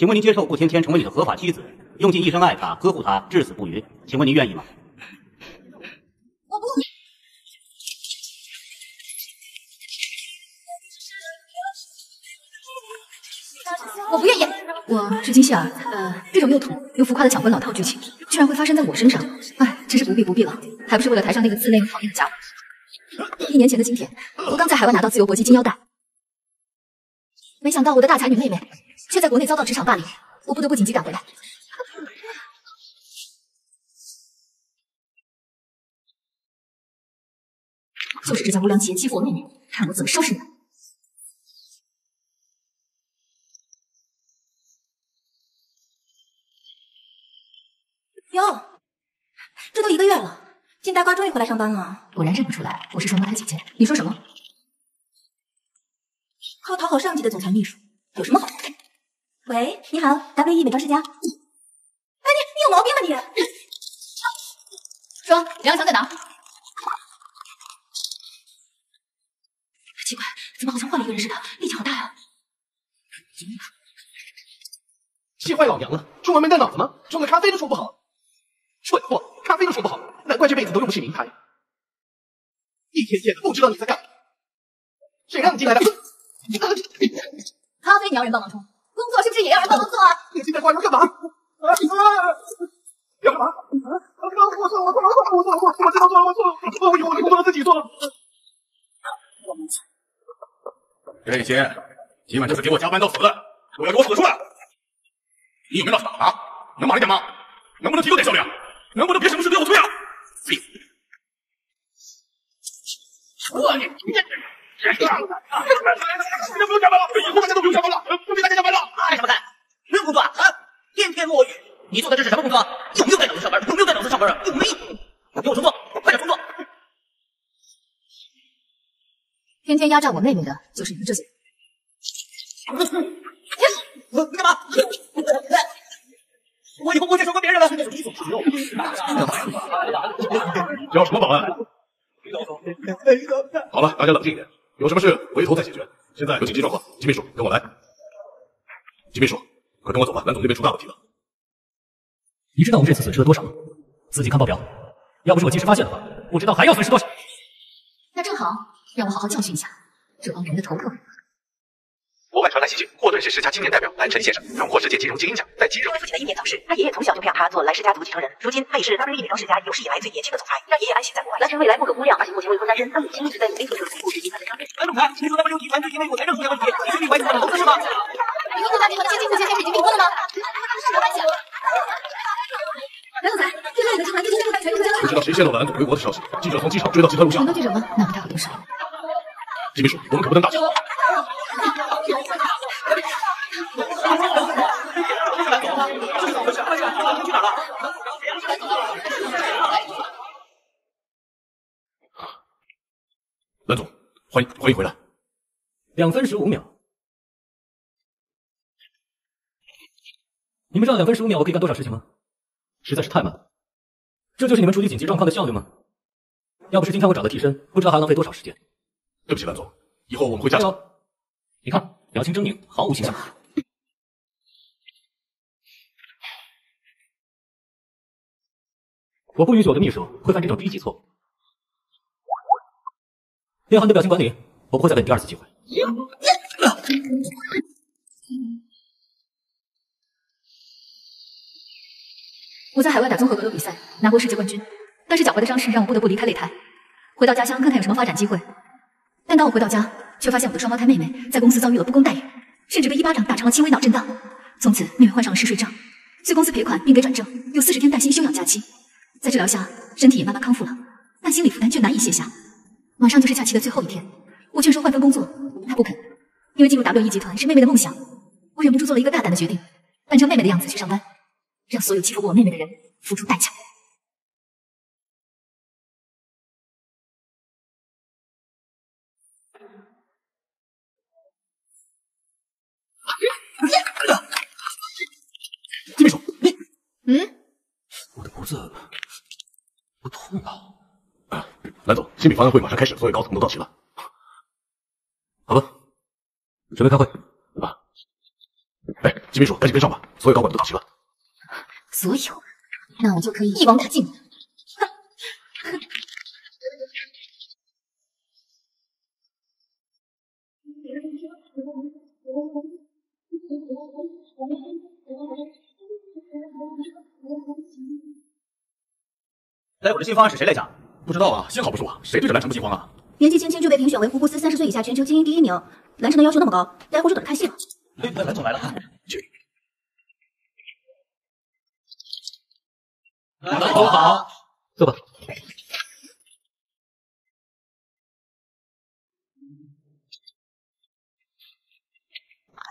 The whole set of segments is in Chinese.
请问您接受顾芊芊成为你的合法妻子，用尽一生爱她、呵护她，至死不渝？请问您愿意吗？我不。我不愿意。我是金希儿，呃，这种又土又浮夸的抢婚老套剧情，居然会发生在我身上，哎，真是不必不必了，还不是为了台上那个自恋又讨厌的家伙。一年前的今天，我刚在海外拿到自由搏击金腰带，没想到我的大才女妹妹却在国内遭到职场霸凌，我不得不紧急赶回来。就是这家无良企业欺负我妹妹，看我怎么收拾你！哟，这都一个月了，金呆瓜终于回来上班了。果然认不出来，我是双胞胎姐姐。你说什么？靠讨好上级的总裁秘书有什么好？喂，你好，WE 美妆世家。哎，你你有毛病吧你？说，梁强在哪？奇怪，怎么好像换了一个人似的？力气好大呀！气坏老娘了！出门没带脑子吗？冲个咖啡都说不好。蠢货，咖啡都说不好，难怪这辈子都用不起名牌。一天天的不知道你在干嘛。谁让你进来的？咖啡你要人帮忙冲，工作是不是也要人帮忙做啊？你今天过来要干嘛？啊！要干嘛？啊！我错了，我错了，我错了，我错了，我错了，我知道错了，我错了，我以后我的工作要自己做。这些今晚就是给我加班到死，我要给我死出来！你有没有脑子啊？能慢一点吗？能不能提高点效率啊？能不能别什么事都要我催啊？废物！我你你这这样子，那不用加班了，以后大家都不用加班了，不给大家加班了，干什么干？没有工作啊？啊？天天摸鱼，你做的这是什么工作？有没有带脑子上班？有没有带脑子上班啊？有没有？给我重做，快点重做！天天压榨我妹妹的就是你们这些人。你干嘛？我以后不再说过别人了。叫什么保安？好了，大家冷静一点，有什么事回头再解决。现在有紧急状况，金秘书跟我来。金秘书，快跟我走吧，蓝总那边出大问题了。你知道我们这次损失了多少吗？自己看报表。要不是我及时发现的话，不知道还要损失多少。那正好，让我好好教训一下这帮人的头头。国外传来喜讯，霍顿是世家青年代表蓝晨先生荣获世界金融精英奖，在金融。因为父亲的英年早逝，他爷爷从小就培养他做蓝氏家族继承人。如今他已是 WE 美妆世家有史以来最年轻的总裁，让爷爷安心在国外。蓝晨未来不可估量，而且目前未婚单身，他母亲一直在努力做出布置集团的商业。蓝总裁，听说 WE 集团最近内部财政出现问题，你是与外资的投资是吗？你和各大集团的接近目前开始已经订婚了吗？什么关系？蓝总裁。不知道谁泄露了蓝总回国的消息？记者从机场追到集团录像。很多记者吗？那不太好动手。金秘书，我们可不能大意。蓝总，欢迎欢迎回来。两分十五秒，你们知道两分十五秒我可以干多少事情吗？实在是太慢了。这就是你们处理紧急状况的效率吗？要不是今天我找的替身，不知道还要浪费多少时间。对不起，蓝总，以后我们会加强。你看，表情狰狞，毫无形象。我不允许我的秘书会犯这种低级错误。练好你的表情管理，我不会再给你第二次机会。我在海外打综合格斗比赛，拿过世界冠军，但是脚踝的伤势让我不得不离开擂台，回到家乡看看有什么发展机会。但当我回到家，却发现我的双胞胎妹妹在公司遭遇了不公待遇，甚至被一巴掌打成了轻微脑震荡。从此，妹妹患上了嗜睡症，虽公司赔款并给转正，有四十天带薪休养假期。在治疗下，身体也慢慢康复了，但心理负担却难以卸下。马上就是假期的最后一天，我劝说换份工作，他不肯，因为进入 WE 集团是妹妹的梦想。我忍不住做了一个大胆的决定，扮成妹妹的样子去上班，让所有欺负过我妹妹的人付出代价。金秘书，你，嗯，我的脖子不痛了。蓝总，新品方案会马上开始，所有高层都到齐了。好吧，准备开会。啊，哎，金秘书，赶紧跟上吧，所有高管都到齐了。所有，那我就可以一网打尽了。待会儿的新方案是谁来讲？不知道啊，幸好不是我，谁对着蓝城不心慌啊？年纪轻轻就被评选为胡布斯三十岁以下全球精英第一名，蓝城的要求那么高，待会儿就等着看戏了。哎，蓝总来了。蓝总好，坐吧。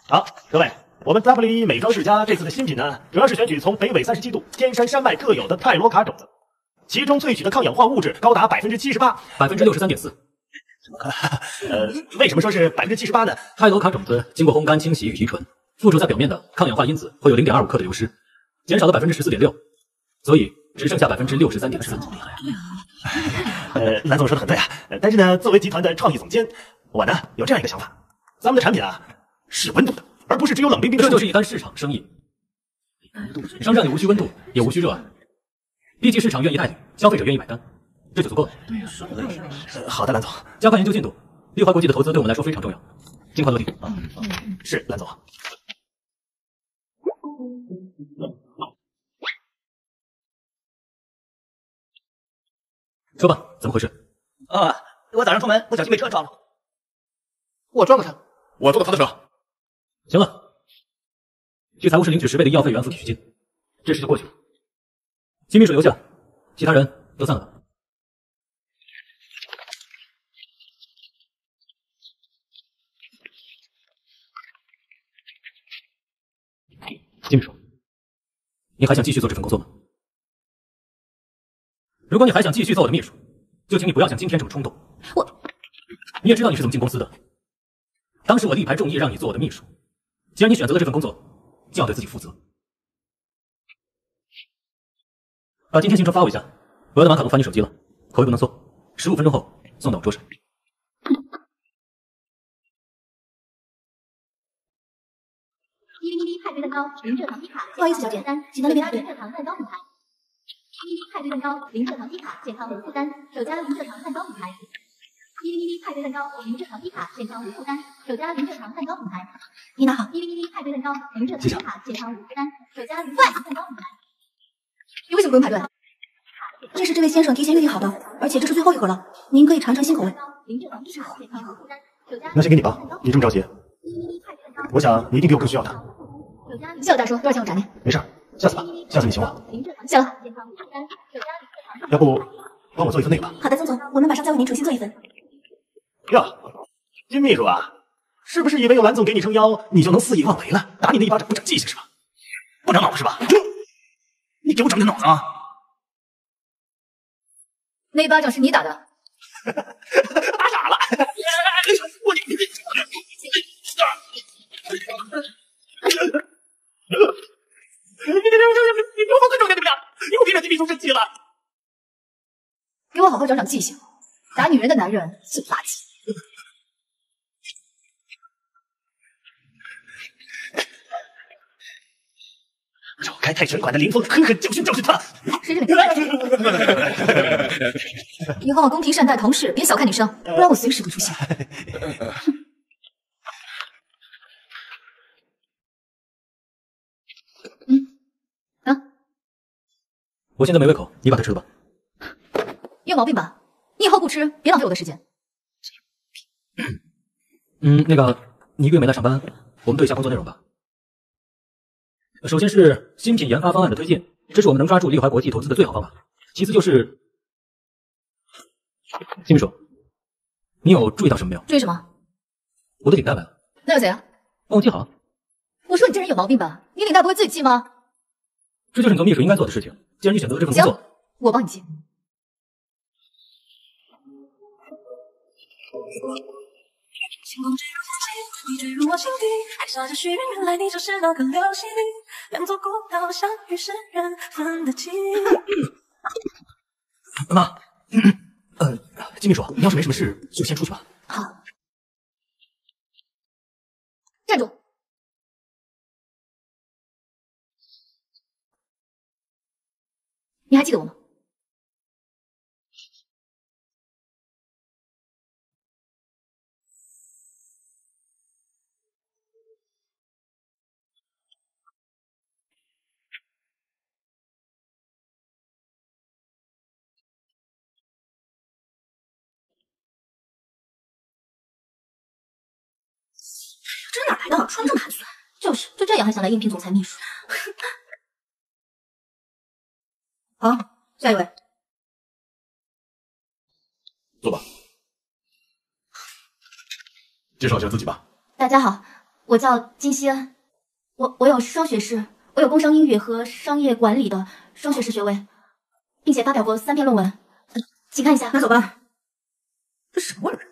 好，各位，我们 W 一美妆世家这次的新品呢，主要是选取从北纬三十七度天山山脉特有的泰罗卡种子，其中萃取的抗氧化物质高达百分之七十八。百分之六十三点四。呃，为什么说是百分之七十八呢？泰罗卡种子经过烘干、清洗与提纯，附着在表面的抗氧化因子会有零点二五克的流失，减少了百分之十四点六，所以只剩下百分之六十三点四。呃，蓝总说的很对啊，呃但是呢，作为集团的创意总监，我呢有这样一个想法，咱们的产品啊是温度的，而不是只有冷冰冰的这。就是一单市场生意。商战里无需温度，也无需热爱，毕竟市场愿意代理，消费者愿意买单，这就足够了。呃好的，蓝总，加快研究进度，丽华国际的投资对我们来说非常重要，尽快落地啊。是蓝总。说吧，怎么回事？啊，我早上出门不小心被车撞了。我撞的他，我坐的他的车。行了，去财务室领取十倍的医药费原付体恤金，这事就过去了。金秘书留下，其他人都散了吧。金秘书，你还想继续做这份工作吗？如果你还想继续做我的秘书，就请你不要像今天这么冲动。我，你也知道你是怎么进公司的。当时我力排众议让你做我的秘书，既然你选择了这份工作，就要对自己负责。把今天行程发我一下，我要的马卡龙发你手机了，口味不能错，十五分钟后送到我桌上。一零一派对蛋糕，零蔗糖低卡。不好意思，小姐，请到那边。零蔗糖蛋糕品牌。一零一派对蛋糕，零蔗糖低卡，健康无负担，首家零蔗糖蛋糕品牌。一零一派对蛋糕，零蔗糖低卡，健康无负担，首家零蔗糖蛋糕品牌。你拿好。一零一派对蛋糕，零蔗糖低卡，健康无负担，首家零蔗糖蛋糕品牌。你为什么不用排队？这是这位先生提前预定好的，而且这是最后一盒了，您可以尝尝新口味。那先给你吧，你这么着急，我想你一定比我更需要它。谢了大叔，多少钱我 trả 你？没事，下次吧，下次你请我。谢了。要不帮我做一份那个吧？好的，曾总，我们马上再为您重新做一份。哟，金秘书啊，是不是以为有蓝总给你撑腰，你就能肆意妄为了？打你那一巴掌不长记性是吧？不长脑子是吧？你给我长点脑子啊！那巴掌是你打的，打傻了！我你你你你你你你给我放尊重点怎么样？你给我别让金秘书生气了。给我好好长长记性。打女人的男人最垃圾。召开泰拳馆的林峰狠狠教训教训他。谁是林峰以后公平善待同事，别小看女生，不然我随时会出现。嗯，啊，我现在没胃口，你把它吃了吧。你有毛病吧？你以后不吃，别浪费我的时间。嗯，那个，你一个月没来上班，我们对一下工作内容吧。首先是新品研发方案的推进，这是我们能抓住利华国际投资的最好方法。其次就是，金秘书，你有注意到什么没有？注意什么？我的领带来了，那又怎样？帮我系好。我说你这人有毛病吧？你领带不会自己系吗？这就是你做秘书应该做的事情。既然你选择了这份工行作，，我帮你系。你坠入我心底，还说着许愿，原来你就是那颗流星。两座孤岛相遇是缘分的奇。妈 妈，嗯，金秘书，你要是没什么事，就先出去吧。好。站住。你还记得我吗？穿的这么寒酸。就是，就这样还想来应聘总裁秘书？好，下一位。坐吧。介绍一下自己吧。大家好，我叫金希恩，我我有双学士，我有工商英语和商业管理的双学士学位，并且发表过三篇论文。呃请看一下。那走吧。这什么人？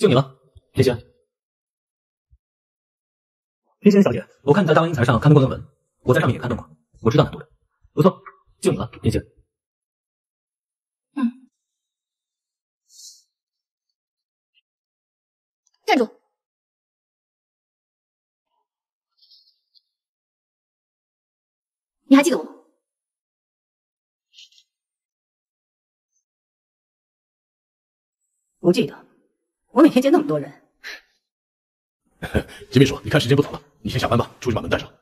就你了，天仙。天仙小姐，我看你在大湾英才上刊登过论文，我在上面也刊登过，我知道难度的。不错，就你了，天仙。站住！你还记得我吗？不记得，我每天见那么多人，金秘书，你看时间不早了，你先下班吧，出去把门带上。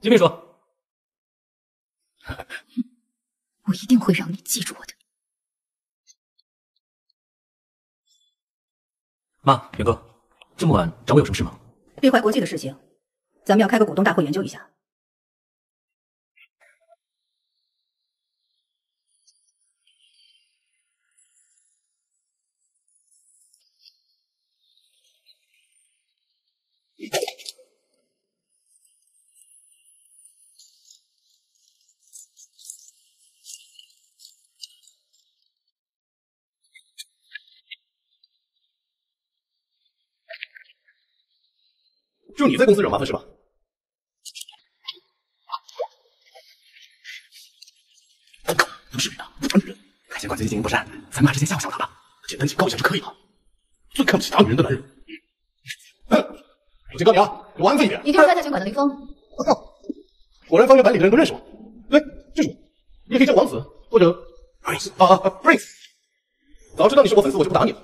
金秘书，我一定会让你记住我的。妈，远哥，这么晚找我有什么事吗？碧怀国际的事情，咱们要开个股东大会研究一下。你在公司惹麻烦是吧？不至于的，不传女人。海鲜馆最近经营不善，咱们还是先笑笑他吧，简单警告一下就可以了。最看不起打女人的男人。哼，我警告你啊，给我安分一点。你就是在泰拳馆的林峰。我靠，果然方圆百里的人都认识我。对，就是我。你也可以叫王子，或者 Prince 啊啊啊 Prince。早知道你是我粉丝，我就不打你了。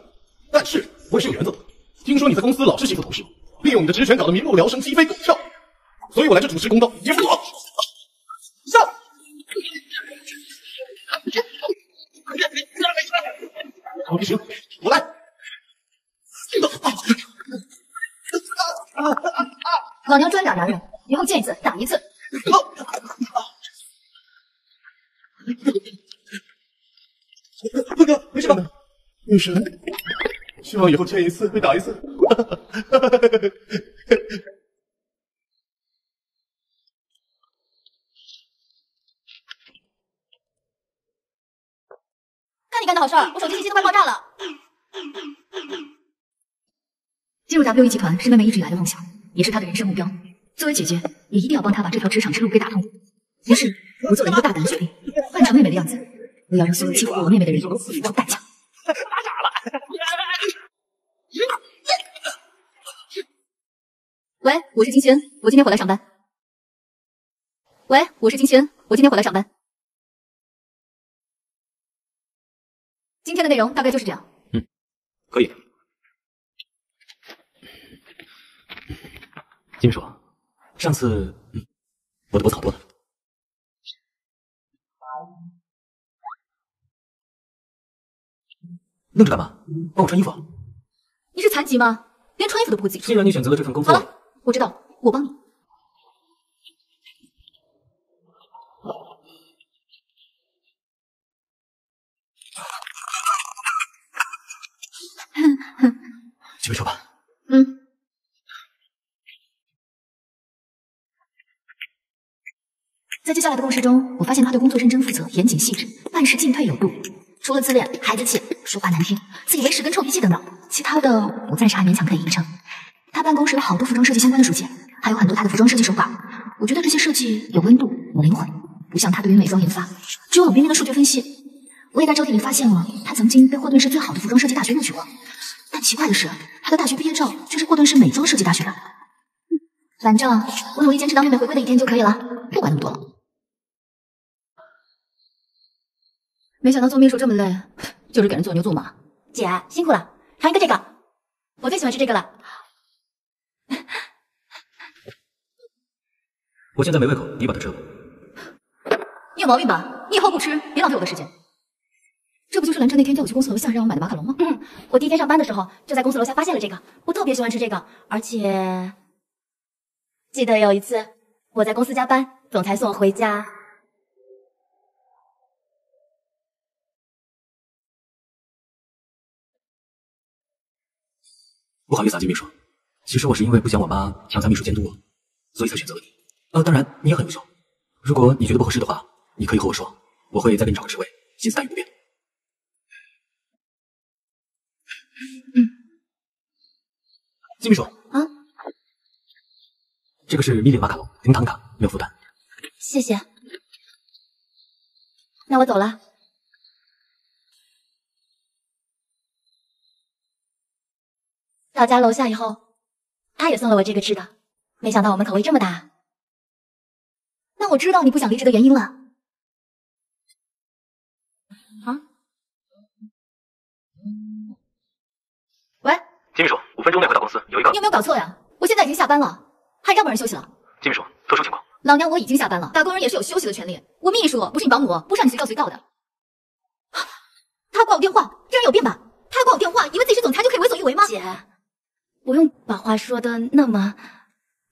但是我也是有原则的。听说你在公司老是欺负同事，利用你的职权搞得民不聊生，鸡飞狗跳，所以我来这主持公道，也不躲。上！不行，我来。老娘专打男人，以后见一次打一次。哥哥，没事吧？女神，希望以后见一次被打一次。看 你干的好事儿，我手机信息都快爆炸了。进入 WE 集团是妹妹一直以来的梦想，也是她的人生目标。作为姐姐，也一定要帮她把这条职场之路给打通。于是，我做了一个大胆的决定，扮成妹妹的样子，我要让所有欺负过我妹妹的人付出代价。喂，我是金轩，我今天回来上班。喂，我是金轩，我今天回来上班。今天的内容大概就是这样。嗯可以。金秘书，上次嗯我的脖子好多了。愣着干嘛？帮我穿衣服啊！你是残疾吗？连穿衣服都不会自己穿。既然你选择了这份工作，好了，我知道，我帮你。去说吧。嗯。在接下来的共事中，我发现他对工作认真负责、严谨细致，办事进退有度。除了自恋、孩子气、说话难听、自以为是跟臭脾气等等，其他的我暂时还勉强可以应承。他办公室有好多服装设计相关的书籍，还有很多他的服装设计手法。我觉得这些设计有温度、有灵魂，不像他对于美妆研发只有冷冰冰的数据分析。我也在招聘里发现了，他曾经被霍顿市最好的服装设计大学录取过。但奇怪的是，他的大学毕业照却是霍顿市美妆设计大学的。反正我努力坚持到妹妹回归的一天就可以了，不管那么多了。没想到做秘书这么累，就是给人做牛做马。姐辛苦了，尝一个这个，我最喜欢吃这个了。我现在没胃口，你把它吃了。你有毛病吧？你以后不吃，别浪费我的时间。这不就是兰彻那天叫我去公司楼下让我买的马卡龙吗？嗯，我第一天上班的时候就在公司楼下发现了这个，我特别喜欢吃这个，而且记得有一次我在公司加班，总裁送我回家。不好意思啊，金秘书，其实我是因为不想我妈强加秘书监督我，所以才选择了你。呃，当然你也很优秀，如果你觉得不合适的话，你可以和我说，我会再给你找个职位，薪资待遇不变。嗯，金秘书啊，这个是蜜莉马卡龙，零糖卡，没有负担。谢谢。那我走了。到家楼下以后，他也送了我这个吃的。没想到我们口味这么大。那我知道你不想离职的原因了。啊？喂，金秘书，五分钟内回到公司，有一个。你有没有搞错呀？我现在已经下班了，还让不让人休息了？金秘书，特殊情况。老娘我已经下班了，打工人也是有休息的权利。我秘书不是你保姆，不是让你随叫随到的。他挂我电话，这人有病吧？他挂我电话，以为自己是总裁就可以为所欲为吗？姐，不用把话说的那么，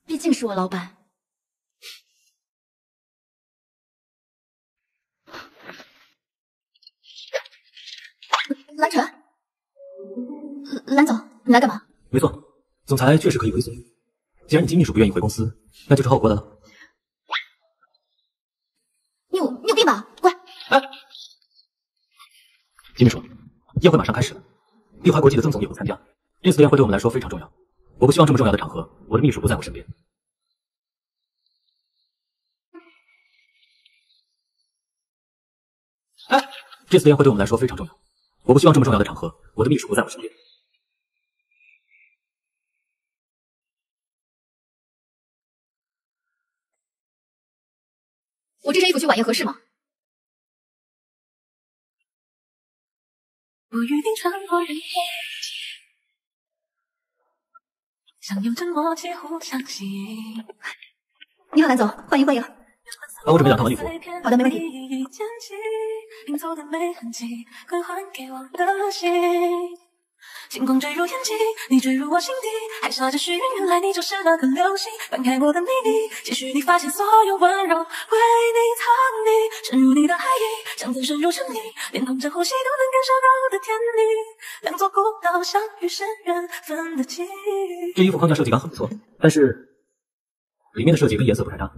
毕竟是我老板。蓝晨，蓝总，你来干嘛？没错，总裁确实可以为所欲为。既然你金秘书不愿意回公司，那就只好我过来了。你有你有病吧？乖。哎，金秘书，宴会马上开始了，帝华国际的曾总也会参加。这次的宴会对我们来说非常重要，我不希望这么重要的场合，我的秘书不在我身边。哎，这次的宴会对我们来说非常重要，我不希望这么重要的场合，我的秘书不在我身边。我这身衣服去晚宴合适吗？我预定穿过人海，相拥着默契互相吸引。你好，蓝总，欢迎欢迎。帮我准备两套晚礼服。好的，没问题。拼凑的没痕迹，归还给我的心。星光坠入眼睛，你坠入我心底，还傻着许愿，原来你就是那颗流星。翻开我的秘密，期许你发现所有温柔，为你藏匿。沉入你的海底，想更深入沉溺，连同着呼吸都能感受到的甜蜜。两座孤岛相遇是缘分的际遇。这衣服框架设计感很不错，但是里面的设计跟颜色不太搭。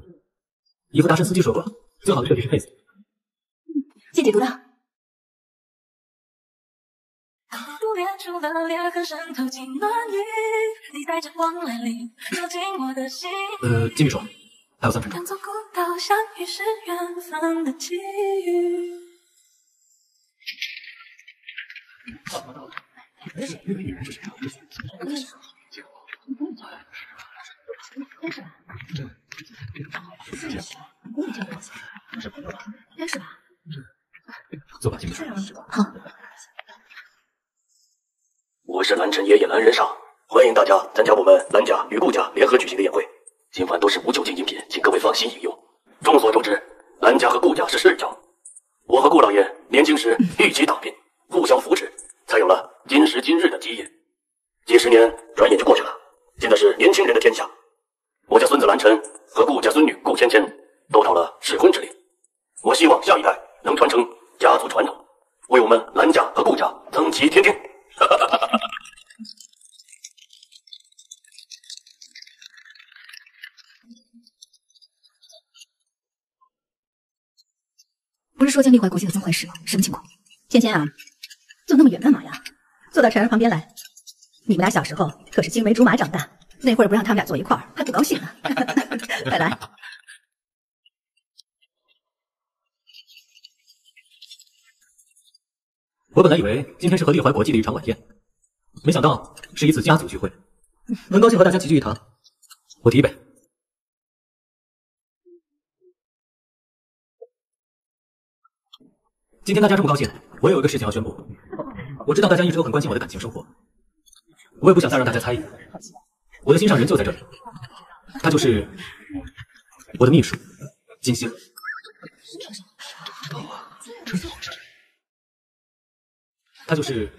衣服大身司机说过，最好的设计是配色。谢解读的。都裂出了裂痕，渗透进暖意。你带着光来临，走进我的心。呃，金秘书，还有三分钟。两座孤岛相遇是缘分的际遇。应该是吧。坐吧，金秘书。好。我是蓝晨爷爷蓝仁尚，欢迎大家参加我们蓝家与顾家联合举行的宴会。今晚都是无酒精饮品，请各位放心饮用。众所周知，蓝家和顾家是世交，我和顾老爷年轻时一起打拼，互相扶持，才有了今时今日的基业。几十年转眼就过去了，现在是年轻人的天下。我家孙子蓝晨和顾家孙女顾芊芊都到了适婚之龄，我希望下一代能传承家族传统，为我们蓝家和顾家增旗添丁。不是说将立怀国际的曾怀石吗？什么情况？芊芊啊，坐那么远干嘛呀？坐到晨儿旁边来。你们俩小时候可是青梅竹马长大，那会儿不让他们俩坐一块儿，还不高兴呢。快来。我本来以为今天是和利怀国际的一场晚宴，没想到是一次家族聚会。很高兴和大家齐聚一堂，我提一杯。今天大家这么高兴，我有一个事情要宣布。我知道大家一直都很关心我的感情生活，我也不想再让大家猜疑。我的心上人就在这里，他就是我的秘书金星。知道啊，这怎么是？他就是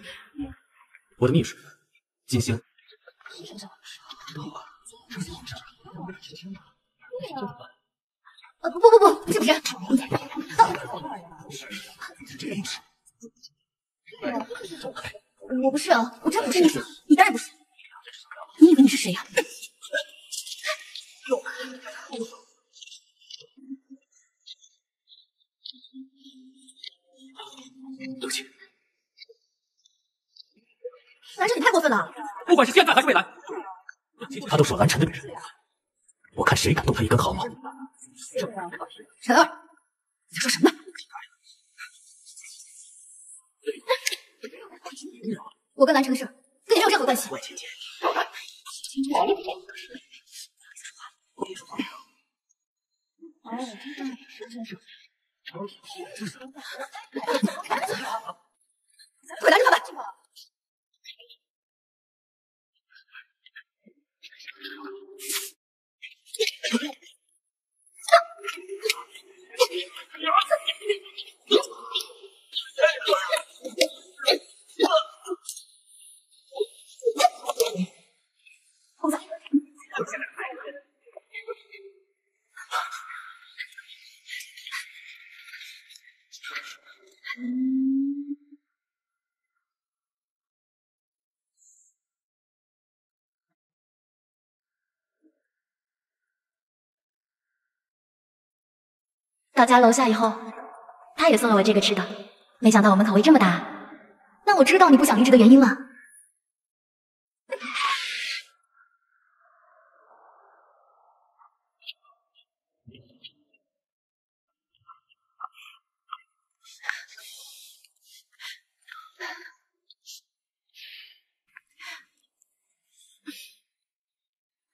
我的秘书金星。呃，不不不，不是不是，我不是啊，我真不是你，你当然不是，你以为你是谁呀、对不起，蓝晨，你太过分了！不管是现在还是未来，他都是我蓝晨的女人，我看谁敢动他一根毫毛。陈儿，你在说什么呢？我跟蓝晨的事跟你没有任何关系。快拦住他们！疯 到家楼下以后，他也送了我这个吃的。没想到我们口味这么大，那我知道你不想离职的原因了。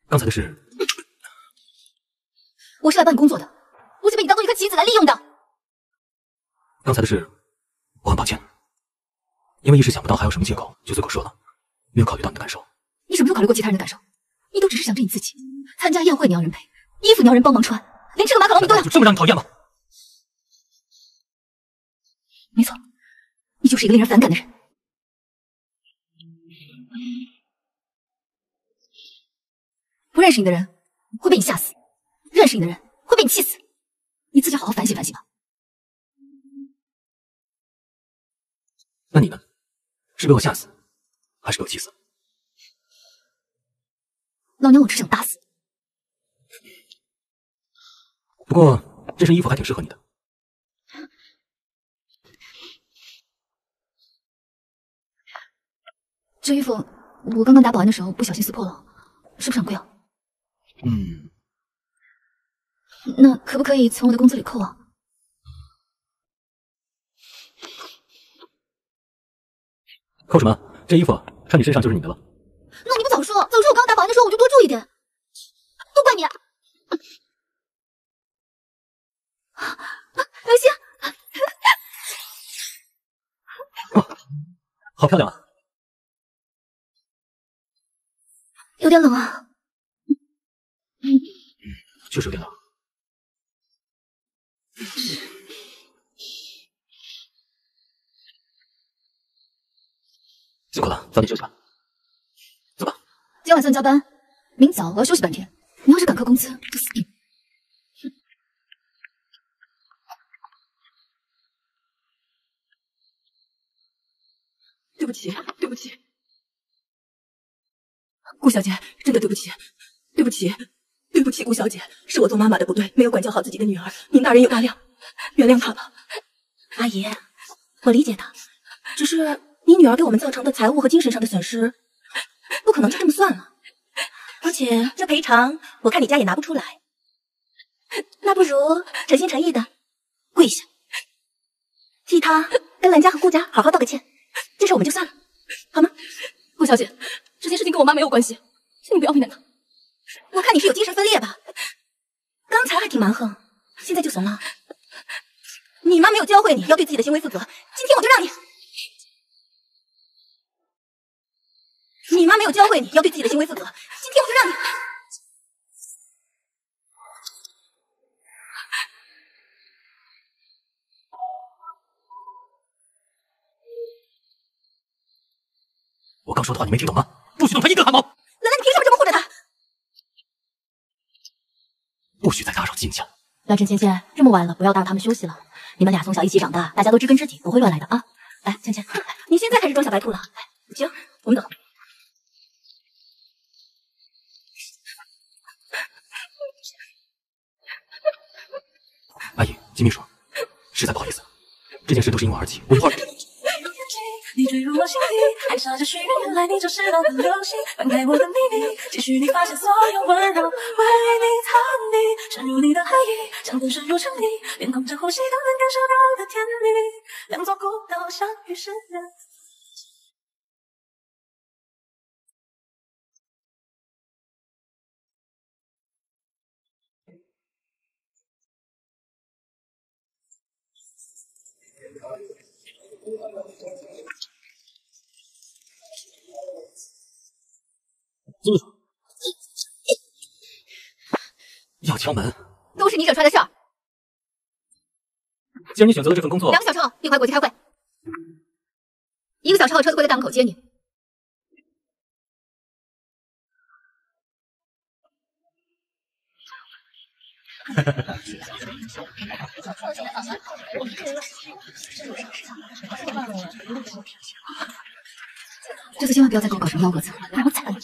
刚才的事，我是来帮你工作的，来利用的。刚才的事，我很抱歉，因为一时想不到还有什么借口，就随口说了，没有考虑到你的感受。你什么时候考虑过其他人的感受？你都只是想着你自己。参加宴会你要人陪，衣服你要人帮忙穿，连吃个马卡龙你都要。就这么让你讨厌吗？没错，你就是一个令人反感的人。不认识你的人会被你吓死，认识你的人会被你气死。你自己好好反省反省吧。那你呢？是被我吓死，还是被我气死？老娘我只想打死你。不过这身衣服还挺适合你的。这衣服我刚刚打保安的时候不小心撕破了，是不是很贵啊？嗯，那可不可以从我的工资里扣啊？扣什么？这衣服穿你身上就是你的了。那你不早说，早说我刚刚打保安的时候我就多注意点，都怪你啊！刘星，好漂亮啊！有点冷啊。嗯确实有点冷。辛苦了，早点休息吧。走吧今晚算加班，明早我要休息半天。你要是敢扣工资，就死定。对不起，对不起，顾小姐，真的对不起，对不起，对不起，顾小姐，是我做妈妈的不对，没有管教好自己的女儿，您大人有大量，原谅她吧。阿姨，我理解的，只是你女儿给我们造成的财务和精神上的损失，不可能就这么算了。而且这赔偿，我看你家也拿不出来。那不如诚心诚意的跪下，替她跟兰家和顾家好好道个歉，这事我们就算了，好吗？顾小姐，这件事情跟我妈没有关系，请你不要为难她。我看你是有精神分裂吧？刚才还挺蛮横，现在就怂了。你妈没有教会你要对自己的行为负责，今天我就让你。你妈没有教会你要对自己的行为负责，今天我就让你。我刚说的话你没听懂吗？不许动他一根汗毛，兰兰，你凭什么这么护着他？不许再打扰静香。蓝晨、芊芊，这么晚了，不要打扰他们休息了。你们俩从小一起长大，大家都知根知底，不会乱来的啊。来，芊芊，你现在开始装小白兔了。来，行，我们走。阿姨，金秘书，实在不好意思，这件事都是因我而起，我一会儿。你坠入我心底，还傻着许愿，原来你就是那颗流星。翻开我的秘密，继续你发现所有温柔，为你藏匿，深入你的海底，像更深入沉溺，连空着呼吸都能感受到的甜蜜。两座孤岛相遇时人。金秘书，要敲门，都是你惹出来的事儿。既然你选择了这份工作，两个小时后，丽怀国际开会。一个小时后，车子会在大门口接你。这次千万不要再给我搞什么幺蛾子，不然我宰了你！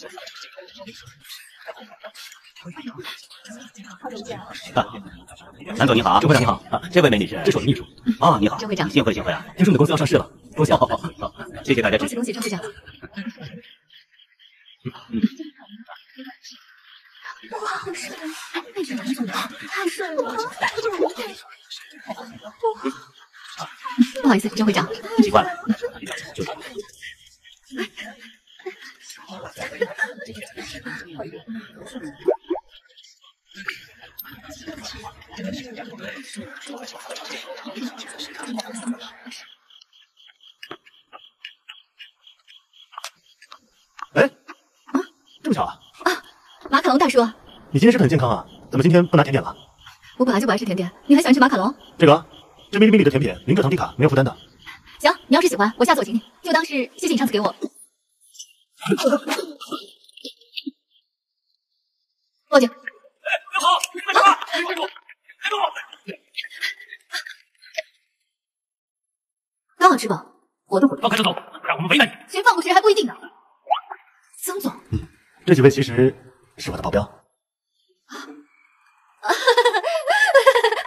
南总你好，周会长你好啊，这位美女是？这是我的秘书。哦，你好，周会长幸会幸会啊！听说你的公司要上市了，恭喜啊！好好好，谢谢大家支持。恭喜恭喜，郑会长！哇，好帅！那是蓝总的，太帅了！不好意思，周会长，习惯了，就 哎，这么巧啊！啊马卡龙大叔，你今天是很健康啊？怎么今天不拿甜点了？我本来就不爱吃甜点，你还喜欢吃马卡龙？这个，这蜜莉蜜莉的甜品，零蔗糖低卡，没有负担的。行，你要是喜欢，我下次我请你，就当是谢谢你上次给我。报警！别跑！干什么？别动！别动！刚好吃饱，活动活动。放开郑总，让我们为难你。谁放过谁还不一定呢。曾总，嗯这几位其实是我的保镖。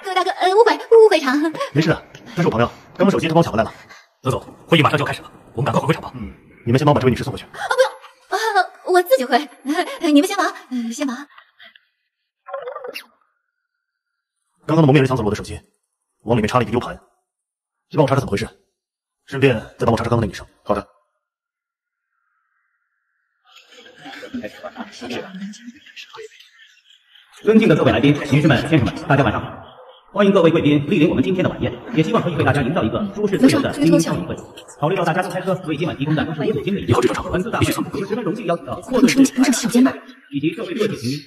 各位大哥，呃，误会误会场。没事的，他是我朋友，刚刚手机他帮我抢回来了。泽总，会议马上就要开始了，我们赶快回会场吧。嗯，你们先帮我把这位女士送回去。啊，不用，啊，我自己会。你们先忙，呃，先忙。刚刚的蒙面人抢走了我的手机，往里面插了一个 U 盘，先帮我查查怎么回事，顺便再帮我查查刚刚那女生。好的。尊敬的各位来宾、女士们、先生们，大家晚上好！欢迎各位贵宾莅临我们今天的晚宴，也希望可以为大家营造一个舒适自由的精英交流会。考虑到大家都开车，所以今晚提供的都是五经理，以后这种场合本次大会我们十分荣幸邀请到霍顿市升级，不上洗手间吗？以及社会各界精英。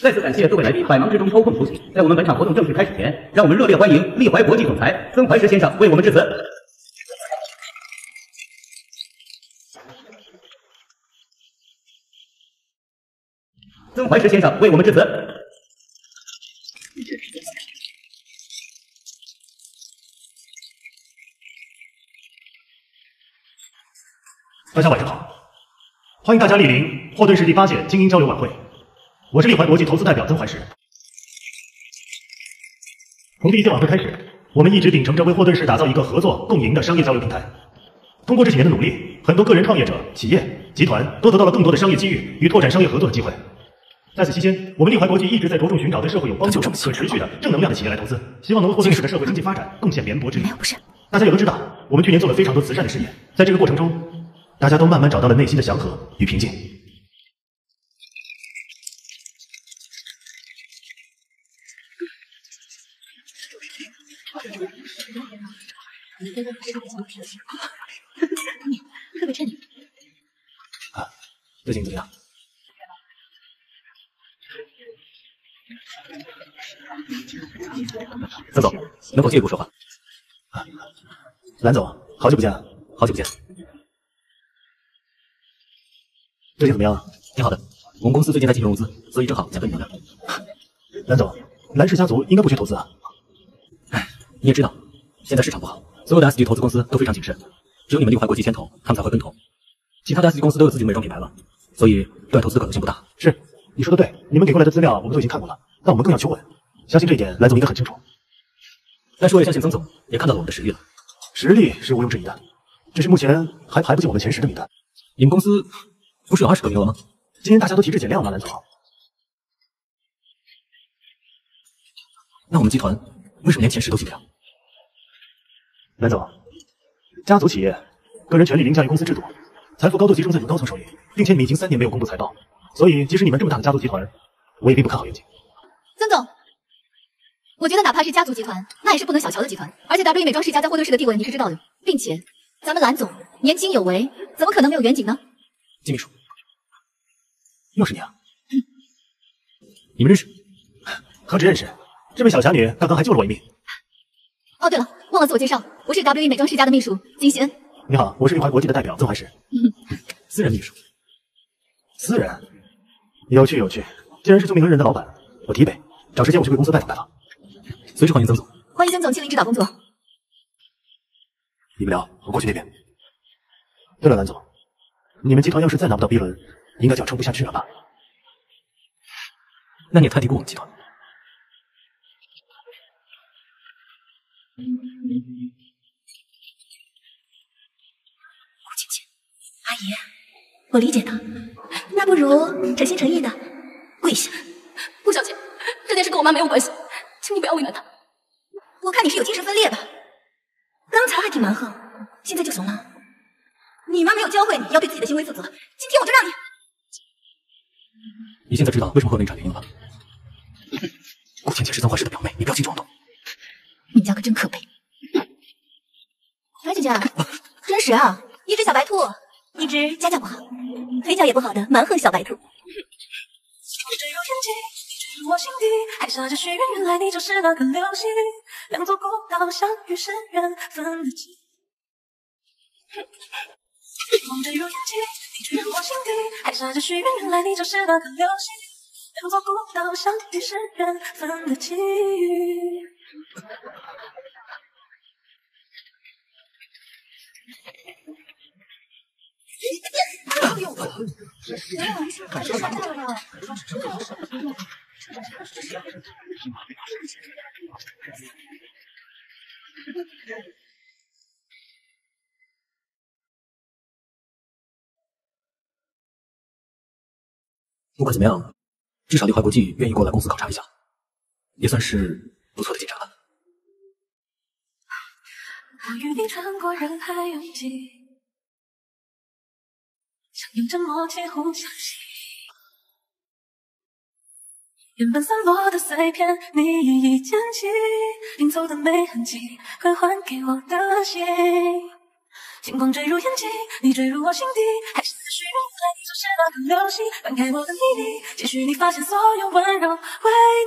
再次感谢各位来宾百忙之中抽空出席。在我们本场活动正式开始前，让我们热烈欢迎利怀国际总裁曾怀石先生为我们致辞。曾怀石先生为我们致辞。大家晚上好，欢迎大家莅临霍顿市第八届精英交流晚会。我是立怀国际投资代表曾怀石。从第一届晚会开始，我们一直秉承着为霍顿市打造一个合作共赢的商业交流平台。通过这几年的努力，很多个人创业者、企业、集团都得到了更多的商业机遇与拓展商业合作的机会。在此期间，我们利怀国际一直在着重寻找对社会有帮助、可持续的正能量的企业来投资，希望能为霍顿市的社会经济发展贡献绵薄之力。没有，不是。大家也都知道，我们去年做了非常多慈善的事业，在这个过程中，大家都慢慢找到了内心的祥和与平静。特别衬你。最近怎么样？曾总，能否借一步说话？蓝总，好久不见，好久不见。最近怎么样？挺好的。我们公司最近在进行融资，所以正好想跟你聊聊。蓝总，蓝氏家族应该不缺投资啊。唉，你也知道，现在市场不好，所有的 S 级投资公司都非常谨慎，只有你们六环国际牵头，他们才会跟投。其他的 S 级公司都有自己的美妆品牌了，所以对外投资的可能性不大。是，你说的对，你们给过来的资料我们都已经看过了，但我们更要求稳。相信这一点，蓝总应该很清楚。但是我也相信曾总也看到了我们的实力了。实力是毋庸置疑的，只是目前还排不进我们前十的名单。你们公司不是有二十个名额吗？今天大家都提质减量了，蓝总。那我们集团为什么连前十都进不了？蓝总，家族企业，个人权利凌驾于公司制度，财富高度集中在你们高层手里，并且你们已经三年没有公布财报，所以即使你们这么大的家族集团，我也并不看好愿景。曾总，我觉得哪怕是家族集团，那也是不能小瞧的集团。而且 W E 美妆世家在霍顿市的地位你是知道的，并且咱们蓝总年轻有为，怎么可能没有远景呢？金秘书，又是你啊！你们认识？何止认识，这位小侠女刚刚还救了我一命。哦，对了，忘了自我介绍，我是 W E 美妆世家的秘书金贤。你好，我是玉华国际的代表曾怀石。私人秘书。私人？有趣有趣。既然是救命恩人的老板，我提一杯，找时间我去贵公司拜访拜访。随时欢迎曾总。欢迎曾总亲临指导工作。你们聊，我过去那边。对了，蓝总，你们集团要是再拿不到 B 轮，应该就要撑不下去了吧？那你也太低估我们集团了。顾姐姐，阿姨，我理解的，那不如诚心诚意的跪下。顾小姐，这件事跟我妈没有关系，请你不要为难她。我看你是有精神分裂吧？刚才还挺蛮横，现在就怂了。你妈没有教会你要对自己的行为负责，今天我就让你……你现在知道为什么会有那一场原因了吧？顾倩倩是曾怀石的表妹，你不要轻举妄动。你们家可真可悲。白姐姐，真实啊，一只小白兔，一只家教不好、腿脚也不好的蛮横小白兔。坠入天际，你坠入我心底，还下着许愿，原来你就是那颗流星。两座孤岛相遇是缘分的际。梦坠入天际，你坠入我心底，还下着许愿，原来你就是那颗流星。两座孤岛相遇是缘分的际遇。不管怎么样，至少丽华国际愿意过来公司考察一下，也算是不错的检查了。我与你穿过人海拥挤，相拥着默契互相吸引。原本散落的碎片，你一一捡起，拼凑的没痕迹，快还给我的心。星光坠入眼睛，你坠入我心底，还是许愿，原来你就是那颗流星。翻开我的秘密，继续你发现所有温柔，为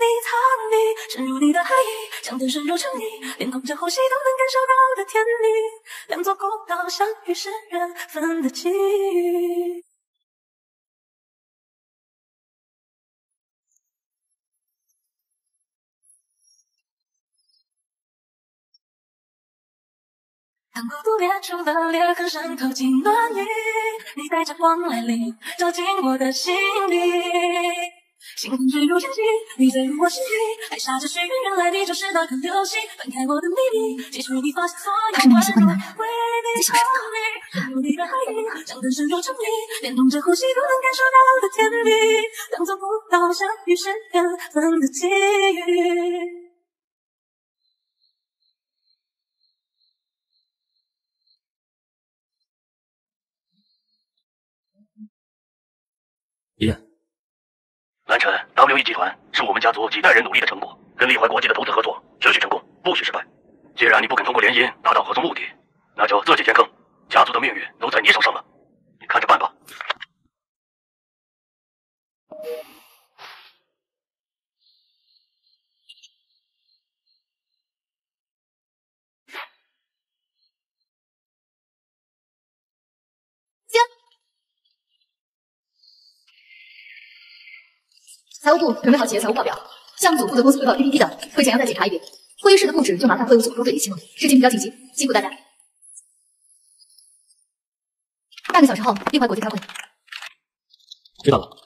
你藏匿，深入你的海意，想更深入沉溺，连同着呼吸都能感受到的甜蜜。两座孤岛相遇是缘分的际遇。当孤独裂出了裂痕，渗透进暖意，你带着光来临，照进我的心底。星光坠入眼睛，你坠入我心底，还下着许愿，原来你就是那颗流星。翻开我的秘密，记住你发现所有温柔，为你藏匿，深入你的海意，想更深入沉溺，连同着呼吸都能感受到的甜蜜。两座孤岛相遇是缘分的际遇。一，蓝晨，WE 集团是我们家族几代人努力的成果，跟利怀国际的投资合作，只许成功，不许失败。既然你不肯通过联姻达到合作目的，那就自己填坑，家族的命运都在你手上了，你看着办吧。财务部准备好企业财务报表，项目组负责公司汇报 PPT 的，会前要再检查一遍。会议室的布置就麻烦会务组多做一些，事情比较紧急，辛苦大家。半个小时后立怀国际开会。知道了。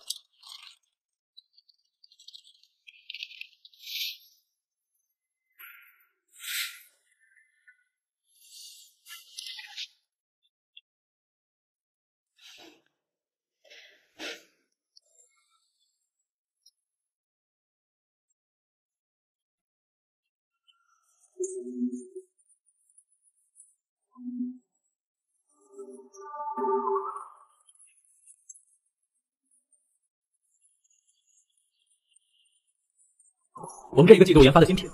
我们这一个季度研发的新品，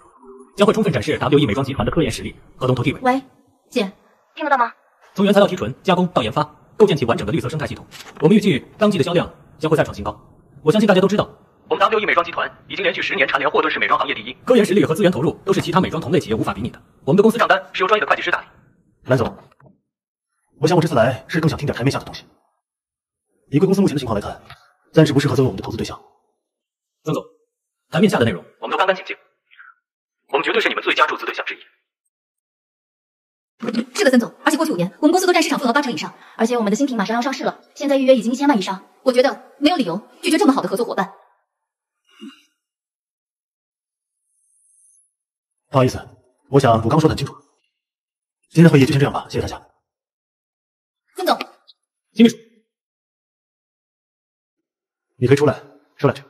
将会充分展示 WE 美妆集团的科研实力和龙头地位。喂，姐，听得到吗？从原材料提纯、加工到研发，构建起完整的绿色生态系统。我们预计当季的销量将会再创新高。我相信大家都知道，我们 WE 美妆集团已经连续十年蝉联霍顿市美妆行业第一，科研实力和资源投入都是其他美妆同类企业无法比拟的。我们的公司账单是由专业的会计师打理。蓝总，我想我这次来是更想听点台面下的东西。以贵公司目前的情况来看，暂时不适合作为我们的投资对象。曾总，台面下的内容我们都干干净净，我们绝对是你们最佳注资对象之一。是的，曾总，而且过去五年我们公司都占市场份额八成以上，而且我们的新品马上要上市了，现在预约已经一千万以上。我觉得没有理由拒绝这么好的合作伙伴。不好意思，我想我刚说的很清楚。今天的会议就先这样吧，谢谢大家。曾总，金秘书，你可以出来说两句。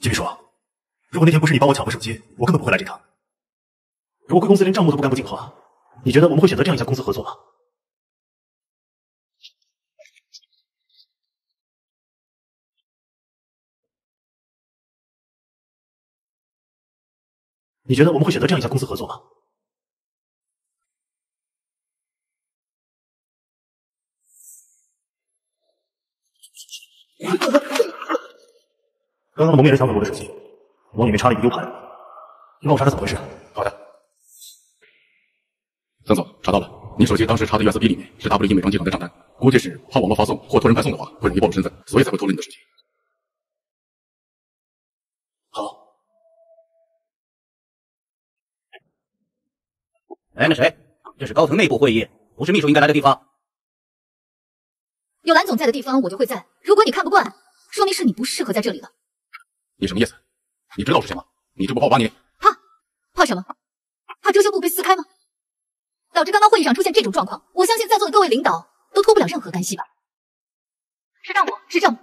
金秘书，如果那天不是你帮我抢回手机，我根本不会来这趟。如果贵公司连账目都不干不净的话，你觉得我们会选择这样一家公司合作吗？你觉得我们会选择这样一家公司合作吗？刚刚的蒙面人抢走了我的手机，往里面插了一个 U 盘，你帮我查查怎么回事。好的，查到了，你手机当时插的 USB 里面是 WE 美妆集团的账单，估计是怕网络发送或托人派送的话会容易暴露身份，所以才会偷了你的手机。好。哎，那谁？这是高层内部会议，不是秘书应该来的地方。有蓝总在的地方，我就会在。如果你看不惯，说明是你不适合在这里了。你什么意思？你知道是谁吗？你这不怕我把你？怕？怕什么？怕遮羞布被撕开吗？导致刚刚会议上出现这种状况，我相信在座的各位领导都脱不了任何干系吧？是账目，是账目，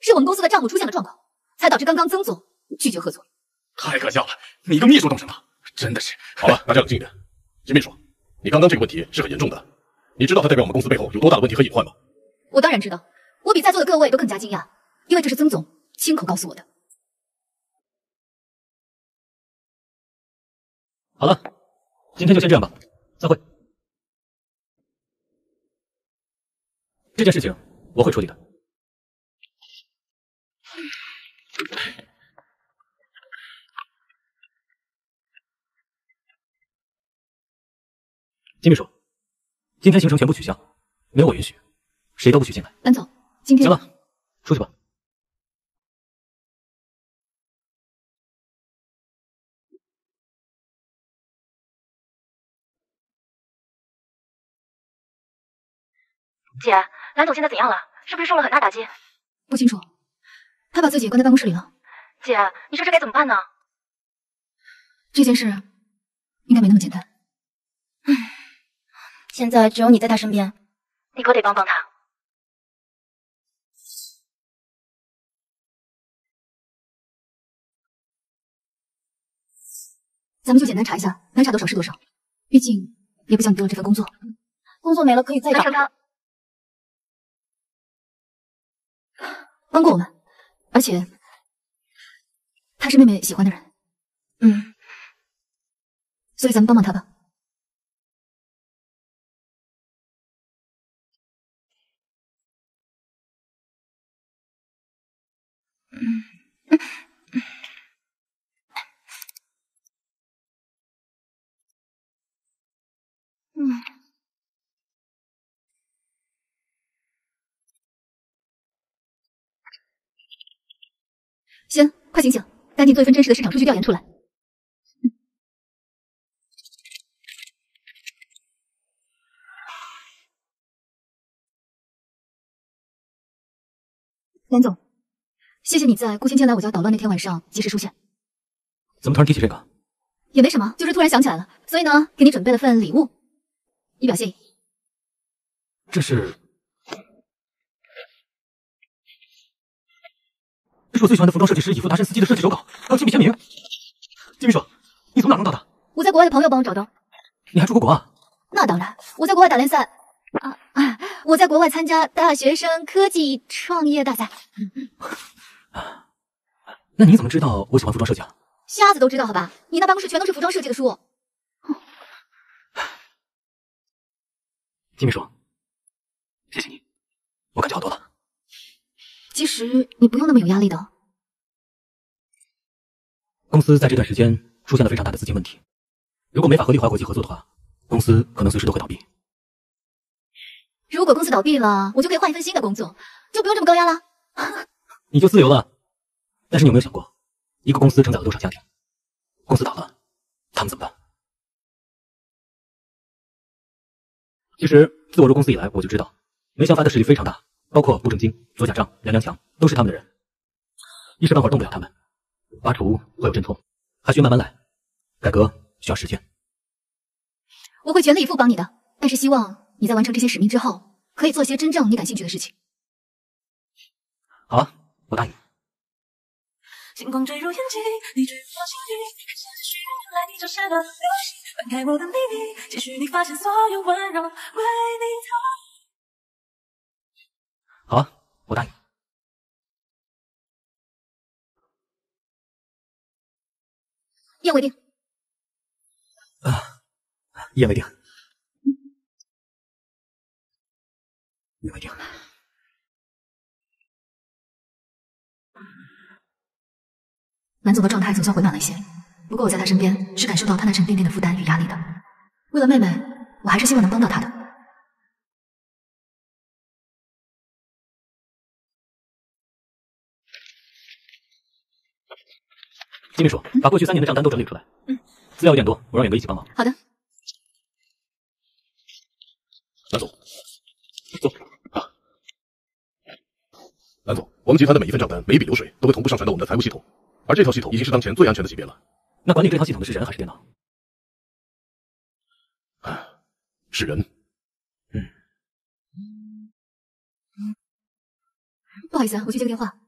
是我们公司的账目出现了状况，才导致刚刚曾总拒绝合作。太可笑了！你一个秘书懂什么？真的是。好了，大家冷静一点。金秘书，你刚刚这个问题是很严重的，你知道它代表我们公司背后有多大的问题和隐患吗？我当然知道，我比在座的各位都更加惊讶，因为这是曾总亲口告诉我的。好了，今天就先这样吧，散会。这件事情我会处理的。金秘书，今天行程全部取消，没有我允许，谁都不许进来。蓝总，今天行了，出去吧。姐，蓝总现在怎样了？是不是受了很大打击？不清楚，他把自己关在办公室里了。姐，你说这该怎么办呢？这件事应该没那么简单。唉，现在只有你在他身边，你可得帮帮他。咱们就简单查一下，能查多少是多少，毕竟也不想你丢了这份工作。工作没了可以再找。帮过我们，而且他是妹妹喜欢的人，嗯，所以咱们帮帮他吧。嗯，行，快醒醒，赶紧做一份真实的市场数据调研出来。蓝总，谢谢你在顾芊芊来我家捣乱那天晚上及时出现。怎么突然提起这个？也没什么，就是突然想起来了，所以呢，给你准备了份礼物，以表谢意。这是，这是我最喜欢的服装设计师以夫达申斯基的设计手稿，还有亲笔签名。金秘书，你从哪弄到的？我在国外的朋友帮我找的。你还出过国啊？那当然，我在国外打联赛啊啊！我在国外参加大学生科技创业大赛。那你怎么知道我喜欢服装设计啊？瞎子都知道好吧？你那办公室全都是服装设计的书。金秘书，谢谢你，我感觉好多了。其实你不用那么有压力的。公司在这段时间出现了非常大的资金问题，如果没法和利华国际合作的话，公司可能随时都会倒闭。如果公司倒闭了，我就可以换一份新的工作，就不用这么高压了。你就自由了。但是你有没有想过，一个公司承载了多少家庭？公司倒了，他们怎么办？其实自我入公司以来，我就知道梅香发的势力非常大，包括顾正经、左甲章、梁良强，都是他们的人。一时半会儿动不了他们，拔除会有阵痛，还需慢慢来。改革需要时间。我会全力以赴帮你的，但是希望你在完成这些使命之后，可以做些真正你感兴趣的事情。好啊，我答应。星光坠入眼睛，你坠入我心底，看下去，原来你就是那流星。翻开我的秘密，继续你发现所有温柔为你投。好啊，我答应。一言为定。啊，一言为定。一言为定。南总的状态总算回暖了一些，不过我在他身边是感受到他那沉甸甸的负担与压力的。为了妹妹，我还是希望能帮到他的。金秘书，把过去三年的账单都整理出来。嗯，资料有点多，我让远哥一起帮忙。好的。蓝总，坐啊。蓝总，我们集团的每一份账单、每一笔流水都会同步上传到我们的财务系统，而这套系统已经是当前最安全的级别了。那管理这套系统的是人还是电脑？是人。嗯。不好意思，啊，我去接个电话。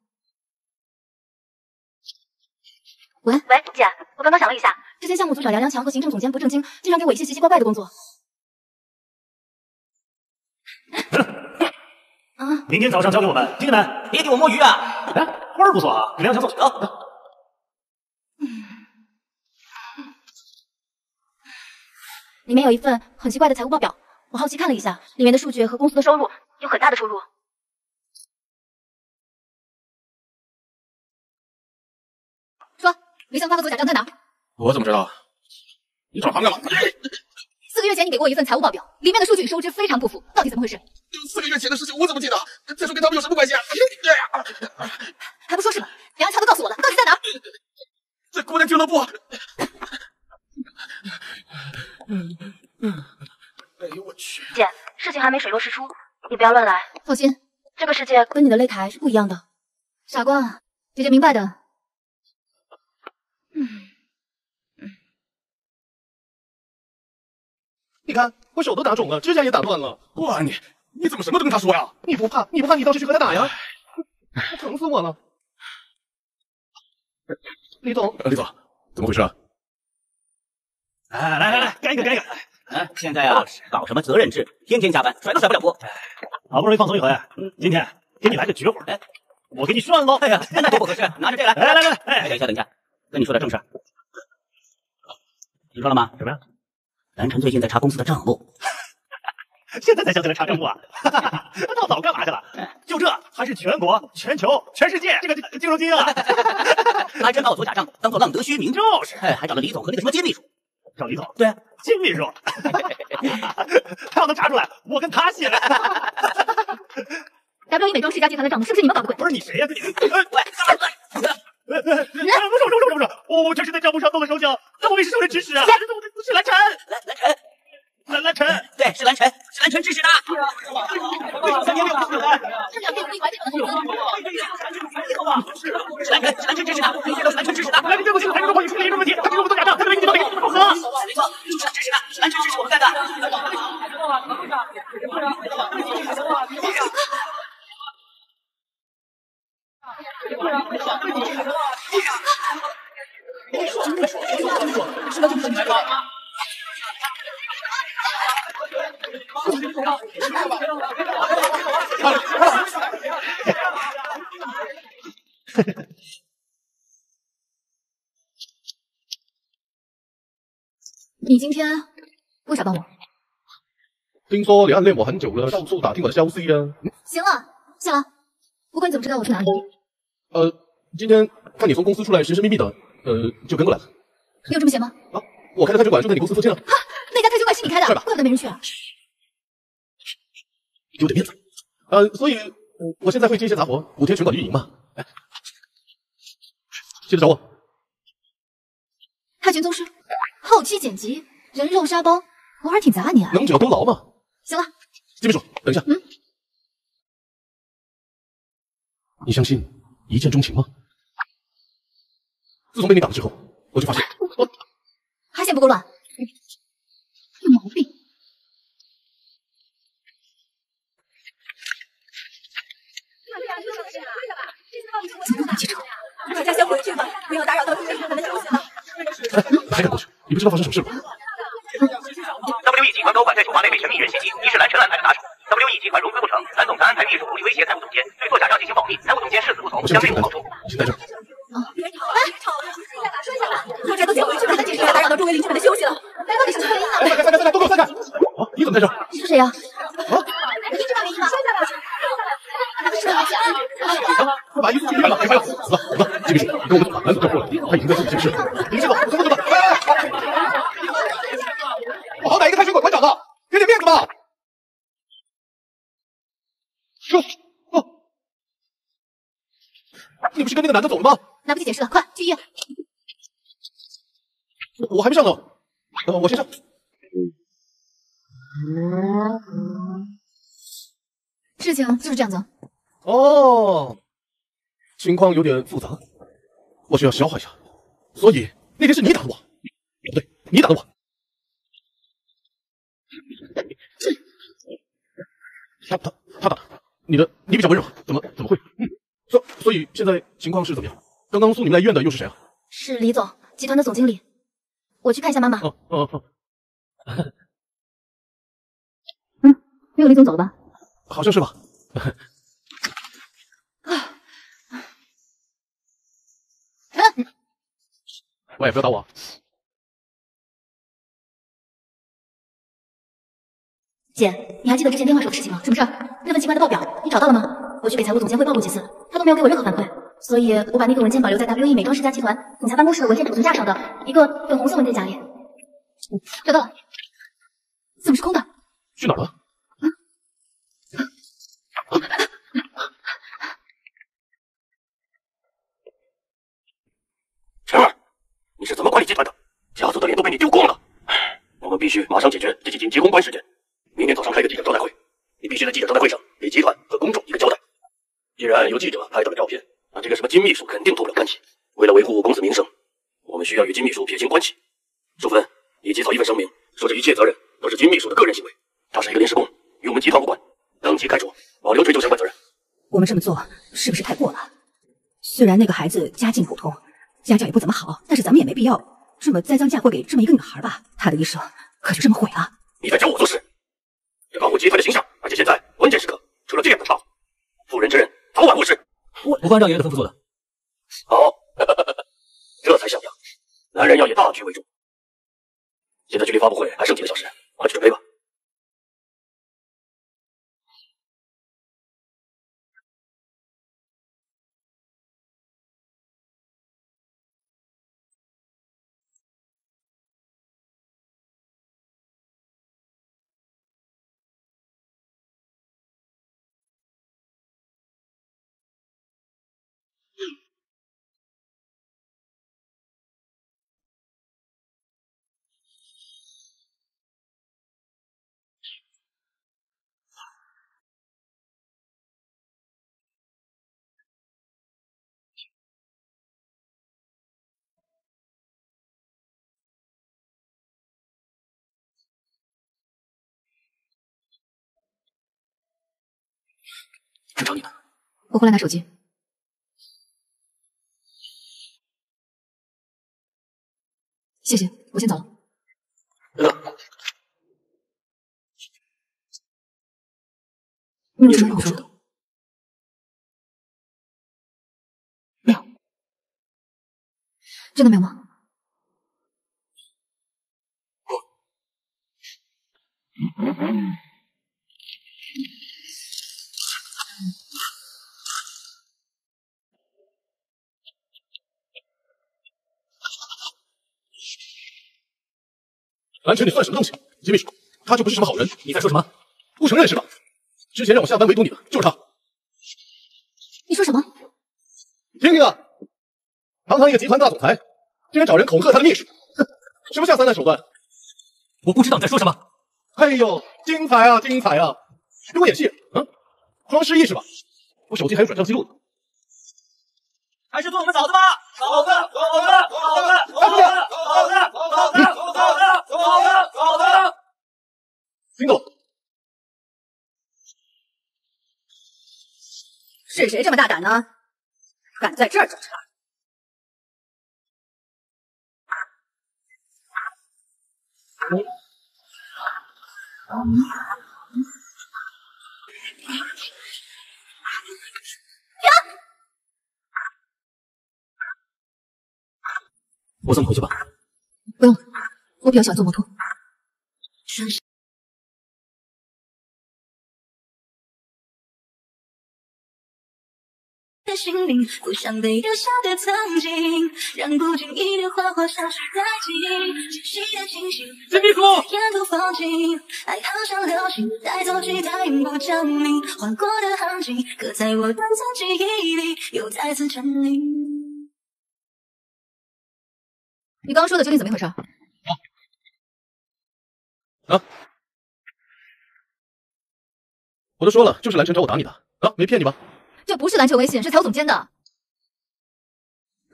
喂喂，姐，我刚刚想了一下，之前项目组长梁良强和行政总监不正经，经常给我一些奇奇怪怪的工作。啊！明天早上交给我们，听见没？别给我摸鱼啊！哎，花儿不错啊，给梁强送去啊。里面有一份很奇怪的财务报表，我好奇看了一下，里面的数据和公司的收入有很大的出入。说，梅向发和左甲章在哪？我怎么知道？你找他们干嘛？四个月前你给过我一份财务报表，里面的数据与收支非常不符，到底怎么回事？四个月前的事情我怎么记得？再说跟他们有什么关系啊？还不说是吧？梁乔都告诉我了，到底在哪？在姑娘俱乐部。哎呦我去！姐，事情还没水落石出，你不要乱来。放心，这个世界跟你的擂台是不一样的。傻瓜，姐姐明白的。嗯。你看，我手都打肿了，指甲也打断了。哇，你你怎么什么都跟他说呀？你不怕？你不怕？你倒是去和他打呀！疼死我了！李总，李总，怎么回事啊？哎，来来来，干一个，干一个！哎，现在啊，搞什么责任制，天天加班，甩都甩不了锅。好不容易放松一回，今天给你来个绝活，哎，我给你涮喽！哎呀，那多不合适，拿着这来，来来来来，哎，等一下等一下，跟你说点正事。听说了吗？什么呀？蓝晨最近在查公司的账目。现在才想起来查账目啊？到早干嘛去了？就这还是全国、全球、全世界这个金融精英啊！他还真把我做假账当做浪得虚名，就是，哎，还找了李总和那个什么金秘书。找李总？对啊，金秘书。他要能查出来，我跟他姓。W E 美妆世家集团的账目是不是你们搞的鬼？不是你谁呀？你喂，不是不是不是不是不是，我我这是在账目上动了手脚，那我也是受人指使啊！是蓝晨，蓝蓝晨。蓝蓝晨，对，是蓝晨，是蓝晨指使的。三年没有出来，这两天你怀这个工资，是蓝晨，是蓝晨指使的，一切都是蓝晨指使的。蓝晨对不起，蓝晨，我也出了严重问题，他给我们做假账，他对你到底怎么如何？没错，就是指使的，蓝晨指使我们干的。你今天为啥帮我？听说你暗恋我很久了，到处打听我的消息啊。行了，行了，不管你怎么知道我去哪里，呃，今天看你从公司出来，神神秘秘的，呃，就跟过来了。你有这么闲吗？啊，我开的泰拳馆就在你公司附近啊。哈，那家泰拳馆是你开的，怪不得没人去啊。给我点面子。呃，所以、呃我现在会接一些杂活，补贴拳馆的运营嘛。哎，记得找我。泰拳宗师，后期剪辑，人肉沙包，偶尔挺杂啊你啊。能者多劳嘛。行了，金秘书，等一下。嗯。你相信一见钟情吗？自从被你打了之后，我就发现我还嫌不够乱，有毛病。怎么那么记仇？大家先回去吧，不要打扰到主持人们的休息了。还敢过去？你不知道发生什么事了吗？WE 集团高管对酒吧内被神秘人袭击，你是蓝晨安排的打手。WE 集团融资不成，蓝总裁安排秘书武力威胁财务总监，对做假账进行保密，财务总监誓死不从，将内幕爆出。你先待着。大家都先回去吧，不要打扰到周围邻居们的休息了。都给我散开！啊，你怎么在这儿？你是谁呀？啊，你知道原因吗？是啊，啊，快把衣服脱开了，别拍了，走吧，走吧，金秘书，你跟我们蓝总监过来，他已经在做一件事。你这！我好歹一个泰拳馆馆长呢，给点面子吧。说，哦，你不是跟那个男的走了吗？来不及解释了，快去医院。我我还没上呢，呃，我先上。事情就是这样子。哦，情况有点复杂，我需要消化一下。所以那天是你打的我，不对，你打的我。他他他打，你的你比较温柔，怎么怎么会？嗯，所所以现在情况是怎么样？刚刚送你们来医院的又是谁啊？是李总，集团的总经理。我去看一下妈妈。哦哦哦，没有李总走了吧？好像是吧。喂，不要打我。姐，你还记得之前电话说的事情吗？什么事儿？那份奇怪的报表，你找到了吗？我去给财务总监汇报过几次，他都没有给我任何反馈，所以我把那个文件保留在 WE 美妆世家集团总裁办公室的文件储存架上的一个粉红色文件夹里。找到了，怎么是空的？去哪儿了？晨儿，你是怎么管理集团的？家族的脸都被你丢光了。我们必须马上解决这起紧急公关事件。明天早上开个记者招待会，你必须在记者招待会上给集团和公众一个交代。既然有记者拍到了照片，那这个什么金秘书肯定脱不了干系。为了维护公司名声，我们需要与金秘书撇清关系。淑芬，你起草一份声明，说这一切责任都是金秘书的个人行为，他是一个临时工，与我们集团无关，当即开除，保留追究相关责任。我们这么做是不是太过了？虽然那个孩子家境普通，家教也不怎么好，但是咱们也没必要这么栽赃嫁祸给这么一个女孩吧？她的一生可就这么毁了。你在教我做事，集团的形象，而且现在关键时刻出了这样的岔，妇人之仁，早晚误事。我不会按照爷爷的吩咐做的。好，这才像样。男人要以大局为重。现在距离发布会还剩几个小时，快去准备吧。正找你呢。我回来拿手机。谢谢，我先走了。你有什么好说的？没有，真的没有吗？蓝晨，你算什么东西？金秘书，他就不是什么好人。你在说什么？不承认是吧？之前让我下班围堵你的就是他。你说什么？听听啊！堂堂一个集团大总裁，竟然找人恐吓他的秘书，哼，什么下三滥手段？我不知道你在说什么。哎呦，精彩啊，精彩啊！给我演戏，嗯，装失忆是吧？我手机还有转账记录呢。还是做我们嫂子吧，嫂子，嫂子，嫂子，嫂子，嫂子，嫂子，嫂子，嫂子，嫂子。听到了？是谁这么大胆呢？敢在这儿找茬？我送你回去吧。不用了，我比较喜欢坐摩托。的心灵，不想被丢下的曾经，让不经意的花花消失殆尽。清晰的清醒，金秘书，沿途放晴，爱好像流星，带走期待不降临，划过的痕迹，刻在我短暂记忆里，又再次沉溺。你刚刚说的究竟怎么回事？啊！我都说了，就是蓝晨找我打你的啊，没骗你吧？这不是篮球微信，是财务总监的。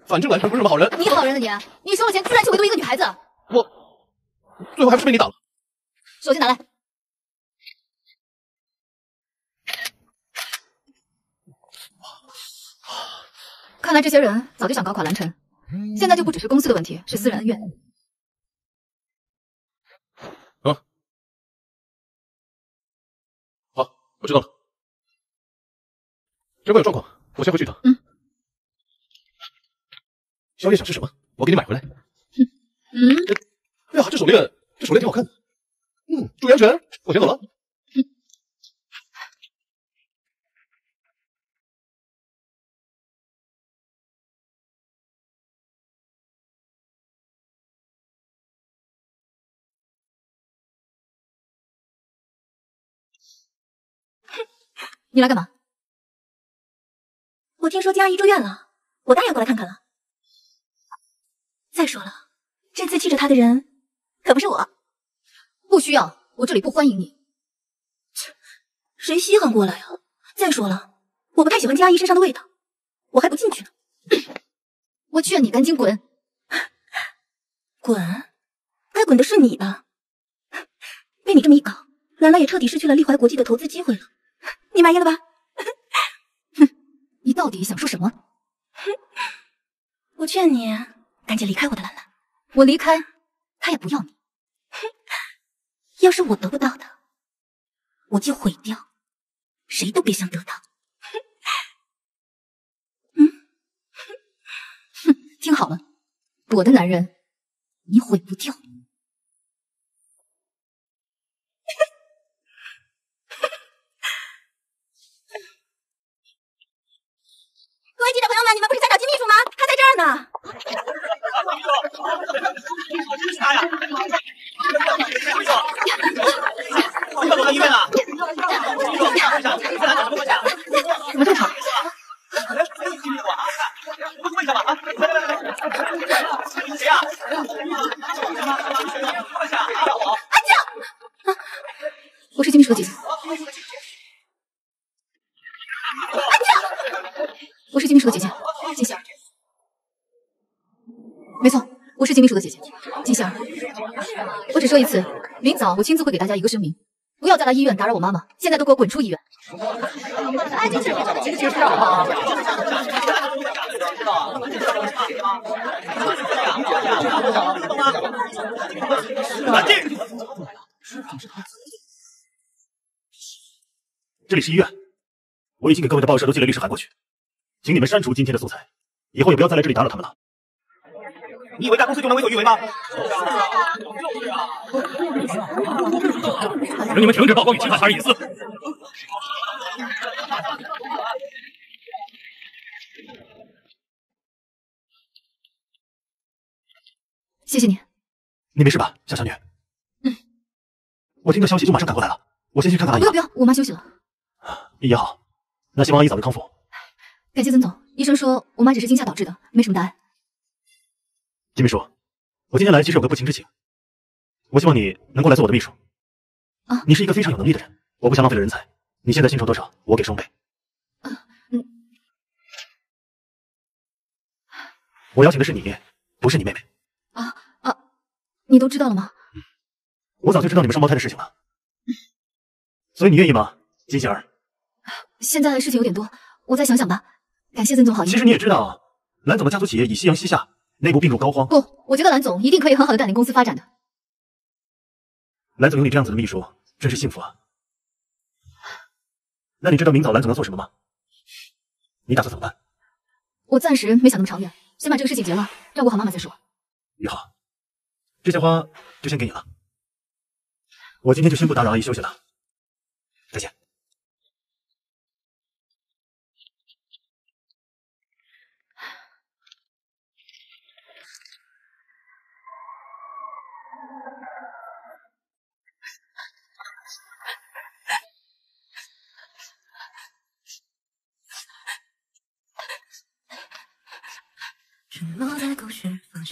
反正蓝晨不是什么好人。你好人啊你！你收了钱居然去围堵一个女孩子，我最后还不是被你打了？手机拿来。看来这些人早就想搞垮蓝晨，现在就不只是公司的问题，是私人恩怨。啊，好，我知道了。这边有状况，我先回去一趟。嗯。宵夜想吃什么？我给你买回来。嗯。哎呀，这手链，这手链挺好看的。嗯，注意安全，我先走了。你来干嘛？我听说金阿姨住院了，我当然过来看看了。再说了，这次气着她的人可不是我。不需要，我这里不欢迎你。切，谁稀罕过来啊？再说了，我不太喜欢金阿姨身上的味道，我还不进去呢。我劝你赶紧滚！滚？该滚的是你吧？被你这么一搞，兰兰也彻底失去了利怀国际的投资机会了。你满意了吧？哼，你到底想说什么？哼我劝你赶紧离开我的兰兰。我离开，他也不要你。哼要是我得不到的，我就毁掉，谁都别想得到。哼 听好了，我的男人你毁不掉。各位记者朋友们，你们不是在找金秘书吗？他在这儿呢。是他呀！要走到医院了。秘书，上上，你在哪找什么关系啊？怎么这么吵？我问一下吧啊！谁呀？安静！我是金秘书的姐姐。安静！我是金秘书的姐姐，金希儿。没错，我是金秘书的姐姐，金希儿。我只说一次，明早我亲自会给大家一个声明，不要再来医院打扰我妈妈。现在都给我滚出医院！哎，金希儿，金希儿啊！安静！这里是医院，我已经给各位的报社都寄了律师函过去，请你们删除今天的素材，以后也不要再来这里打扰他们了。你以为大公司就能为所欲为吗？请你们停止曝光与侵犯他人隐私。谢谢你。你没事吧，小小女？嗯。我听到消息就马上赶过来了，我先去看看阿姨。不要不要，我妈休息了。也好，那希望阿姨早日康复。感谢曾总，医生说我妈只是惊吓导致的，没什么大碍。金秘书，我今天来其实有个不情之请，我希望你能够来做我的秘书。啊，你是一个非常有能力的人，我不想浪费了人才。你现在薪酬多少？我给双倍。啊嗯。我邀请的是你，不是你妹妹。啊啊，你都知道了吗？我早就知道你们双胞胎的事情了。所以你愿意吗，金星儿？现在事情有点多，我再想想吧。感谢曾总好意。其实你也知道，蓝总的家族企业已夕阳西下，内部病入膏肓。不，我觉得蓝总一定可以很好的带领公司发展的。蓝总有你这样子的秘书，真是幸福啊。那你知道明早蓝总要做什么吗？你打算怎么办？我暂时没想那么长远，先把这个事情结了，照顾好妈妈再说。于浩，这些花就先给你了。我今天就先不打扰阿姨休息了，再见。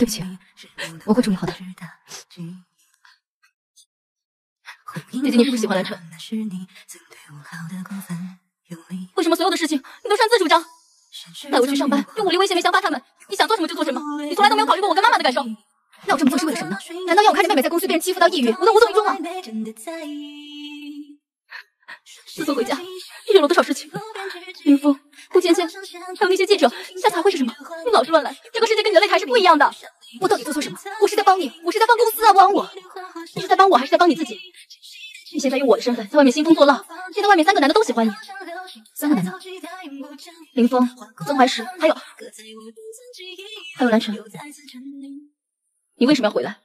对不起，我会处理好的。姐姐，你是不是喜欢蓝晨？为什么所有的事情你都擅自主张？带我去上班，用武力威胁梅香发他们，你想做什么就做什么，你从来都没有考虑过我跟妈妈的感受。那我这么做是为了什么呢？难道要我看着妹妹在公司被人欺负到抑郁，我能无动于衷吗？自从回家，你惹了多少事情？林峰、顾芊芊，还有那些记者，下次还会是什么？你老是乱来，这个世界跟你的擂台是不一样的。我到底做错什么？我是在帮你，我是在帮公司啊，帮我。你是在帮我，还是在帮你自己？你现在用我的身份在外面兴风作浪，现在外面三个男的都喜欢你，三个男的，林峰、曾怀石，还有还有蓝晨。你为什么要回来？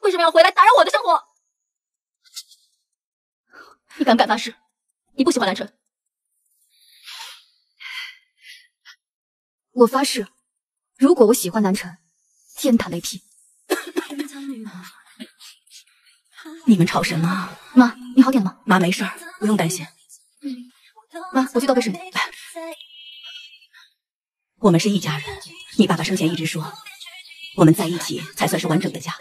为什么要回来打扰我的生活？你敢不敢发誓，你不喜欢蓝晨？我发誓，如果我喜欢蓝晨，天打雷劈。你们吵什么？妈，你好点了吗？妈没事儿，不用担心。妈，我去倒杯水。我们是一家人，你爸爸生前一直说，我们在一起才算是完整的家。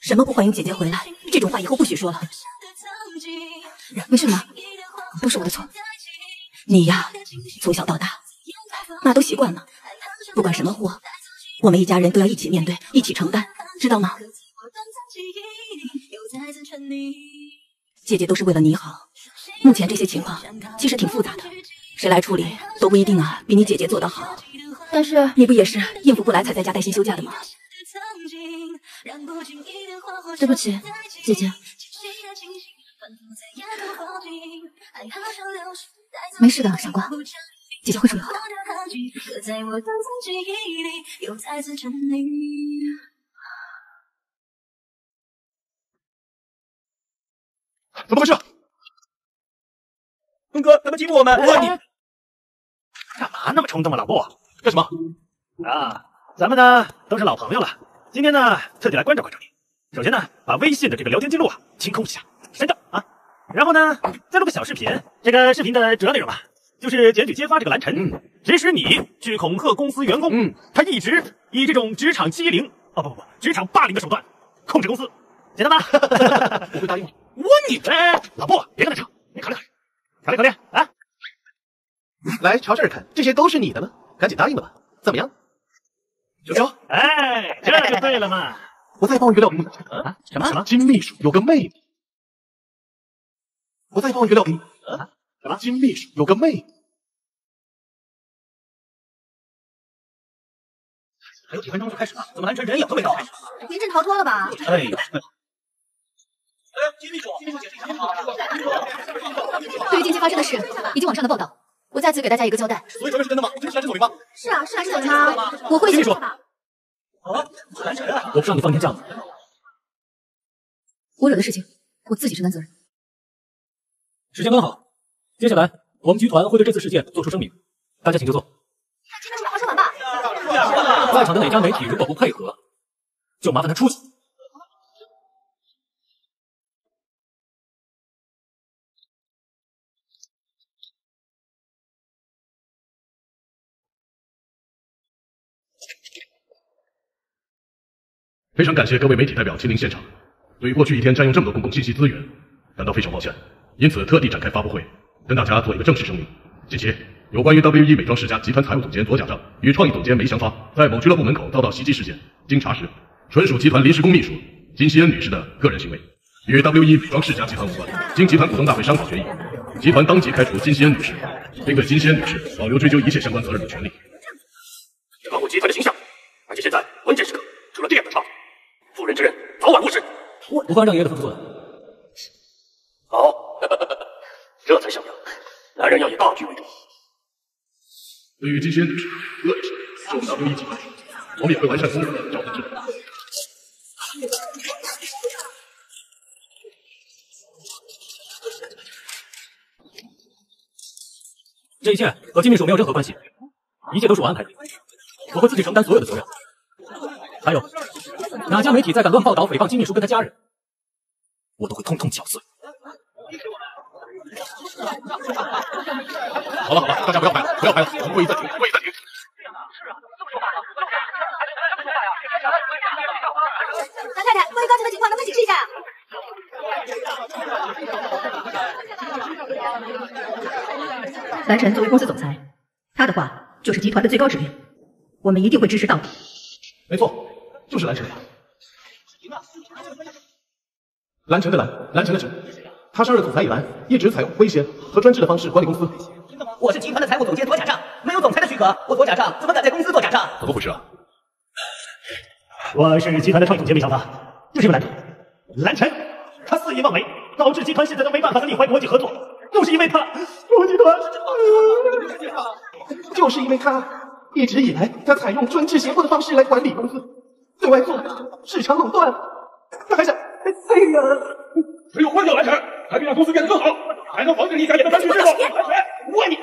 什么不欢迎姐姐回来，这种话以后不许说了。没事，妈，都是我的错。你呀，从小到大，妈都习惯了。不管什么祸，我们一家人都要一起面对，一起承担，知道吗？姐姐都是为了你好。目前这些情况其实挺复杂的，谁来处理都不一定啊，比你姐姐做得好。但是你不也是应付不来才在家带薪休假的吗？对不起，姐姐。没事的，傻瓜，姐姐会处理好的。怎么回事？峰哥，怎么欺负我们？我你干嘛那么冲动啊，老布？干什么？啊，咱们呢都是老朋友了，今天呢特地来关照关照你。首先呢，把微信的这个聊天记录啊清空一下，删掉啊。然后呢，再录个小视频。这个视频的主要内容啊，就是检举揭发这个蓝晨，指使你去恐吓公司员工。嗯，他一直以这种职场欺凌，哦不不不，职场霸凌的手段控制公司，简单吧？我会答应吗？我你哎，老布别跟他吵，你考虑考虑，考虑考虑啊！来朝这儿看，这些都是你的了，赶紧答应了吧？怎么样？九九，哎，这就对了嘛。我再报一个料啊？什么什么？金秘书有个妹妹。我再放一个料给你啊？什么？金秘书有个妹妹。还有几分钟就开始了，怎么蓝晨人影都没到？您是逃脱了吧？哎呦！金秘书，金秘书解释一下。对于近期发生的事以及网上的报道，我再次给大家一个交代。所以传闻是真的吗？真是蓝晨所为吗？是啊，是蓝晨所为吗？我会金秘书。啊，蓝晨啊！我不让你放天假吗？我惹的事情，我自己承担责任。时间刚好，接下来我们集团会对这次事件做出声明，大家请就坐。在场的哪家媒体如果不配合，就麻烦他出去。非常感谢各位媒体代表亲临现场，对于过去一天占用这么多公共信息资源，感到非常抱歉，因此特地展开发布会，跟大家做一个正式声明。近期有关于 W.E 美妆世家集团财务总监左甲正与创意总监梅祥发在某俱乐部门口遭到袭击事件，经查实，纯属集团临时工秘书金希恩女士的个人行为，与 W.E 美妆世家集团无关。经集团股东大会商讨决议，集团当即开除金希恩女士，并对金希恩女士保留追究一切相关责任的权利。维护集团的形象，而且现在关键时刻出了这样的差错，妇人之仁，早晚误事。我不会按照爷爷的吩咐做的。好，这才像样。男人要以大局为重。对于这些女生恶意是我们 W 一集团，我们也会完善公司的招聘制度。这一切和金秘书没有任何关系，一切都是我安排的，我会自己承担所有的责任。还有，哪家媒体再敢乱报道诽谤金秘书跟他家人，我都会通通绞碎。好了好了，大家不要拍了，不要拍了，我们会议暂停，会议暂停。蓝太太，关于刚才的情况，能不能解释一下？蓝晨作为公司总裁，他的话就是集团的最高指令，我们一定会支持到底。没错，就是蓝晨。蓝晨的蓝，蓝晨的晨。他上任总裁以来，一直采用威胁和专制的方式管理公司。我是集团的财务总监左甲账，没有总裁的许可，我左甲账怎么敢在公司做假账？怎么回事啊？我是集团的创意总监梅小发，就是个蓝图。蓝晨，他肆意妄为，导致集团现在都没办法跟利怀国际合作，就是因为他，我集团，就是因为他，一直以来他采用专制胁迫的方式来管理公司，对外做市场垄断，他还想，哎呀，只有关掉蓝晨，才能让公司变得更好，还能防止你家也的专制制度。蓝晨，我你。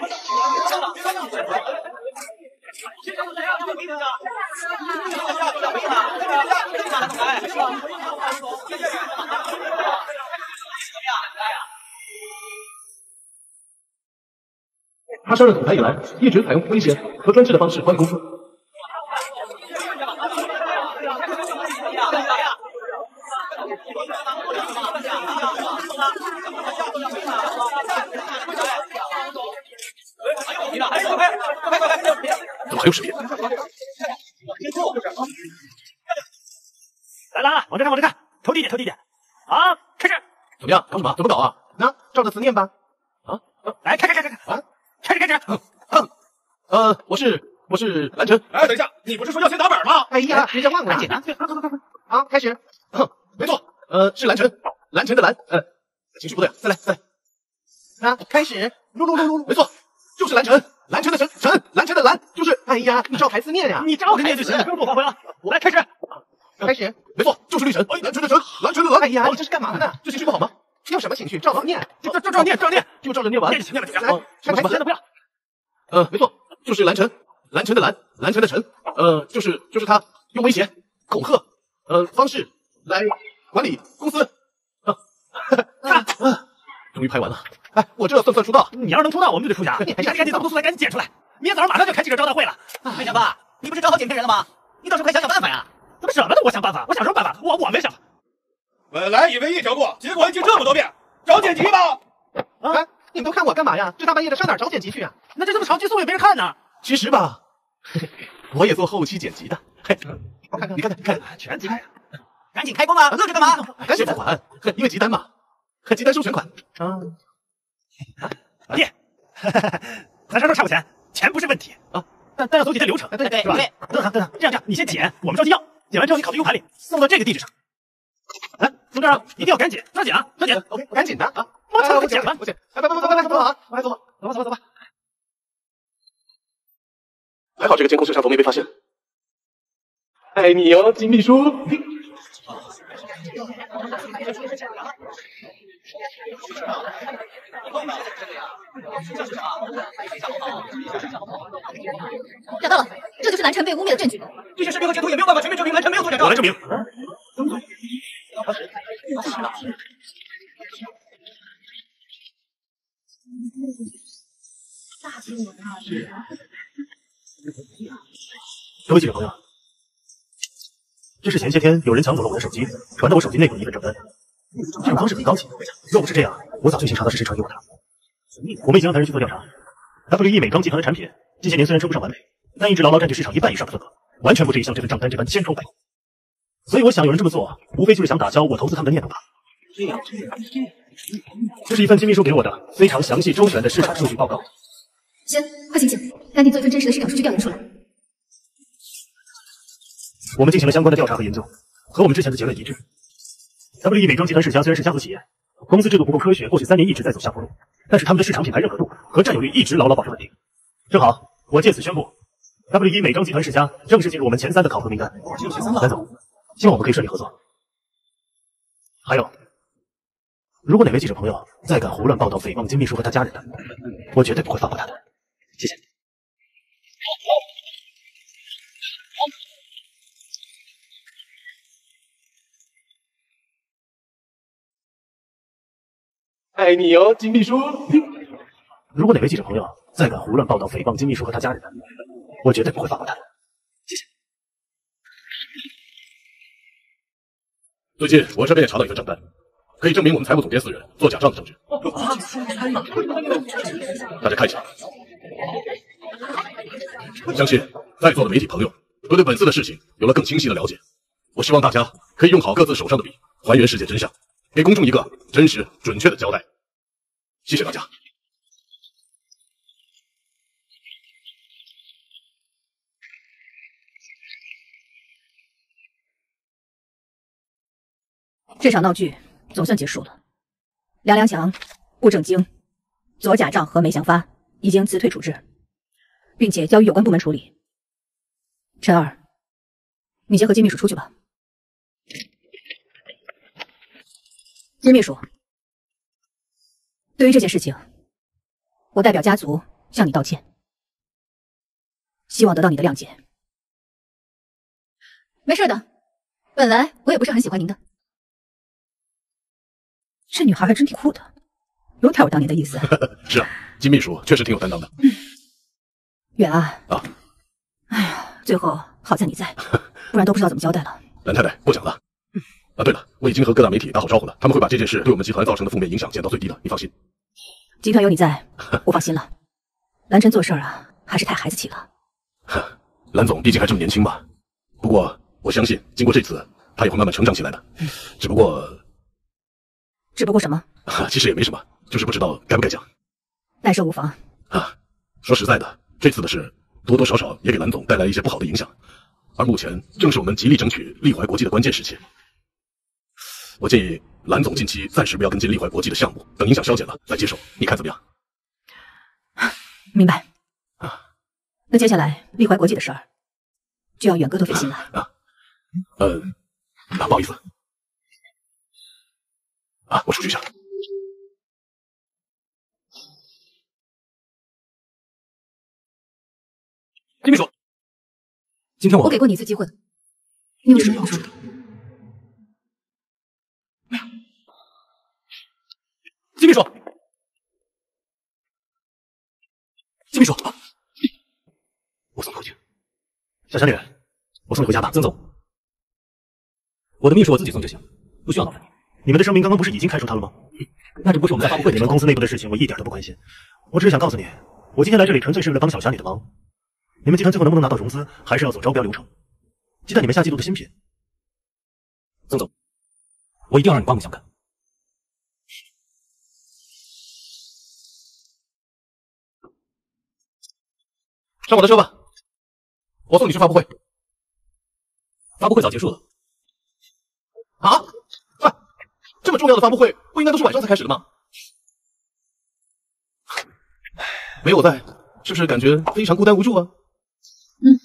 他上任总裁以来，一直采用威胁和专制的方式管理公司。怎么还有视频？来了，往这看，往这看，投地点，投地点。啊，开始。怎么样？搞什么？怎么搞啊？那照着词念吧。啊，来，开开开开开啊！开始开始。哼哼。呃，我是我是蓝晨。哎，等一下，你不是说要先打本吗？哎呀，人家忘了。简单。快快快快！啊，开始。哼，没错，呃，是蓝晨，蓝晨的蓝，呃，情绪不对，再来，再来。啊，开始。噜噜噜噜，没错，就是蓝晨，蓝晨的晨，晨，蓝晨的蓝，就是。哎呀，你照台词念呀，你照着念就行，不用我发挥了。我来开始。开始，没错，就是绿晨，蓝晨的晨，蓝晨的蓝。哎呀，你这是干嘛呢？这情绪不好吗？要什么情绪？照着念，照照照念，照念，就照着念完。念就行，念就行。来，什么什么不要。呃，没错，就是蓝晨，蓝晨的蓝，蓝晨的晨，呃，就是就是他用威胁、恐吓，呃方式来管理公司。啊，终于拍完了。哎，我这算不算出道？你要是能出道，我们就得出家。你赶紧赶紧找个素材，赶紧剪出来。明天早上马上就开记者招待会了。魏小爸，你不是找好剪片人了吗？你倒是快想想办法呀！怎么什么都我想办法？我想什么办法？我我没想法。本来以为一条过，结果还听这么多遍，找剪辑吧。啊，你们都看我干嘛呀？这大半夜的上哪找剪辑去啊？那这这么长剧送给别人看呢？其实吧，我也做后期剪辑的。嘿，我看看，你看看，看全猜。赶紧开工啊！愣着干嘛？赶紧付款，因为急单嘛，急单收全款。啊，老弟，咱啥时候差过钱？钱不是问题啊，但但要走几天流程，对对对，是吧？等等等等，这样这样，你先剪，我们着急要，剪完之后你拷到 U 盘里，送到这个地址上。哎，从这儿啊，一定要赶紧，抓紧啊，抓紧，OK，赶紧的啊！我操，我剪了，我剪，哎，拜拜拜拜拜拜，走啊，快走，走吧走吧走吧。还好这个监控摄像头没被发现。爱你哦，金秘书。找到了，这就是蓝晨被污蔑的证据。这些视频和截图也没有办法全面证明蓝晨没有做假账。我来证明。各位记者朋友，这是前些天有人抢走了我的手机，传到我手机内部的一份账单。这种方式很高级，若不是这样，我早就已经查到是谁传给我的。我们已经安排人去做调查。WE 美妆集团的产品近些年虽然称不上完美，但一直牢牢占据市场一半以上的份额，完全不至于像这份账单这般千疮百孔。所以我想，有人这么做，无非就是想打消我投资他们的念头吧。这样，这样，这样。这是一份金秘书给我的非常详细周全的市场数据报告。行，快醒醒，赶紧做一份真实的市场数据调研出来。我们进行了相关的调查和研究，和我们之前的结论一致。WE 美妆集团世家虽然是家族企业，公司制度不够科学，过去三年一直在走下坡路，但是他们的市场品牌认可度和占有率一直牢牢保持稳定。正好，我借此宣布，WE 美妆集团世家正式进入我们前三的考核名单。蓝总，希望我们可以顺利合作。还有，如果哪位记者朋友再敢胡乱报道诽谤金秘书和他家人的，我绝对不会放过他的。谢谢。爱你哦，金秘书。如果哪位记者朋友再敢胡乱报道诽谤金秘书和他家人的，我绝对不会放过他的。谢谢。最近我这边也查到一份账单，可以证明我们财务总监四人做假账的证据。大家看一下。相信在座的媒体朋友都对本次的事情有了更清晰的了解。我希望大家可以用好各自手上的笔，还原事件真相。给公众一个真实准确的交代，谢谢大家。这场闹剧总算结束了。梁良强、顾正京左假账和梅祥发已经辞退处置，并且交予有关部门处理。陈儿，你先和金秘书出去吧。金秘书，对于这件事情，我代表家族向你道歉，希望得到你的谅解。没事的，本来我也不是很喜欢您的。这女孩还真挺酷的，有点我当年的意思。是啊，金秘书确实挺有担当的。远安啊，哎呀，最后好在你在，不然都不知道怎么交代了。蓝太太，过奖了。啊，对了，我已经和各大媒体打好招呼了，他们会把这件事对我们集团造成的负面影响减到最低的，你放心。集团有你在，我放心了。蓝晨做事啊，还是太孩子气了。蓝总毕竟还这么年轻吧？不过我相信，经过这次，他也会慢慢成长起来的。只不过，只不过什么？其实也没什么，就是不知道该不该讲。耐受无妨。啊，说实在的，这次的事多多少少也给蓝总带来一些不好的影响。而目前正是我们极力争取利怀国际的关键时期。我建议蓝总近期暂时不要跟进利怀国际的项目，等影响消减了再接手，你看怎么样？明白。啊那接下来利怀国际的事儿，就要远哥多费心了。啊呃，啊，不好意思，啊，我出去一下。金秘书，今天我我给过你一次机会，你有什么要说的？金秘书，金秘书，我送你回去。小仙女，我送你回家吧。曾总，我的秘书我自己送就行，不需要劳烦你。你们的声明刚刚不是已经开除他了吗？那这不是我们在发布会你们公司内部的事情，我一点都不关心。我只是想告诉你，我今天来这里纯粹是为了帮小霞你的忙。你们集团最后能不能拿到融资，还是要走招标流程。期待你们下季度的新品。曾总，我一定要让你刮目相看。上我的车吧，我送你去发布会。发布会早结束了。啊？喂，这么重要的发布会，不应该都是晚上才开始的吗？没有我在，是不是感觉非常孤单无助啊？嗯。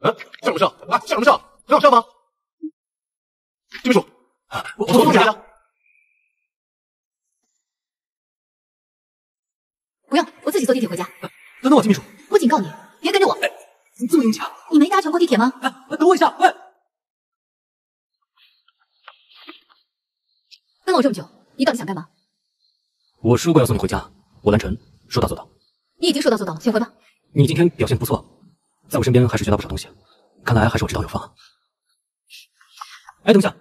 啊，笑什么笑？啊，笑什么笑？很好笑吗？金秘书，我我送你了。不用，我自己坐地铁回家。等等我，金秘书。我警告你，别跟着我。你这么硬气啊？你没搭乘过地铁吗？哎，等我一下。喂，跟了我这么久，你到底想干嘛？我说过要送你回家，我蓝晨说到做到。你已经说到做到了，请回吧。你今天表现不错，在我身边还是学到不少东西，看来还是我指导有方。哎，等一下，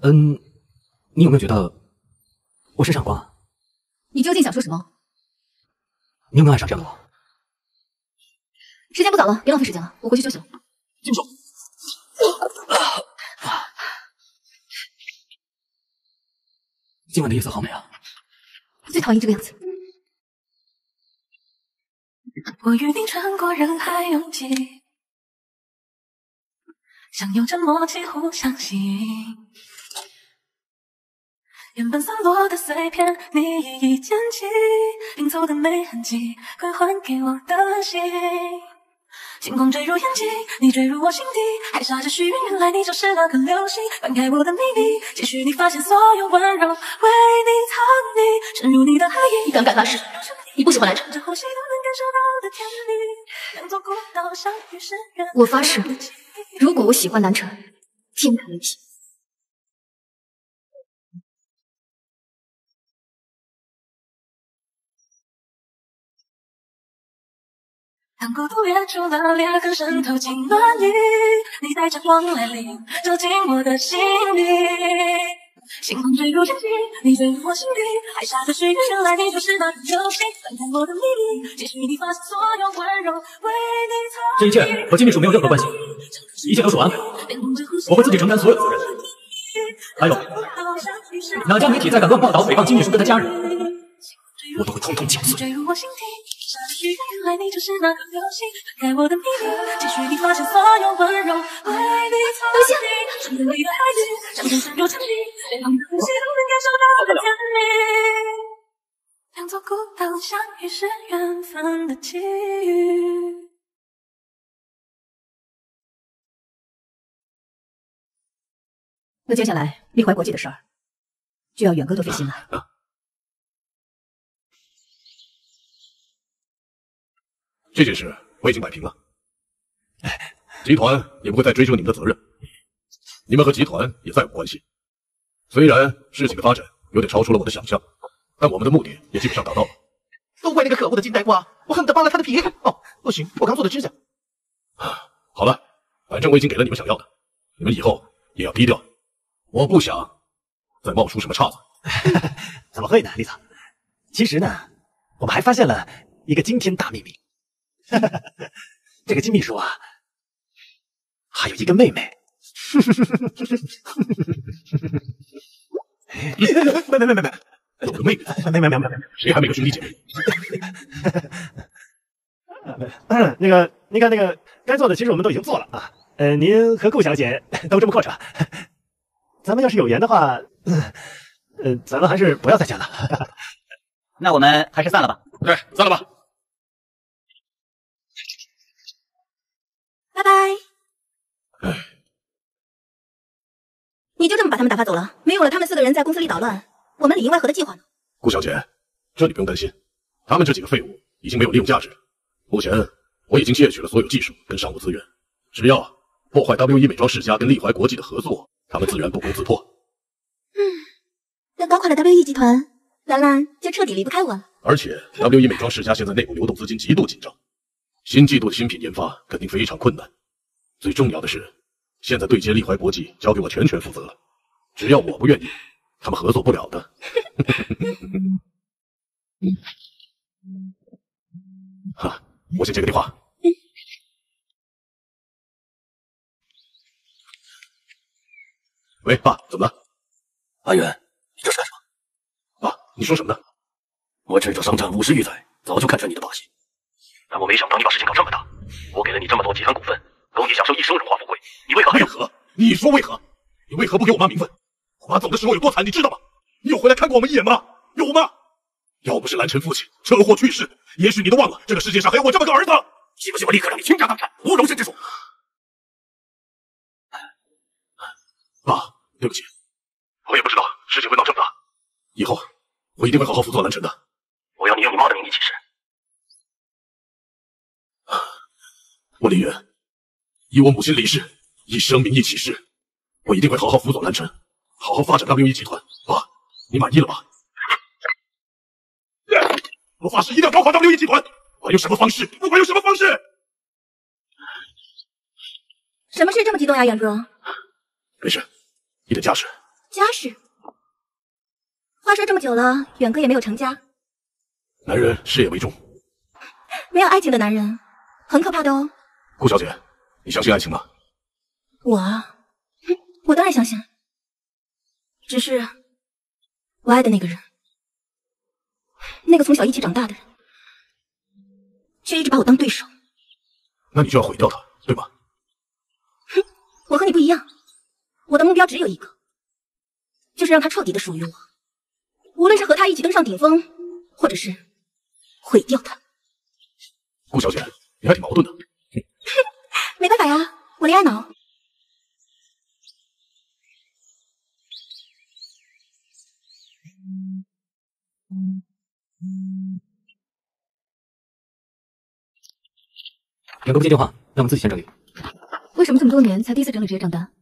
嗯，你有没有觉得我身上有光啊？你究竟想说什么？你有没有爱上这样的我？时间不早了，别浪费时间了，我回去休息了。金秘书，今晚的夜色好美啊！我最讨厌这个样子。我与你穿过人海拥挤，像有着默契互相吸引。原本散落的碎片，你一一捡起，拼凑的没痕迹，快还给我的心。星光坠入眼睛，你坠入我心底，还下着许愿，原来你就是那颗流星。翻开我的秘密，继续你发现所有温柔，为你藏匿，沉入你的海影。你敢不敢发誓，你不喜欢蓝晨？我发誓，如果我喜欢南城，天可雷劈。当孤独越出了裂痕，渗透进暖意，你带着光来临，走进我的心里。星光坠入眼睛，你坠入我心底，还下着许愿，原来你就是那颗流星。翻开我的秘密，继续你发现所有温柔，为你藏这一切和金秘书没有任何关系，一切都是我安排，我会自己承担所有责任。还有，哪家媒体再敢乱报道诽谤金秘书跟他家人，我都会通通剪碎。下着许愿，原来你就是那颗流星。翻开我的秘密，继续你发现所有温柔，为你藏匿，沉入你的海底，像天上有沉寂，连旁的呼吸都能感受到的甜蜜。两座孤岛相遇是缘分的际遇。那接下来利怀国际的事儿，就要远哥多费心了。这件事我已经摆平了，集团也不会再追究你们的责任，你们和集团也再无关系。虽然事情的发展有点超出了我的想象，但我们的目的也基本上达到了。都怪那个可恶的金呆瓜，我恨不得扒了他的皮。哦，不行，我刚做的指甲。好了，反正我已经给了你们想要的，你们以后也要低调，我不想再冒出什么岔子。怎么会呢，李总？其实呢，我们还发现了一个惊天大秘密。这个金秘书啊，还有一个妹妹。没没没没没，有个妹妹，没没没没没，谁还没个兄弟姐妹？那个，您看那个该做的，其实我们都已经做了啊。呃，您和顾小姐都这么阔绰，咱们要是有缘的话，呃，咱们还是不要再见了。那我们还是散了吧。对，散了吧。拜拜。你就这么把他们打发走了？没有了他们四个人在公司里捣乱，我们里应外合的计划呢？顾小姐，这你不用担心，他们这几个废物已经没有利用价值了。目前我已经窃取了所有技术跟商务资源，只要破坏 W 一美妆世家跟利怀国际的合作，他们自然不攻自破。嗯，等搞垮了 W E 集团，兰兰就彻底离不开我了。而且 W 一美妆世家现在内部流动资金极度紧张，新季度的新品研发肯定非常困难。最重要的是，现在对接利怀国际交给我全权负责了，只要我不愿意，他们合作不了的。哈，我先接个电话。喂，爸，怎么了？阿远，你这是干什么？爸，你说什么呢？我趁着商战五十余载，早就看穿你的把戏，但我没想到你把事情搞这么大。我给了你这么多集团股份，供你享受一生荣华富贵，你为何还为何？你说为何？你为何不给我妈名分？我妈走的时候有多惨，你知道吗？你有回来看过我们一眼吗？有吗？要不是蓝晨父亲车祸去世，也许你都忘了这个世界上还有我这么个儿子。信不信我立刻让你倾家荡产，无容身之处？爸，对不起，我也不知道事情会闹这么大。以后我一定会好好辅佐蓝晨的。我要你用你妈的名义起誓。我林远，以我母亲离世，以生名义起誓，我一定会好好辅佐蓝晨，好好发展 W 一集团。爸，你满意了吧？我发誓一定要搞垮 W 一集团，不管用什么方式，不管用什么方式。什么事这么激动呀，远哥？没事，一点家事。家事？话说这么久了，远哥也没有成家。男人事业为重，没有爱情的男人很可怕的哦。顾小姐，你相信爱情吗？我啊，我当然相信。只是我爱的那个人，那个从小一起长大的人，却一直把我当对手。那你就要毁掉他，对吗？哼，我和你不一样，我的目标只有一个，就是让他彻底的属于我。无论是和他一起登上顶峰，或者是毁掉他。顾小姐，你还挺矛盾的。没办法呀，我恋爱脑。远哥不接电话，那我们自己先整理。为什么这么多年才第一次整理这些账单？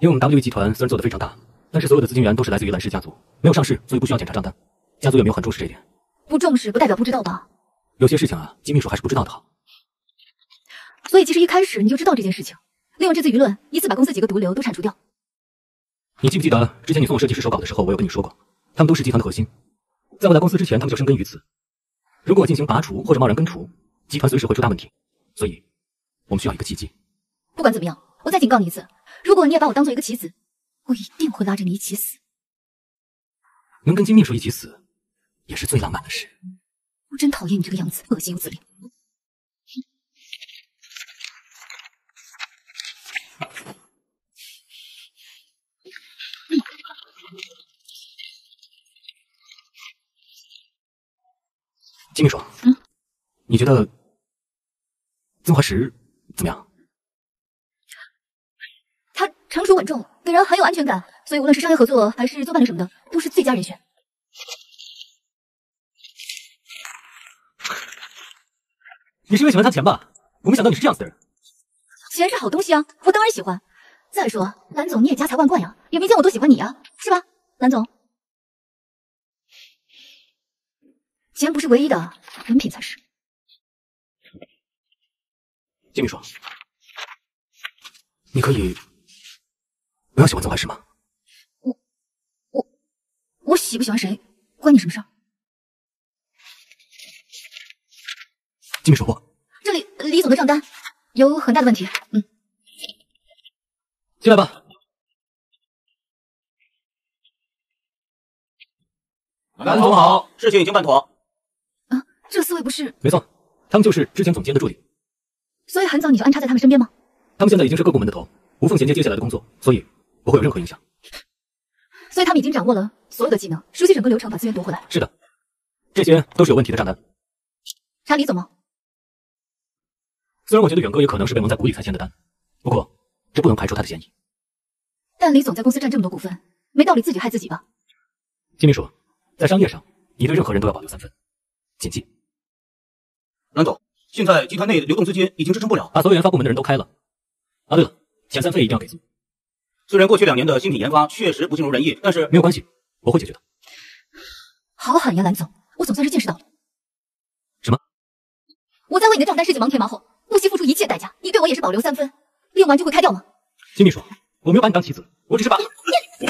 因为我们 W 集团虽然做的非常大，但是所有的资金源都是来自于蓝氏家族，没有上市，所以不需要检查账单。家族有没有很重视这一点。不重视不代表不知道吧？有些事情啊，金秘书还是不知道的好。所以其实一开始你就知道这件事情，利用这次舆论，一次把公司几个毒瘤都铲除掉。你记不记得之前你送我设计师手稿的时候，我有跟你说过，他们都是集团的核心，在我来公司之前，他们就生根于此。如果我进行拔除或者贸然根除，集团随时会出大问题。所以，我们需要一个契机。不管怎么样，我再警告你一次，如果你也把我当做一个棋子，我一定会拉着你一起死。能跟金秘书一起死，也是最浪漫的事。我真讨厌你这个样子，恶心又自恋。金秘书，嗯，你觉得曾华石怎么样？他成熟稳重，给人很有安全感，所以无论是商业合作还是做伴侣什么的，都是最佳人选。你是因为喜欢他钱吧？我没想到你是这样子的人。钱是好东西啊，我当然喜欢。再说，蓝总你也家财万贯呀，也没见我多喜欢你呀，是吧，蓝总？钱不是唯一的，人品才是。金秘书，你可以不要喜欢曾怀石吗？我我我喜不喜欢谁，关你什么事儿？金秘书，这里李总的账单有很大的问题。嗯，进来吧。南总好，事情已经办妥。这四位不是？没错，他们就是之前总监的助理，所以很早你就安插在他们身边吗？他们现在已经是各部门的头，无缝衔接接下来的工作，所以不会有任何影响。所以他们已经掌握了所有的技能，熟悉整个流程，把资源夺回来。是的，这些都是有问题的账单。查李总吗？虽然我觉得远哥也可能是被蒙在鼓里才签的单，不过这不能排除他的嫌疑。但李总在公司占这么多股份，没道理自己害自己吧？金秘书，在商业上，你对任何人都要保留三分，谨记。蓝总，现在集团内流动资金已经支撑不了，把所有研发部门的人都开了。啊，对了，遣散费一定要给足。虽然过去两年的新品研发确实不尽如人意，但是没有关系，我会解决的。好狠呀，蓝总，我总算是见识到了。什么？我在为你的账单事情忙前忙后，不惜付出一切代价，你对我也是保留三分，用完就会开掉吗？金秘书，我没有把你当棋子，我只是把你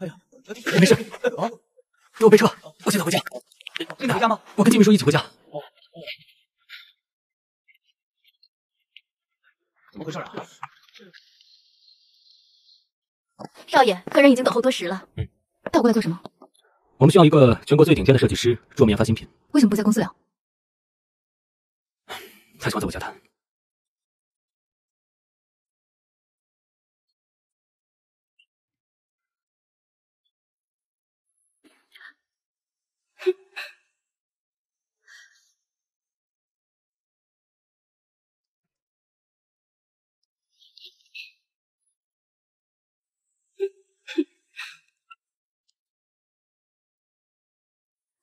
哎呀，没事，啊给我备车，我现在回家。现在回家吗？我跟金秘书一起回家。怎么回事啊？少爷，客人已经等候多时了。嗯，带我过来做什么？我们需要一个全国最顶尖的设计师，助我们研发新品。为什么不在公司聊？他喜欢在我家谈。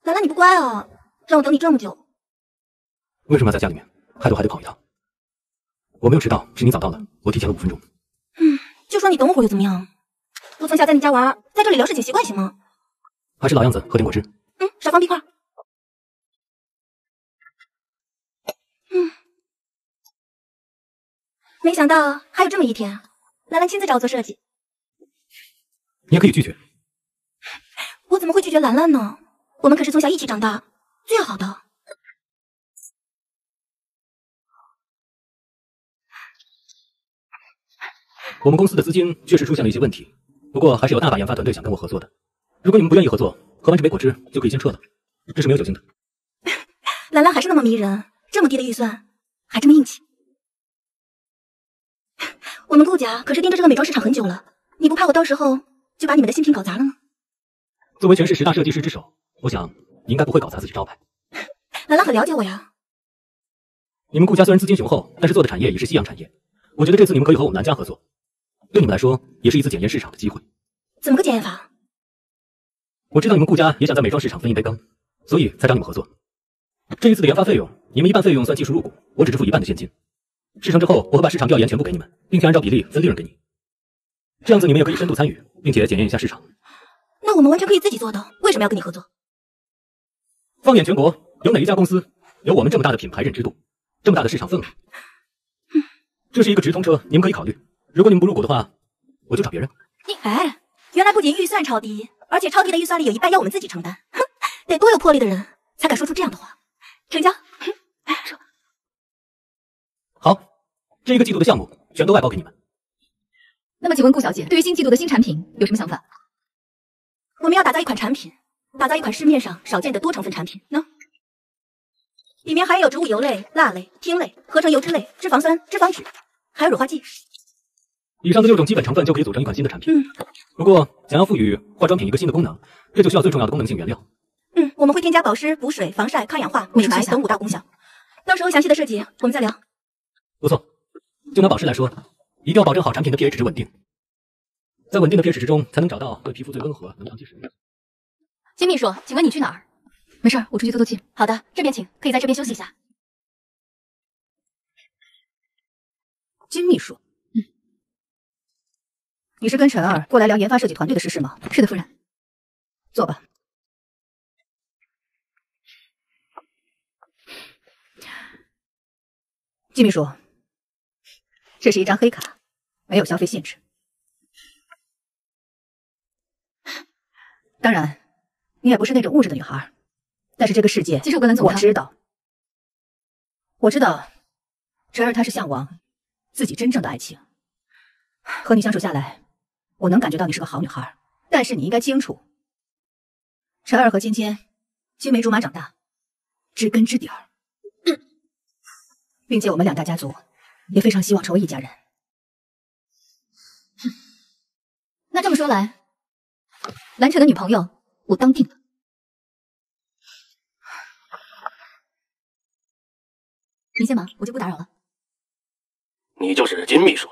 兰兰，你不乖啊，让我等你这么久。为什么要在家里面？害得我还得跑一趟。我没有迟到，是你早到了，我提前了五分钟。嗯，就说你等我会儿又怎么样？我从小在你家玩，在这里聊事情习惯行吗？还是老样子，喝点果汁。嗯，少放冰块。嗯，没想到还有这么一天，兰兰亲自找我做设计。你也可以拒绝。我怎么会拒绝兰兰呢？我们可是从小一起长大，最好的。我们公司的资金确实出现了一些问题，不过还是有大把研发团队想跟我合作的。如果你们不愿意合作，喝完这杯果汁就可以先撤了，这是没有酒精的。兰兰还是那么迷人，这么低的预算，还这么硬气。我们顾家可是盯着这个美妆市场很久了，你不怕我到时候就把你们的新品搞砸了吗？作为全市十大设计师之首，我想你应该不会搞砸自己招牌。兰兰很了解我呀。你们顾家虽然资金雄厚，但是做的产业也是夕阳产业。我觉得这次你们可以和我们南家合作，对你们来说也是一次检验市场的机会。怎么个检验法？我知道你们顾家也想在美妆市场分一杯羹，所以才找你们合作。这一次的研发费用，你们一半费用算技术入股，我只支付一半的现金。事成之后，我会把市场调研全部给你们，并且按照比例分利润给你。这样子你们也可以深度参与，并且检验一下市场。那我们完全可以自己做的，为什么要跟你合作？放眼全国，有哪一家公司有我们这么大的品牌认知度，这么大的市场份额？这是一个直通车，你们可以考虑。如果你们不入股的话，我就找别人。你哎，原来不仅预算超低，而且超低的预算里有一半要我们自己承担。哼，得多有魄力的人才敢说出这样的话。成交。哎，说好，这一个季度的项目全都外包给你们。那么，请问顾小姐，对于新季度的新产品有什么想法？我们要打造一款产品，打造一款市面上少见的多成分产品呢。里面含有植物油类、蜡类、烃类、合成油脂类、脂肪酸、脂肪酯，还有乳化剂。以上的六种基本成分就可以组成一款新的产品。嗯，不过想要赋予化妆品一个新的功能，这就需要最重要的功能性原料。嗯，我们会添加保湿、补水、防晒、抗氧化、美白等五大功效。到时候详细的设计我们再聊。不错，就拿保湿来说，一定要保证好产品的 pH 值稳定，在稳定的 pH 值中才能找到对皮肤最温和、能长期使用。金秘书，请问你去哪儿？没事，我出去透透气。好的，这边请，可以在这边休息一下。金秘书，嗯，你是跟陈二过来聊研发设计团队的事是吗？是的，夫人。坐吧。金秘书，这是一张黑卡，没有消费限制。当然，你也不是那种物质的女孩，但是这个世界，其实我跟蓝总我知道，我知道，陈儿她是向往自己真正的爱情。和你相处下来，我能感觉到你是个好女孩，但是你应该清楚，陈儿和芊芊青梅竹马长大，知根知底儿。并且我们两大家族也非常希望成为一家人。那这么说来，蓝晨的女朋友我当定了。您先忙，我就不打扰了。你就是金秘书？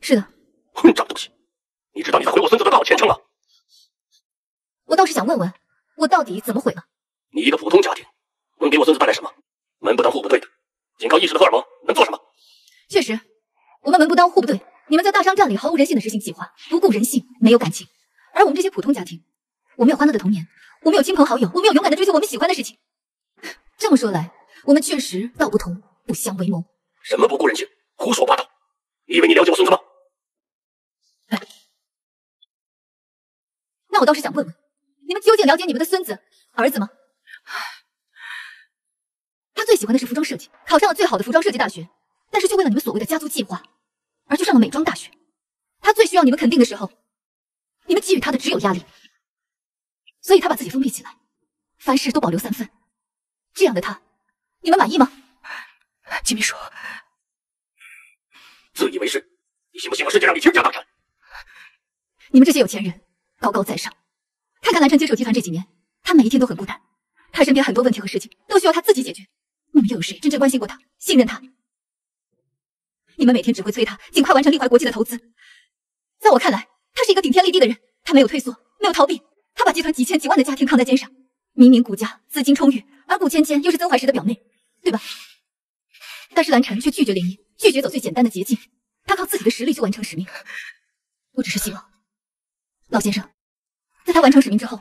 是的。混账东西！你知道你在毁我孙子的大好前程吗？我倒是想问问，我到底怎么毁了？你一个普通家庭，能给我孙子带来什么？门不当户不对的，仅靠一时的荷尔蒙能做什么？确实，我们门不当户不对。你们在大商战里毫无人性的执行计划，不顾人性，没有感情。而我们这些普通家庭，我们有欢乐的童年，我们有亲朋好友，我们有勇敢的追求我们喜欢的事情。这么说来，我们确实道不同，不相为谋。什么不顾人情，胡说八道！你以为你了解我孙子吗？那我倒是想问问，你们究竟了解你们的孙子儿子吗？他最喜欢的是服装设计，考上了最好的服装设计大学，但是却为了你们所谓的家族计划，而去上了美妆大学。他最需要你们肯定的时候，你们给予他的只有压力，所以他把自己封闭起来，凡事都保留三分。这样的他，你们满意吗？金秘书，自以为是，你信不信我世界让你倾家荡产？你们这些有钱人高高在上，看看蓝城接手集团这几年，他每一天都很孤单，他身边很多问题和事情都需要他自己解决。你们又有谁真正关心过他、信任他？你们每天只会催他尽快完成立怀国际的投资。在我看来，他是一个顶天立地的人，他没有退缩，没有逃避，他把集团几千几万的家庭扛在肩上。明明顾家资金充裕，而顾芊芊又是曾怀石的表妹，对吧？但是蓝晨却拒绝联姻，拒绝走最简单的捷径，他靠自己的实力去完成使命。我只是希望，老先生，在他完成使命之后，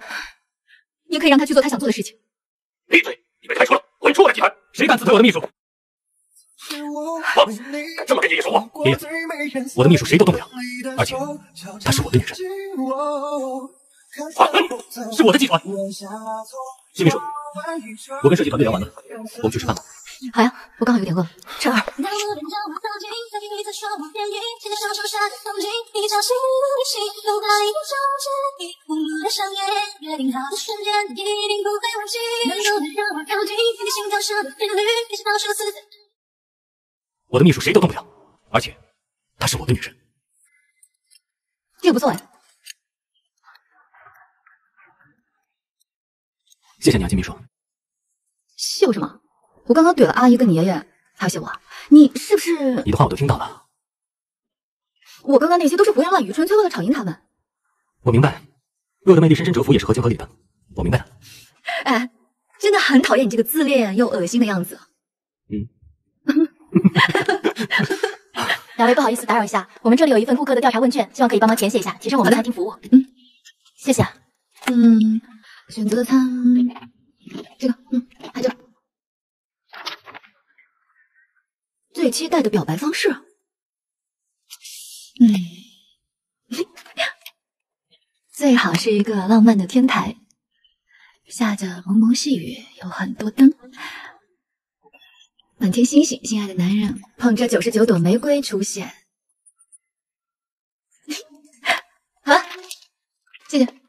也可以让他去做他想做的事情。闭嘴！你被开除了，滚出我的集团！谁敢辞退我的秘书？放肆！敢这么跟爷爷说话？爷爷，我的秘书谁都动不了，而且她是我的女人。是我的集团。新秘书，我跟设计团队聊完了，我们去吃饭吧。好呀，我刚好有点饿。陈二。我的秘书谁都动不了，而且她是我的女人。这个不错哎。谢谢你啊，金秘书。谢我什么？我刚刚怼了阿姨跟你爷爷，还要谢我？你是不是？你的话我都听到了。我刚刚那些都是胡言乱语，纯粹为了吵赢他们。我明白，若的魅力深深折服也是合情合理的，我明白的。哎，真的很讨厌你这个自恋又恶心的样子。嗯。两位不好意思打扰一下，我们这里有一份顾客的调查问卷，希望可以帮忙填写一下，提升我们的餐厅服务。嗯，谢谢。嗯，选择的餐，这个，嗯，还这个。最期待的表白方式，嗯，最好是一个浪漫的天台，下着蒙蒙细雨，有很多灯，满天星星，心爱的男人捧着九十九朵玫瑰出现。好 了，谢谢。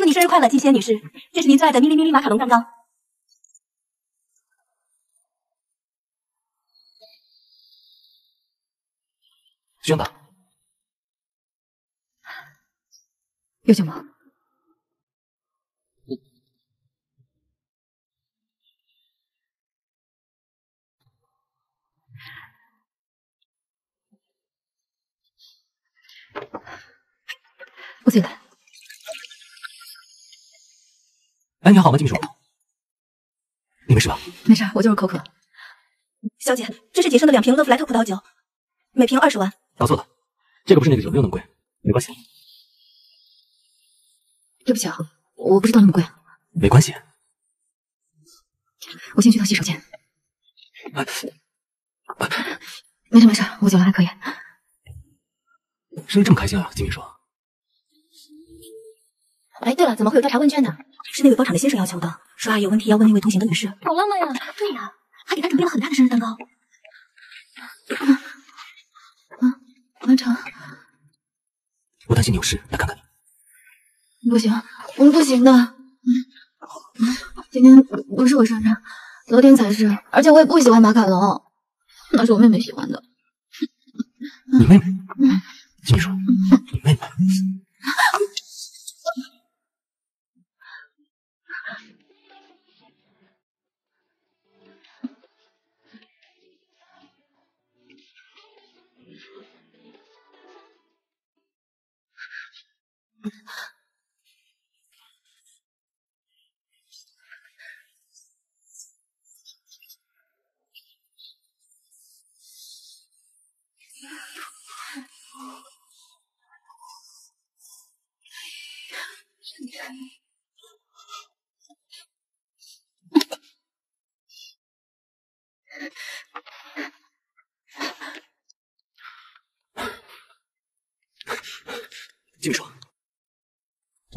祝你生日快乐，金仙女士！这是您最爱的咪咪咪咪马卡龙蛋糕。需要的。有酒吗？我自己来。哎，你好吗，金秘书？你没事吧？没事，我就是口渴。小姐，这是仅剩的两瓶勒芙莱特葡萄酒，每瓶二十万。搞错了，这个不是那个酒，没有那么贵，没关系。对不起啊，我不知道那么贵。没关系。我先去趟洗手间。没事没事，我酒量还可以。生意这么开心啊，金秘书。哎，对了，怎么会有调查问卷呢？是那位包场的先生要求的，说阿姨有问题要问那位同行的女士。好浪漫呀！对呀，还给她准备了很大的生日蛋糕。嗯，完成。我担心你有事，来看看你。不行，我们不行的。嗯今天不是我生日，昨天才是，而且我也不喜欢马卡龙，那是我妹妹喜欢的。你妹妹？金秘书，你妹妹？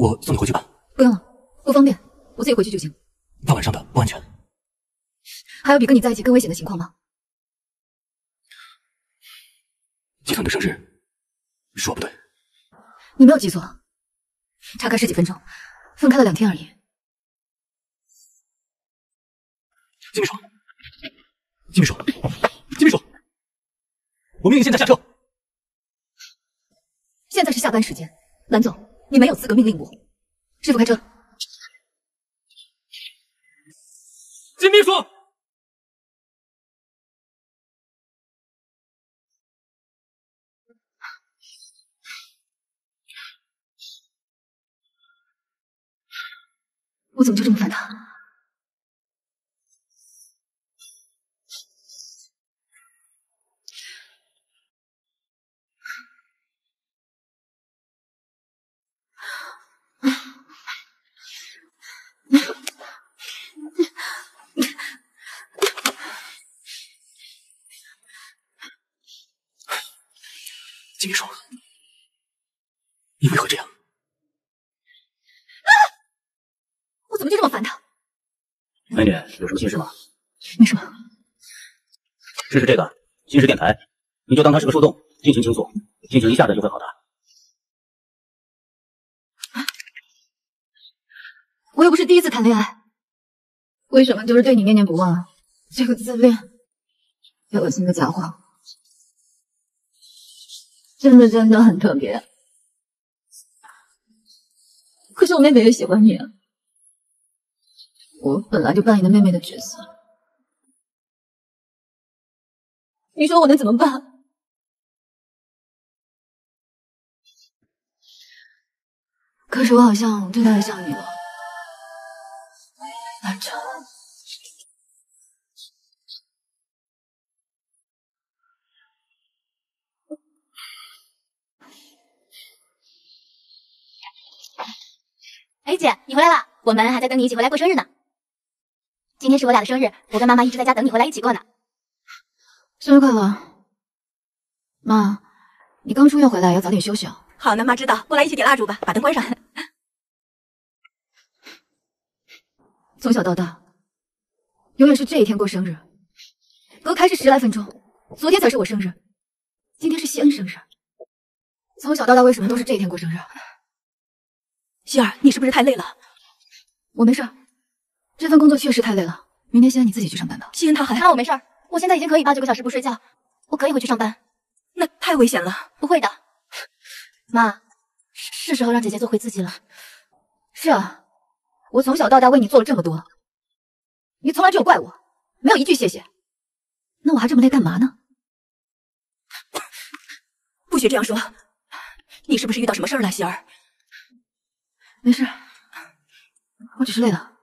我送你回去吧。不用了，不方便，我自己回去就行。大晚上的不安全。还有比跟你在一起更危险的情况吗？集团的生日是我不对，你没有记错，差开十几分钟，分开了两天而已。金秘书，金秘书，金秘书，我命令现在下车。现在是下班时间，蓝总，你没有资格命令我。师傅开车。金秘书，我怎么就这么烦他？金秘书，你为何这样？啊我怎么就这么烦他？美女，有什么心事吗？没什么。试试这个心事电台，你就当它是个树洞，尽情倾诉，心情一下子就会好的。我又不是第一次谈恋爱，为什么就是对你念念不忘啊？这个自恋又恶心的家伙，真的真的很特别。可是我妹妹也喜欢你啊，我本来就扮演的妹妹的角色，你说我能怎么办？可是我好像对她也像你了。哎，姐，你回来了，我们还在等你一起回来过生日呢。今天是我俩的生日，我跟妈妈一直在家等你回来一起过呢。生日快乐，妈！你刚出院回来，要早点休息啊。好的，妈知道。过来一起点蜡烛吧，把灯关上。从小到大，永远是这一天过生日，隔开是十来分钟。昨天才是我生日，今天是西恩生日。从小到大，为什么都是这一天过生日？希儿，你是不是太累了？我没事，这份工作确实太累了。明天西恩你自己去上班吧。西恩他还……那我没事，我现在已经可以八九个小时不睡觉，我可以回去上班。那太危险了。不会的，妈，是时候让姐姐做回自己了。是啊，我从小到大为你做了这么多，你从来只有怪我，没有一句谢谢。那我还这么累干嘛呢？不许这样说。你是不是遇到什么事儿了，希儿？没事，我只是累了。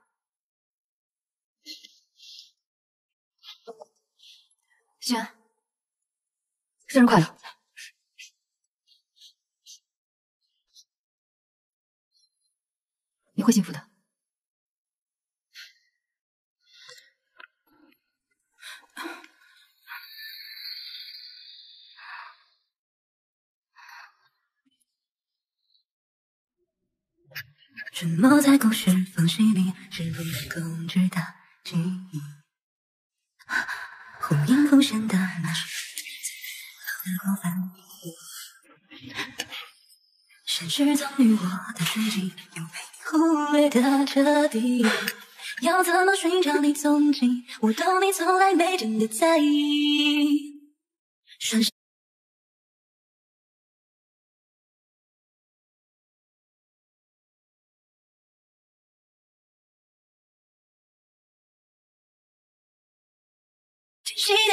西安，生日快乐！你会幸福的。沉默在故事缝隙里，是不能控制的记忆。忽隐忽现的那是的过分。现实赠予我的奇迹，又被你忽略的彻底。要怎么寻找你踪迹？我懂你从来没真的在意。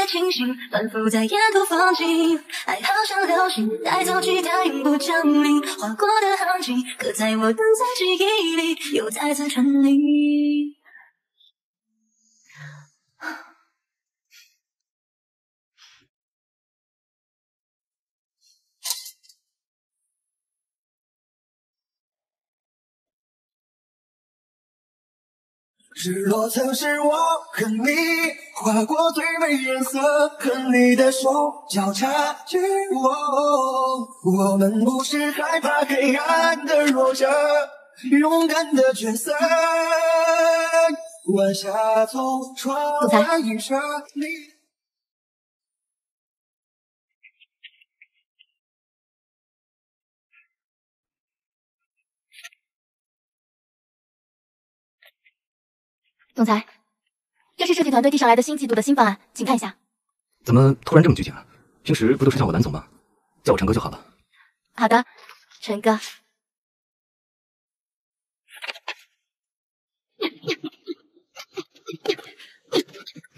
清晰的清醒，反复在沿途风景。爱好像流星，带走期待永不降临。划过的痕迹，刻在我短暂记忆里，又再次沉溺。日落曾是我和你划过最美颜色，和你的手交叉紧握。我们不是害怕黑暗的弱者，勇敢的角色。晚霞从窗外映射你。总裁，这是设计团队递上来的新季度的新方案，请看一下。怎么突然这么拘谨啊？平时不都是叫我蓝总吗？叫我陈哥就好了。好的，陈哥。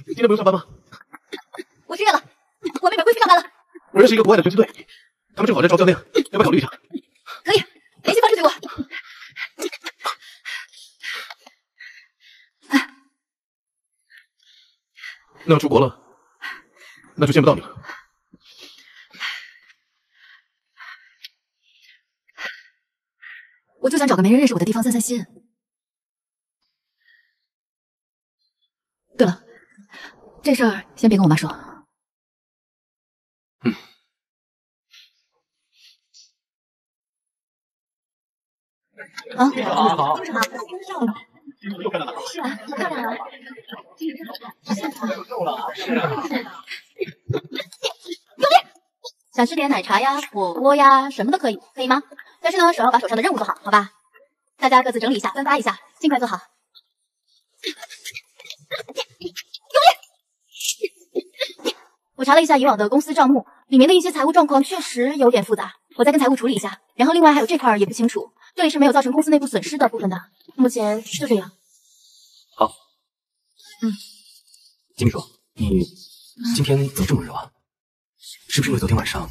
今天不用上班吗？我失业了，我妹妹恢复上班了。我认识一个国外的拳击队，他们正好在招教练，要不要考虑一下？可以，联系方式给我。那要出国了，那就见不到你了。我就想找个没人认识我的地方散散心。对了，这事儿先别跟我妈说。嗯。啊，好好。好。又漂亮了。是啊，漂亮啊。有力。想吃点奶茶呀、火锅呀，什么都可以，可以吗？但是呢，首要把手上的任务做好，好吧？大家各自整理一下，分发一下，尽快做好。我查了一下以往的公司账目，里面的一些财务状况确实有点复杂，我再跟财务处理一下。然后另外还有这块也不清楚，这里是没有造成公司内部损失的部分的。目前就这样。好。嗯。金秘书，你今天怎么这么温柔啊？是不是因为昨天晚上？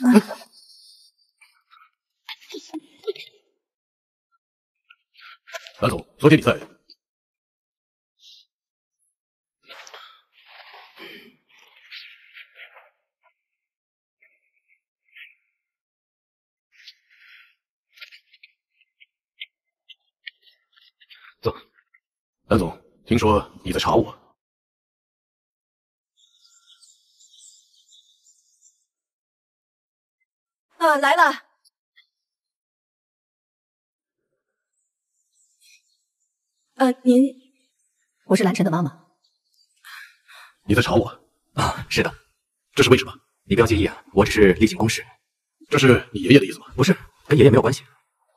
蓝总，昨天你在？走。蓝总，听说你在查我。啊，来了。呃，您，我是蓝晨的妈妈。你在查我啊？是的。这是为什么？你不要介意啊，我只是例行公事。这是你爷爷的意思吗？不是，跟爷爷没有关系，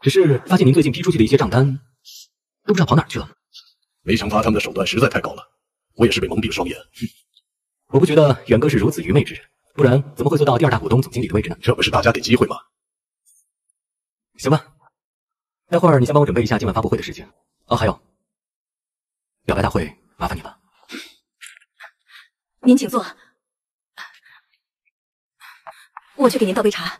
只是发现您最近批出去的一些账单，都不知道跑哪儿去了。梅强发他们的手段实在太高了，我也是被蒙蔽了双眼。我不觉得远哥是如此愚昧之人，不然怎么会做到第二大股东、总经理的位置呢？这不是大家给机会吗？行吧，待会儿你先帮我准备一下今晚发布会的事情。哦，还有，表白大会麻烦你了。您请坐，我去给您倒杯茶。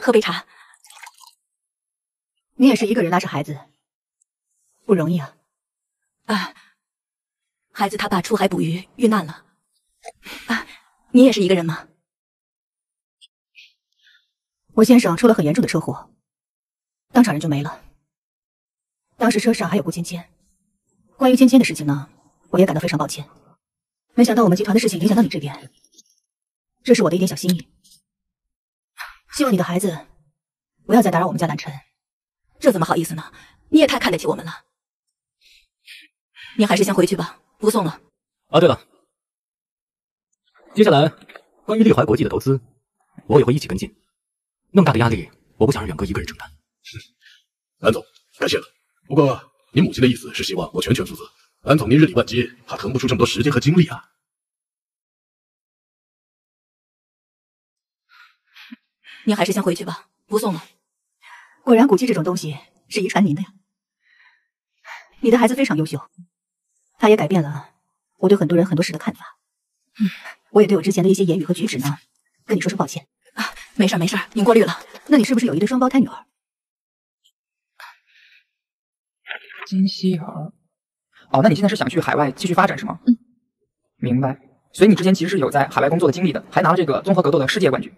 喝杯茶。你也是一个人拉扯孩子，不容易啊！啊，孩子他爸出海捕鱼遇难了。啊，你也是一个人吗？我先生出了很严重的车祸，当场人就没了。当时车上还有顾芊芊。关于芊芊的事情呢，我也感到非常抱歉。没想到我们集团的事情影响到你这边，这是我的一点小心意。希望你的孩子不要再打扰我们家南辰。这怎么好意思呢？你也太看得起我们了。您还是先回去吧，不送了。啊，对了，接下来关于利怀国际的投资，我也会一起跟进。那么大的压力，我不想让远哥一个人承担。安总，感谢了。不过您母亲的意思是希望我全权负责。安总，您日理万机，怕腾不出这么多时间和精力啊。您还是先回去吧，不送了。果然，骨气这种东西是遗传您的呀。你的孩子非常优秀，他也改变了我对很多人很多事的看法。嗯，我也对我之前的一些言语和举止呢，跟你说声抱歉啊。没事没事，您过滤了。那你是不是有一对双胞胎女儿？金希儿，哦，那你现在是想去海外继续发展是吗？嗯，明白。所以你之前其实是有在海外工作的经历的，还拿了这个综合格斗的世界冠军。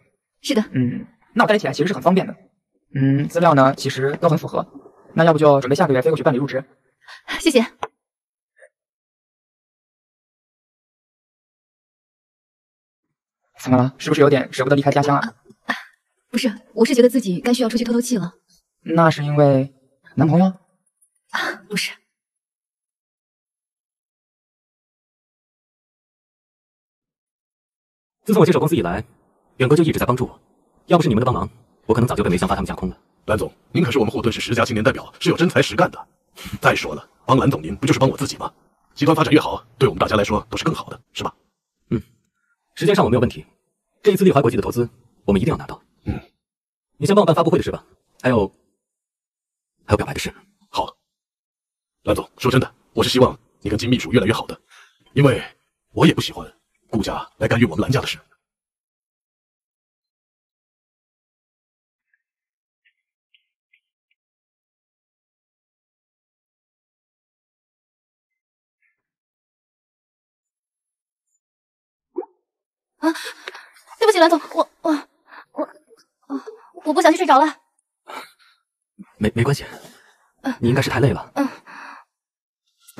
是的，嗯，那我带你起来其实是很方便的。嗯，资料呢其实都很符合。那要不就准备下个月飞过去办理入职？谢谢。怎么了？是不是有点舍不得离开家乡啊？不是，我是觉得自己该需要出去透透气了。那是因为男朋友？啊，不是。自从我接手公司以来，远哥就一直在帮助我。要不是你们的帮忙，我可能早就被梅香发他们架空了。蓝总，您可是我们霍顿市十佳青年代表，是有真才实干的。再说了，帮蓝总您不就是帮我自己吗？集团发展越好，对我们大家来说都是更好的，是吧？嗯，时间上我没有问题。这一次利华国际的投资，我们一定要拿到。嗯，你先帮我办发布会的事吧，还有还有表白的事。好，蓝总，说真的，我是希望你跟金秘书越来越好的，因为我也不喜欢顾家来干预我们蓝家的事。啊，对不起，蓝总，我我我我我不小心睡着了。没没关系，你应该是太累了。嗯。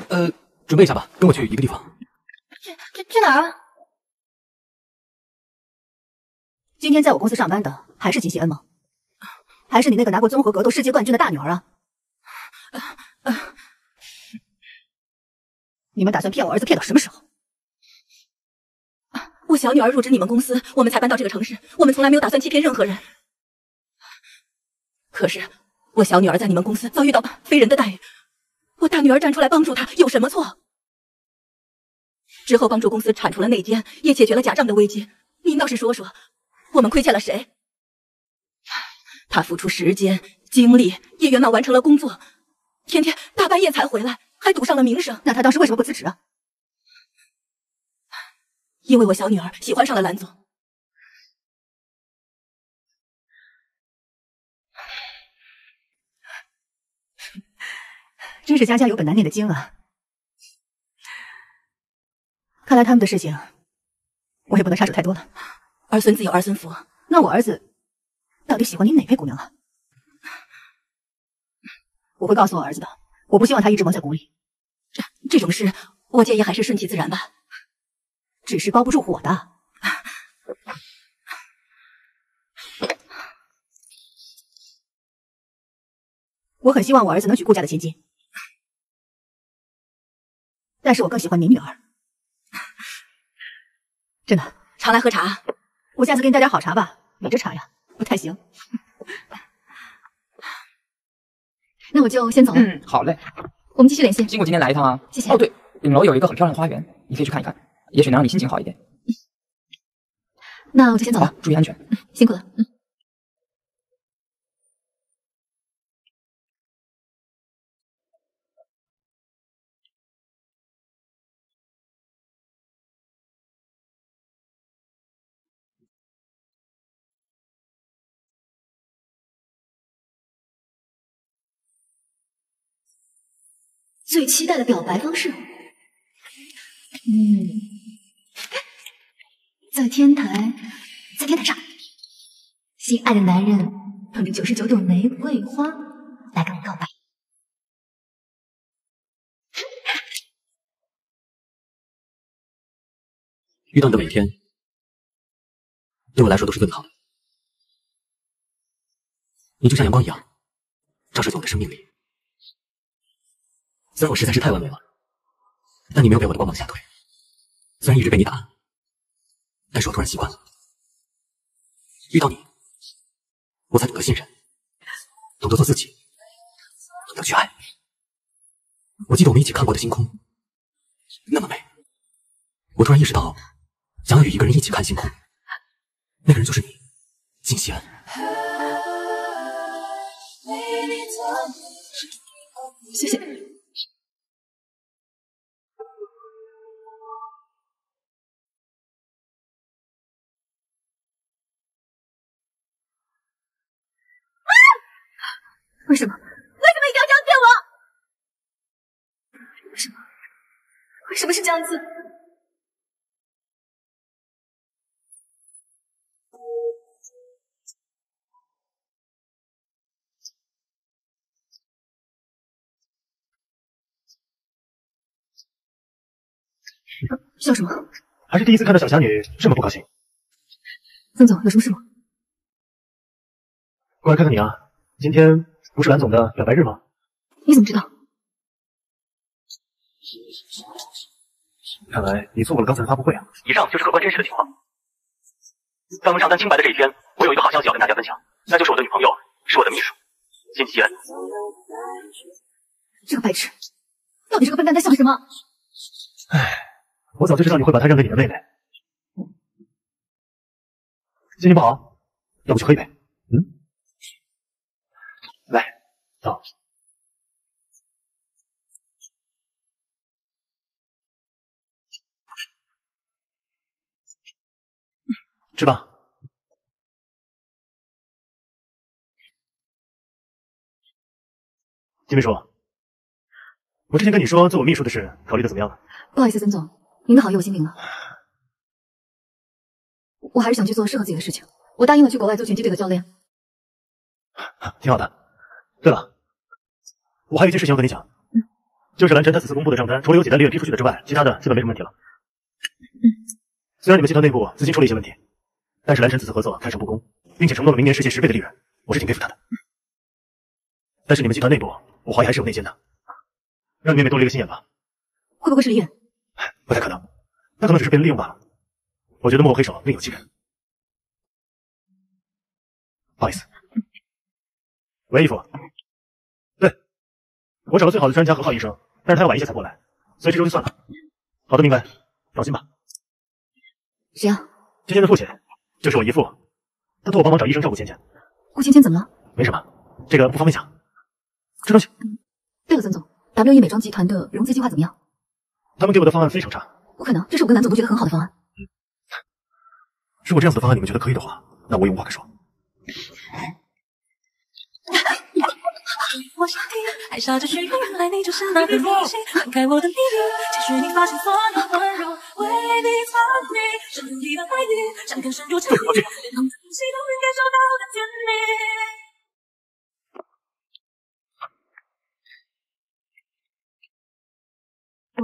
呃，准备一下吧，跟我去一个地方。去去去哪儿啊？今天在我公司上班的还是金希恩吗？还是你那个拿过综合格斗世界冠军的大女儿啊？你们打算骗我儿子骗到什么时候？我小女儿入职你们公司，我们才搬到这个城市。我们从来没有打算欺骗任何人。可是我小女儿在你们公司遭遇到非人的待遇，我大女儿站出来帮助她，有什么错？之后帮助公司铲除了内奸，也解决了假账的危机。您倒是说说，我们亏欠了谁？她付出时间精力，也圆满完成了工作，天天大半夜才回来，还赌上了名声。那她当时为什么不辞职啊？因为我小女儿喜欢上了蓝总，真是家家有本难念的经啊！看来他们的事情，我也不能插手太多了。儿孙自有儿孙福，那我儿子到底喜欢你哪位姑娘啊？我会告诉我儿子的，我不希望他一直蒙在鼓里。这这种事，我建议还是顺其自然吧。纸是包不住火的。我很希望我儿子能娶顾家的千金，但是我更喜欢你女儿。真的，常来喝茶。我下次给你带点好茶吧。你这茶呀，不太行。那我就先走了。嗯，好嘞。我们继续联系。辛苦今天来一趟啊。谢谢。哦，对，顶楼有一个很漂亮的花园，你可以去看一看。也许能让你心情好一点。那我就先走了，注意安全。嗯，辛苦了。嗯。最期待的表白方式，嗯。在天台，在天台上，心爱的男人捧着九十九朵玫瑰花来跟我告白。遇到你的每一天，对我来说都是最好的。你就像阳光一样，照射进我的生命里。虽然我实在是太完美了，但你没有被我的光芒吓退。虽然一直被你打。但是我突然习惯了。遇到你，我才懂得信任，懂得做自己，懂得去爱。我记得我们一起看过的星空，那么美。我突然意识到，想要与一个人一起看星空，那个人就是你，靳希恩。谢谢。为什么？为什么一定要这样对我？为什么？为什么是这样子？笑什么？还是第一次看到小侠女这么不高兴？曾总有什么事吗？过来看看你啊，今天不是蓝总的表白日吗？你怎么知道？看来你错过了刚才的发布会啊！以上就是客观真实的情况。刚能上单清白的这一天，我有一个好消息要跟大家分享，那就是我的女朋友是我的秘书金希恩。这个白痴，到底是个笨蛋在想什么？唉，我早就知道你会把她让给你的妹妹。心情不好，要不去喝一杯？嗯，来，走。吃吧。金秘书，我之前跟你说做我秘书的事，考虑的怎么样了？不好意思，曾总，您的好意我心领了。我还是想去做适合自己的事情。我答应了去国外做拳击队的教练。挺好的。对了，我还有一件事情要跟你讲，就是蓝晨他此次公布的账单，除了有几单利润批出去的之外，其他的基本没什么问题了。虽然你们集团内部资金出了一些问题，但是蓝晨此次合作开诚布公，并且承诺了明年实现十倍的利润，我是挺佩服他的。但是你们集团内部，我怀疑还是有内奸的，让你妹妹多留一个心眼吧。会不会是李远？不太可能，他可能只是被人利用罢了。我觉得幕后黑手另有其人。不好意思，喂，义父。对，我找了最好的专家何浩医生，但是他要晚一些才过来，所以这周就算了。好的，明白，放心吧。谁啊？芊芊的父亲，就是我姨父，他托我帮忙找医生照顾芊芊。顾芊芊怎么了？没什么，这个不方便讲。吃东西。对了，曾总，WE 美妆集团的融资计划怎么样？他们给我的方案非常差。不可能，这是我跟蓝总都觉得很好的方案。如果这样子的方案你们觉得可以的话，那我也无话可说。我我的秘密，期许你发现所有温柔，为你藏匿，深入你的怀里，想更深入沉溺，连同呼吸都能感受到的甜蜜。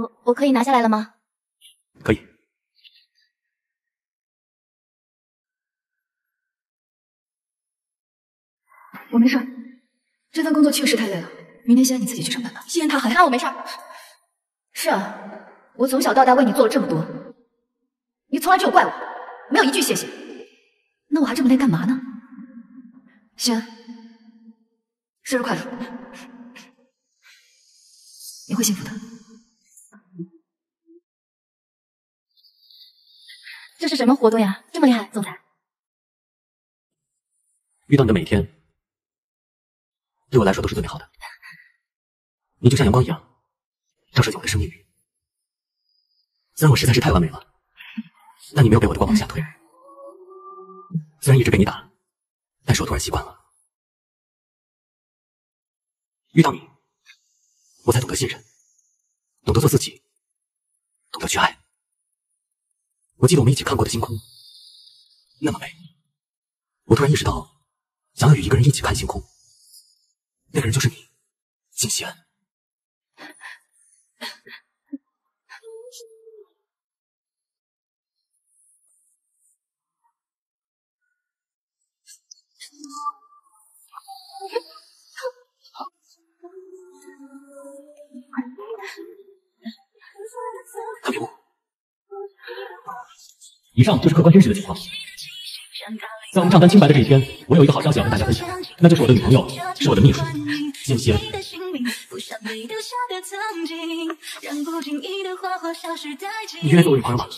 我我可以拿下来了吗？可以。我没事，这份工作确实太累了。明天先你自己去上班吧。既然他还……那我没事。是啊，我从小到大为你做了这么多，你从来只有怪我，没有一句谢谢。那我还这么累干嘛呢？先，生日快乐！你会幸福的。这是什么活动呀？这么厉害，总裁！遇到你的每一天，对我来说都是最美好的。你就像阳光一样，照射进我的生命里。虽然我实在是太完美了，但你没有被我的光芒吓退。虽然一直被你打，但是我突然习惯了。遇到你，我才懂得信任，懂得做自己，懂得去爱。我记得我们一起看过的星空，那么美。我突然意识到，想要与一个人一起看星空，那个人就是你，金希恩。看屏幕。以上就是客观真实的情况。在我们账单清白的这一天，我有一个好消息要跟大家分享，那就是我的女朋友是我的秘书金仙。你愿意做我女朋友吗？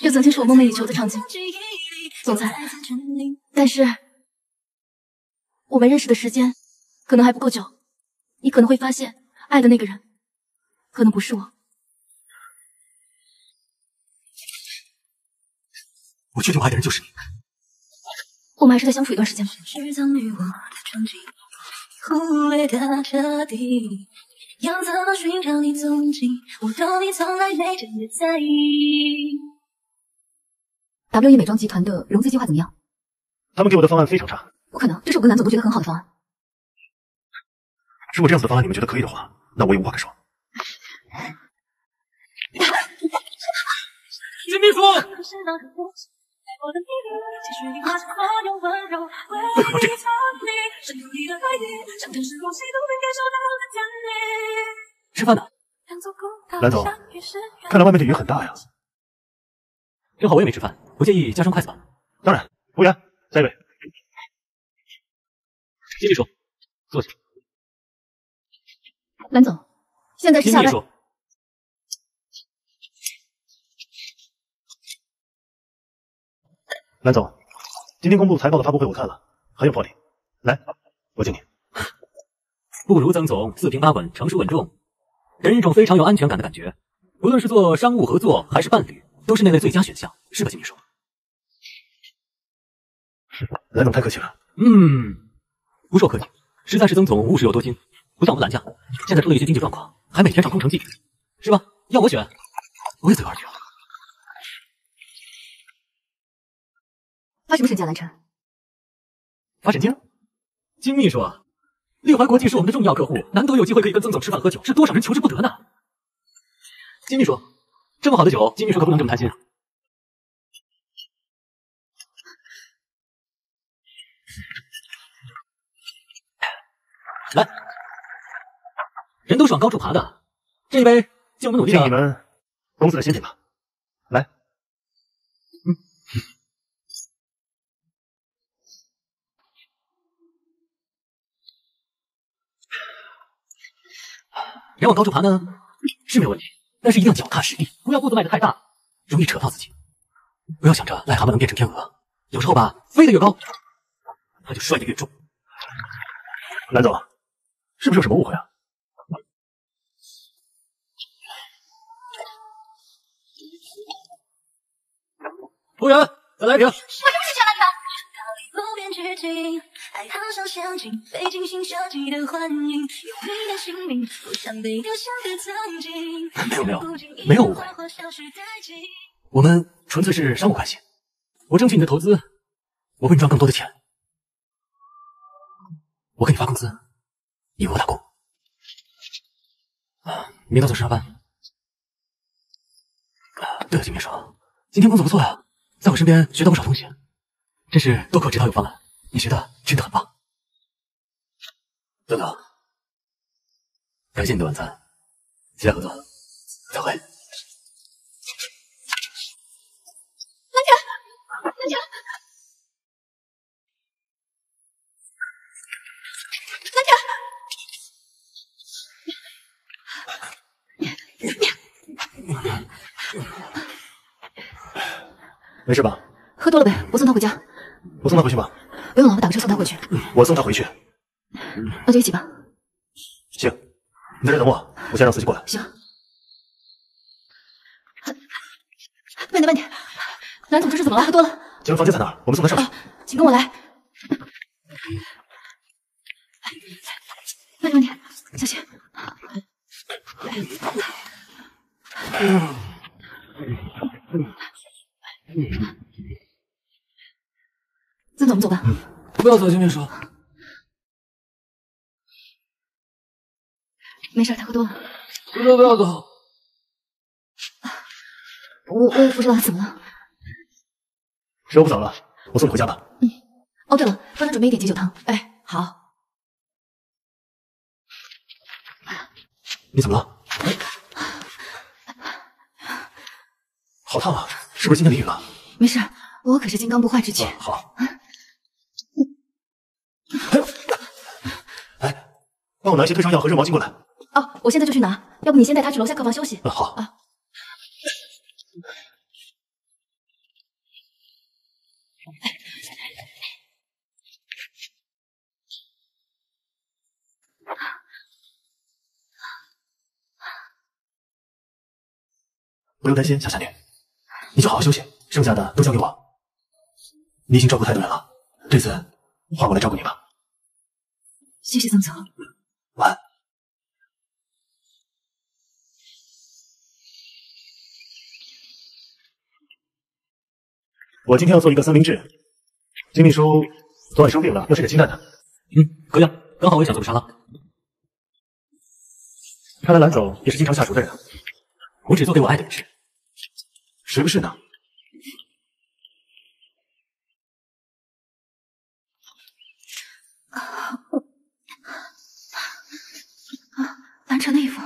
这曾经是我梦寐以求的场景，总裁。但是，我们认识的时间可能还不够久，你可能会发现，爱的那个人可能不是我。我确定我爱的人就是你。我们还是再相处一段时间吧。要怎么寻找你踪迹？我懂你从来没真的在意。W E 美妆集团的融资计划怎么样？他们给我的方案非常差。不可能，这是我跟蓝总都觉得很好的方案。如果这样子的方案你们觉得可以的话，那我也无话可说。金秘书，为何要这样？吃饭呢？蓝总，看来外面的雨很大呀。正好我也没吃饭，不介意加双筷子吧？当然，服务员，下一位。金秘书，坐下。蓝总，现在是下班。蓝总，今天公布财报的发布会我看了，很有魄力。来，我敬你。不如曾总四平八稳、成熟稳重，给人一种非常有安全感的感觉。无论是做商务合作还是伴侣，都是那类最佳选项，是吧，金秘书？蓝总太客气了。嗯，不是我客气，实在是曾总务实又多金，不像我们蓝家，现在出了一些经济状况，还每天上空城计，是吧？要我选，我也择优而去发什么神经啊，蓝晨？发神经？金秘书啊，六环国际是我们的重要客户，难得有机会可以跟曾总吃饭喝酒，是多少人求之不得呢？金秘书，这么好的酒，金秘书可不能这么贪心啊！来，人都是往高处爬的，这一杯敬我们努力的敬你们公司的新品吧。来，人往高处爬呢是没有问题，但是一定要脚踏实地，不要步子迈得太大，容易扯到自己。不要想着癞蛤蟆能变成天鹅，有时候吧，飞得越高，它就摔得越重。蓝总，是不是有什么误会啊？服务员，再来一瓶。路边取景，爱好像陷阱，被精心设计的幻影，有你的姓名，不想被丢下的曾经。没有没有没有误会，我们纯粹是商务关系。我争取你的投资，我为你赚更多的钱，我给你发工资，你为我打工。啊，明早准时上班。啊，对了，金秘书，今天工作不错呀，在我身边学到不少东西，真是多亏我指导有方了，你觉得真的很棒。等等，感谢你的晚餐，期待合作，再会。蓝姐，蓝姐，蓝姐。没事吧？喝多了呗，我送他回家。我送他回去吧。不用了，我打个车送他回去。我送他回去。那就一起吧。行，你在这等我，我先让司机过来。行。慢点，慢点。蓝总这是怎么了？喝多了？请问房间在哪儿？我们送他上去。请跟我来。慢点，慢点，小心。曾总，我们走吧。不要走，金秘书。没事，他喝多了。不要不要走。我我也不知道他怎么了。时候不早了，我送你回家吧。哦，对了，帮他准备一点解酒汤。哎，好。你怎么了？好烫啊！是不是今天淋雨了？没事，我可是金刚不坏之躯。好。哎，帮我拿一些退烧药和热毛巾过来。哦，我现在就去拿。要不你先带他去楼下客房休息。嗯，好。啊。不用担心，小夏女，你就好好休息，剩下的都交给我。你已经照顾太多人了，这次换我来照顾你吧。谢谢曾总。晚安。我今天要做一个三明治。金秘书昨晚生病了，要吃点清淡的。嗯，可以啊，刚好我也想做个沙拉。看来蓝总也是经常下厨的人。我只做给我爱的人吃。谁不是呢？蓝晨的衣服。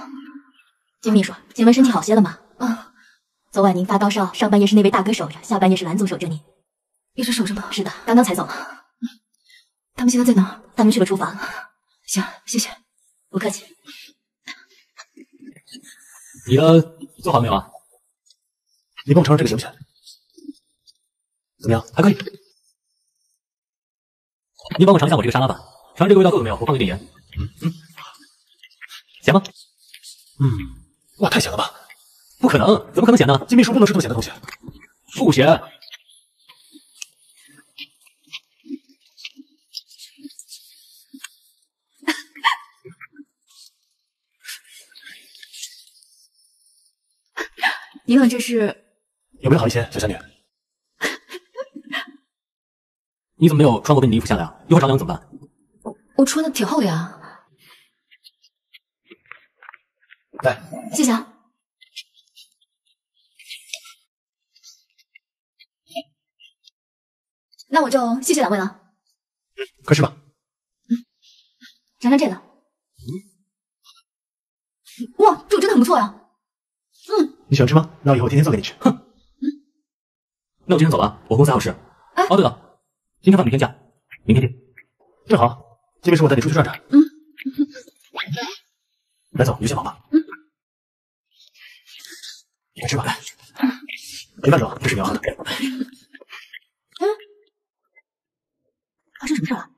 金秘书，请问身体好些了吗？啊，昨晚您发高烧，上半夜是那位大哥守着，下半夜是蓝总守着你。一直守着吗？是的，刚刚才走。嗯他们现在在哪？他们去了厨房。行，谢谢。不客气。你的做好了没有啊？你帮我尝尝这个行不行？怎么样？还可以。你帮我尝一下我这个沙拉吧，尝尝这个味道够了没有？我放了点盐。嗯嗯，咸吗？嗯，哇，太咸了吧？不可能，怎么可能咸呢？金秘书不能吃这么咸的东西。不咸。你冷这是？有没有好一些，小仙女？你怎么没有穿过跟你的衣服下来啊？一会儿着凉怎么办？我穿的挺厚的呀。来，谢谢啊。那我就谢谢两位了。嗯，快吃吧。嗯，尝尝这个。嗯哇，这个真的很不错呀。嗯，你喜欢吃吗？那我以后天天做给你吃。哼。嗯那我今天走了，我公司还有事。哦，对了，今天放几天假，明天见。正好，金秘书我带你出去转转。嗯。来，走，你就先忙吧。嗯。你快吃吧，来。别慢着，这是你要喝的。嗯。发生什么事了？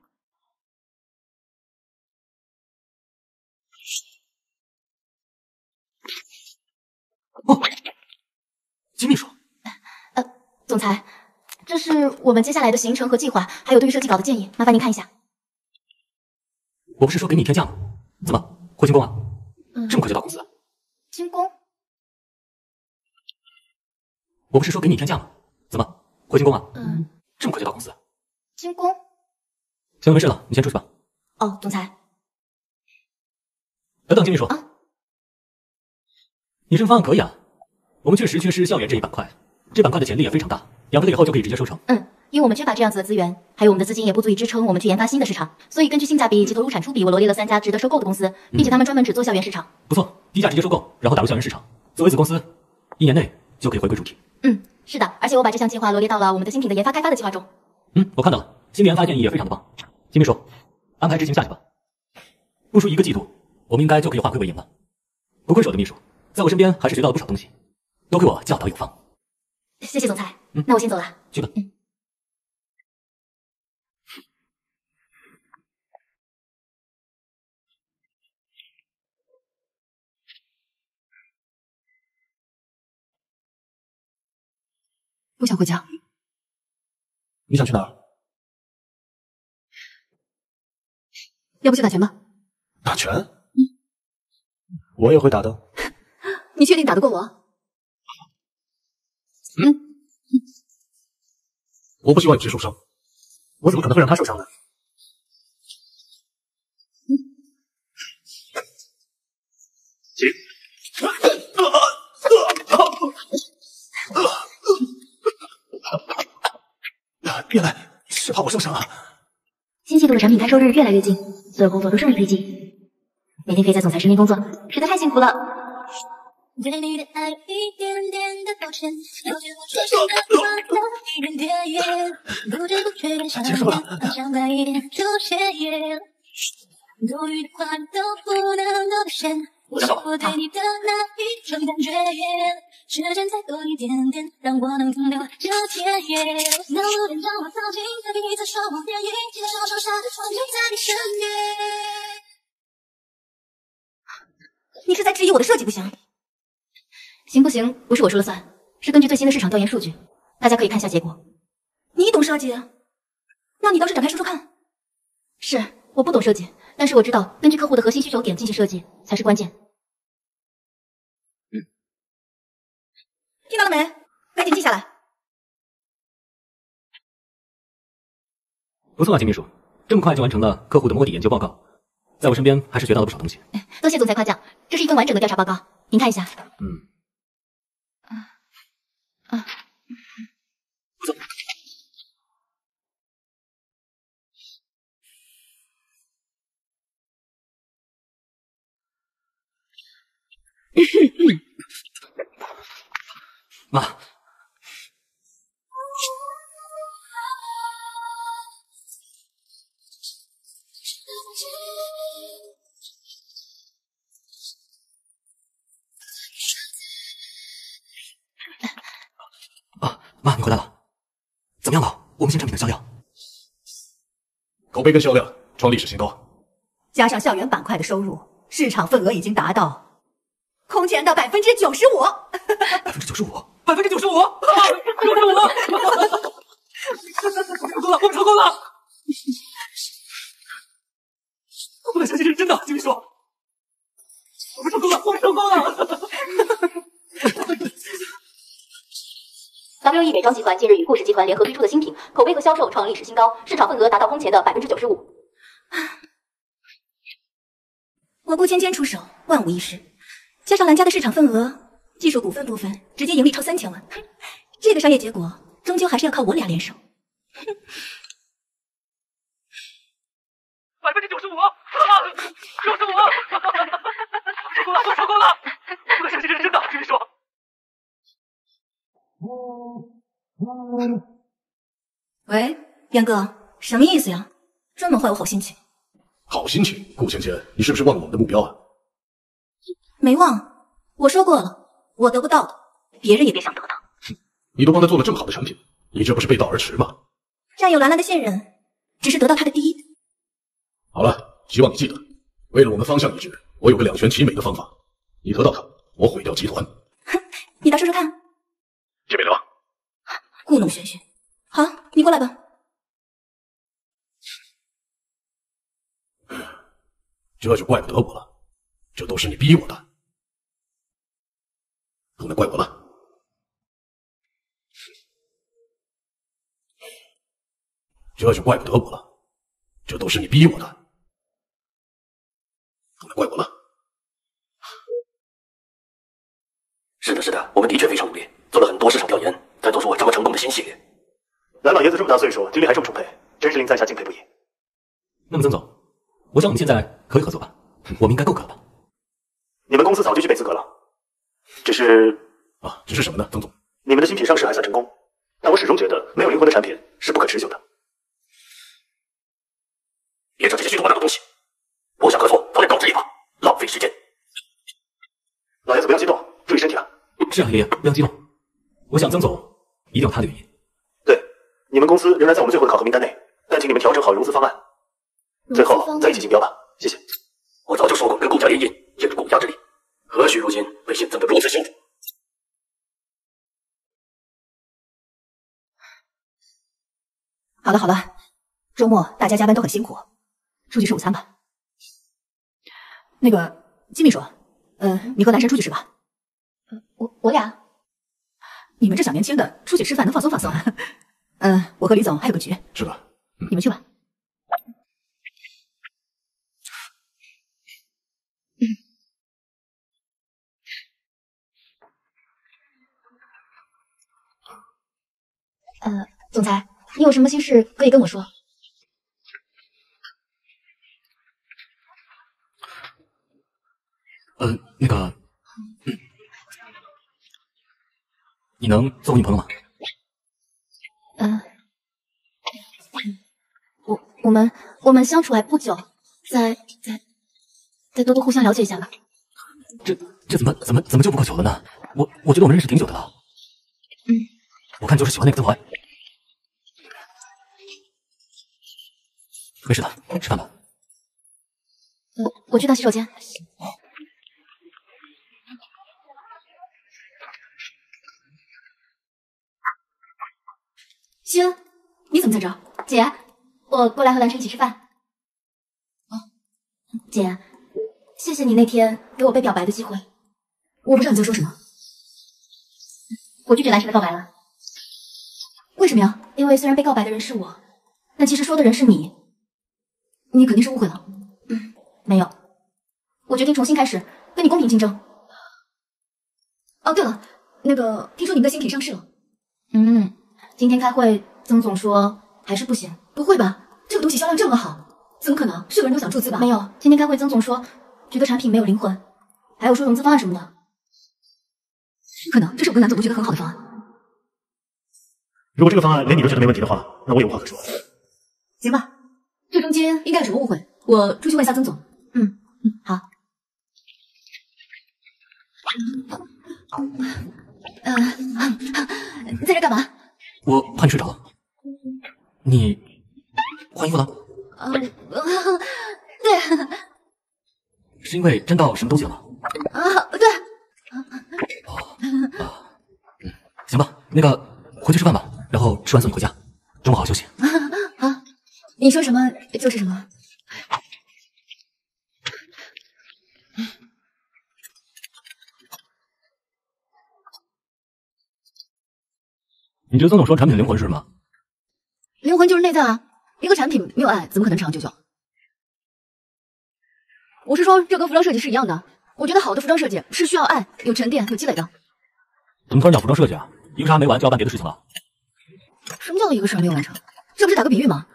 哦，金秘书。呃，总裁，这是我们接下来的行程和计划，还有对于设计稿的建议，麻烦您看一下。我不是说给你一天假吗？怎么会进宫啊？嗯，这么快就到公司？进宫？我不是说给你一天假吗？怎么回京宫啊？嗯，这么快就到公司？京宫？行，没事了，你先出去吧。哦，总裁。等等，金秘书。啊。你这个方案可以啊，我们确实缺失校园这一板块，这板块的潜力也非常大，养肥了以后就可以直接收成。嗯，因为我们缺乏这样子的资源，还有我们的资金也不足以支撑我们去研发新的市场，所以根据性价比以及投入产出比，我罗列了三家值得收购的公司，并且他们专门只做校园市场。不错，低价直接收购，然后打入校园市场，作为子公司，一年内就可以回归主体。嗯，是的，而且我把这项计划罗列到了我们的新品的研发开发的计划中。嗯，我看到了，新的研发建议也非常的棒。金秘书，安排执行下去吧。不出一个季度，我们应该就可以化亏为盈了。不愧是我的秘书。在我身边还是学到了不少东西，多亏我教导有方。谢谢总裁，嗯，那我先走了。去吧。嗯。不想回家。你想去哪儿？要不去打拳吧？打拳？嗯，我也会打的。你确定打得过我？嗯，我不希望有谁受伤，我怎么可能会让他受伤呢？起！原来是怕我受伤啊！新季度的产品开售日越来越近，所有工作都顺利推进。每天可以在总裁身边工作，实在太幸福了。对你的爱有一点点的抱歉，我出现的快乐一点点，不知不觉变想念，好想快一点出现。多余的话都不能够兑现，我是我对你的那一种感觉。时间再多一点点，让我能停留这天。能不能让我走进在彼此守望电影，记得手手下的床就在你身边。你是在质疑我的设计不行？行不行？不是我说了算，是根据最新的市场调研数据，大家可以看一下结果。你懂设计？那你倒是展开说说看。是，我不懂设计，但是我知道根据客户的核心需求点进行设计才是关键。嗯，听到了没？赶紧记下来。不错啊，金秘书，这么快就完成了客户的摸底研究报告，在我身边还是学到了不少东西。多谢总裁夸奖，这是一份完整的调查报告，您看一下。嗯，啊，不妈，啊，妈，你回来了，怎么样了？我们新产品的销量？口碑跟销量创历史新高，加上校园板块的收入，市场份额已经达到空前的百分之九十五。百分之九十五，百分之九十五，九十五了！我们成功了，我们成功了！我不敢相信这是真的，金秘书，我们成功了，我们成功了！WE 美妆集团近日与顾氏集团联合推出的新品，口碑和销售创历史新高，市场份额达到空前的百分之九十五。我顾芊芊出手，万无一失，加上蓝家的市场份额，技术股份部分直接盈利超三千万。这个商业结果，终究还是要靠我俩联手。百分之九十五，九十五，成功了，成功了！不敢相信这是真的，金秘书。喂，渊哥，什么意思呀？专门坏我好心情？好心情，顾芊芊，你是不是忘了我们的目标啊？没忘，我说过了，我得不到的，别人也别想得到。哼你都帮他做了这么好的产品，你这不是背道而驰吗？占有兰兰的信任，只是得到她的第一。好了，希望你记得，为了我们方向一致，我有个两全其美的方法。你得到他，我毁掉集团。哼你倒说说看。这边聊。故弄玄虚。好，你过来吧。这就怪不得我了，这都是你逼我的，不能怪我了。这就怪不得我了，这都是你逼我的，不能怪我了。是的，是的，我们的确非常努力，做了很多市场调研，才做出这么成功的新系列。蓝老爷子这么大岁数，精力还这么充沛，真是令在下敬佩不已。那么曾总，我想我们现在可以合作吧？我们应该够格了吧？你们公司早就具备资格了，只是啊，只是什么呢，曾总？你们的新品上市还算成功，但我始终觉得没有灵魂的产品是不可持久的。别扯这些虚头巴脑的东西，不想合作，早点告知一把，浪费时间。老爷子不要激动，注意身体啊！是啊，爷爷，不要激动。我想曾总一定有他的原因。对，你们公司仍然在我们最后的考核名单内，但请你们调整好融资方案，最后再一起竞标吧。谢谢。我早就说过，跟顾家联姻，借助顾家之力，何须如今被新增的如此羞辱？好了好了，周末大家加班都很辛苦，出去吃午餐吧。那个金秘书，呃，你和男神出去吃吧。我我俩，你们这小年轻的出去吃饭能放松放松。嗯，我和李总还有个局。是吧？你们去吧。呃，总裁，你有什么心事可以跟我说。呃，那个，嗯，能做我女朋友吗？嗯，我我们我们相处还不久，再再再多多互相了解一下吧。这这怎么怎么怎么就不够久了呢？我我觉得我们认识挺久的了。嗯，我看就是喜欢那个曾怀。没事的，吃饭吧。呃，我去趟洗手间。星，你怎么在这儿？姐，我过来和蓝晨一起吃饭。哦，姐，谢谢你那天给我被表白的机会。我不知道你在说什么。我拒绝蓝晨的告白了。为什么呀？因为虽然被告白的人是我，但其实说的人是你。你肯定是误会了。嗯，没有。我决定重新开始，跟你公平竞争。哦，对了，那个，听说你们的新品上市了。嗯，今天开会，曾总说还是不行。不会吧？这个东西销量这么好，怎么可能？是个人都想注资吧？没有，今天开会，曾总说觉得产品没有灵魂，还有说融资方案什么的。不可能，这是我跟蓝总都觉得很好的方案。如果这个方案连你都觉得没问题的话，那我也无话可说。行吧，这中间应该有什么误会，我出去问一下曾总。嗯嗯，好。呃，在这干嘛？我怕你睡着了。你换衣服了？呃，对。是因为沾到什么东西了吗？啊，对。行吧，那个回去吃饭吧，然后吃完送你回家，中午好好休息。好，你说什么就是什么。你觉得曾总说产品的灵魂是什么？灵魂就是内在啊！一个产品没有爱，怎么可能长长久久？我是说，这跟服装设计是一样的。我觉得好的服装设计是需要爱、有沉淀、有积累的。怎么突然讲服装设计啊？一个事还没完就要办别的事情了？什么叫做一个事儿没有完成？这不是打个比喻吗？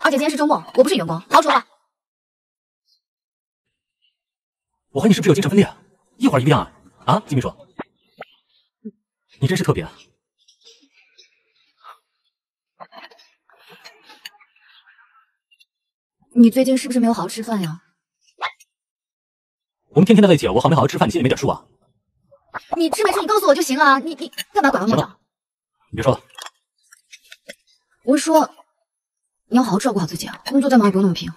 而且今天是周末，我不是员工，好好说话。我和你是不是有精神分裂啊？一会儿一个样啊？啊，金秘书，你真是特别啊！你最近是不是没有好好吃饭呀？我们天天在一起，我好没好好吃饭，你心里没点数啊？你吃没吃，你告诉我就行啊！你你干嘛拐弯抹角？你别说了，我是说，你要好好照顾好自己啊！工作再忙也不用那么拼。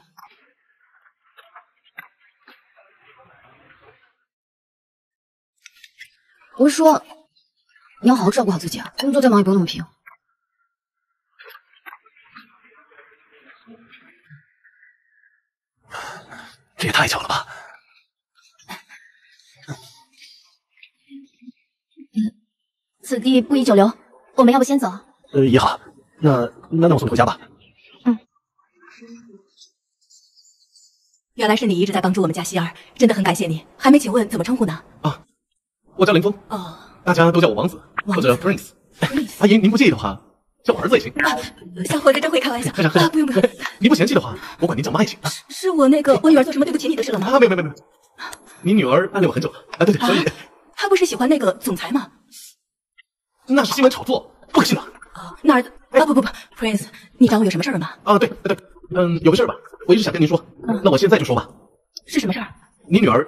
我是说，你要好好照顾好自己啊！工作再忙也不用那么拼。这也太巧了吧！此地不宜久留，我们要不先走？呃，也好，那那那我送你回家吧。嗯原来是你一直在帮助我们家希儿，真的很感谢你。还没请问怎么称呼呢？啊我叫林峰，哦，大家都叫我王子或者 Prince。阿姨，您不介意的话，叫我儿子也行。啊小伙子真会开玩笑啊！不用不用，您不嫌弃的话，我管您叫妈也行。是我那个我女儿做什么对不起你的事了吗？啊，没有没有没有，你女儿暗恋我很久了啊，对对，所以她不是喜欢那个总裁吗？那是新闻炒作，不可信的。那儿子啊不不不，Prince，你找我有什么事儿吗？啊，对对对，嗯，有个事儿吧，我一直想跟您说，那我现在就说吧。是什么事儿？你女儿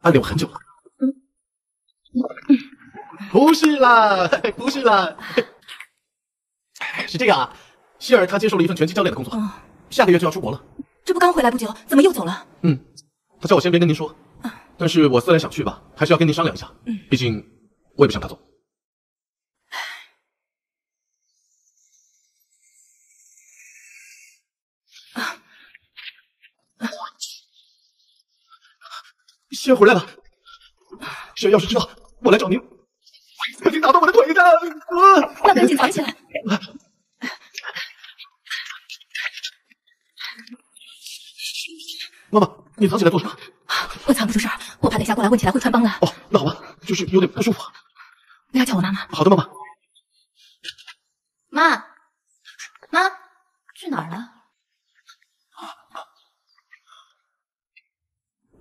暗恋我很久了。嗯不是啦，不是啦，是这样啊，希尔他接受了一份拳击教练的工作，下个月就要出国了。这不刚回来不久，怎么又走了？嗯，他叫我先别跟您说，但是我思来想去吧，还是要跟您商量一下。嗯，毕竟我也不想他走。希尔回来了，希尔要是知道我来找您，肯定打断我的腿的。啊那赶紧藏起来。妈妈，你藏起来做什么？我藏不住事儿，我怕等下过来问起来会穿帮的。哦，那好吧，就是有点不舒服。不要叫我妈妈。好的，妈妈。妈，妈，去哪儿了？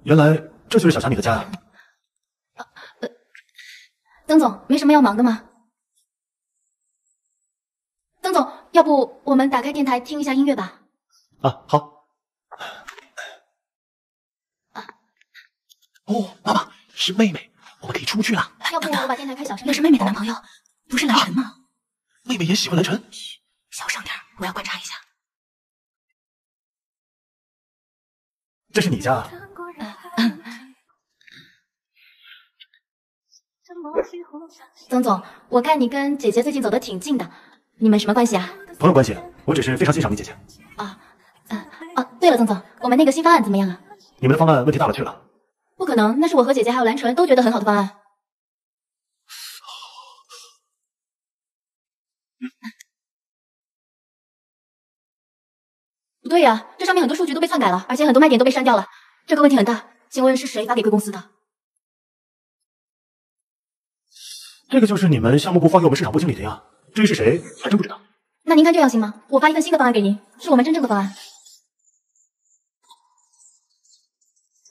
原来这就是小霞你的家啊，呃、曾总，没什么要忙的吗？曾总，要不我们打开电台听一下音乐吧？啊，好。哦，妈妈是妹妹，我们可以出去了。要不我把电台开小声？那是妹妹的男朋友，不是蓝晨吗？妹妹也喜欢蓝晨。小声点，我要观察一下。这是你家？曾总，我看你跟姐姐最近走得挺近的，你们什么关系啊？朋友关系，我只是非常欣赏你姐姐。啊，嗯，哦，对了，曾总，我们那个新方案怎么样啊？你们的方案问题大了去了。不可能，那是我和姐姐还有蓝纯都觉得很好的方案。不对呀、这上面很多数据都被篡改了，而且很多卖点都被删掉了，这个问题很大。请问是谁发给贵公司的？这个就是你们项目部发给我们市场部经理的呀。至于是谁，还真不知道。那您看这样行吗？我发一份新的方案给您，是我们真正的方案。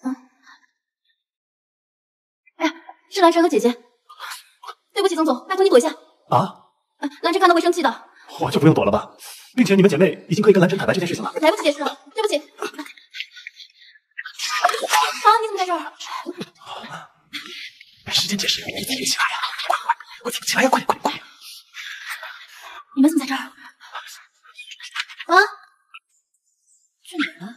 嗯，哎呀，是蓝晨和姐姐。对不起，曾总，拜托你躲一下。啊，呃蓝晨看到会生气的，我就不用躲了吧。并且你们姐妹已经可以跟蓝晨坦白这件事情了。来不及解释了，对不起。啊，你怎么在这儿？没时间解释，你自己起来呀！快起来呀！快点快快！你们怎么在这儿？啊？去哪儿了？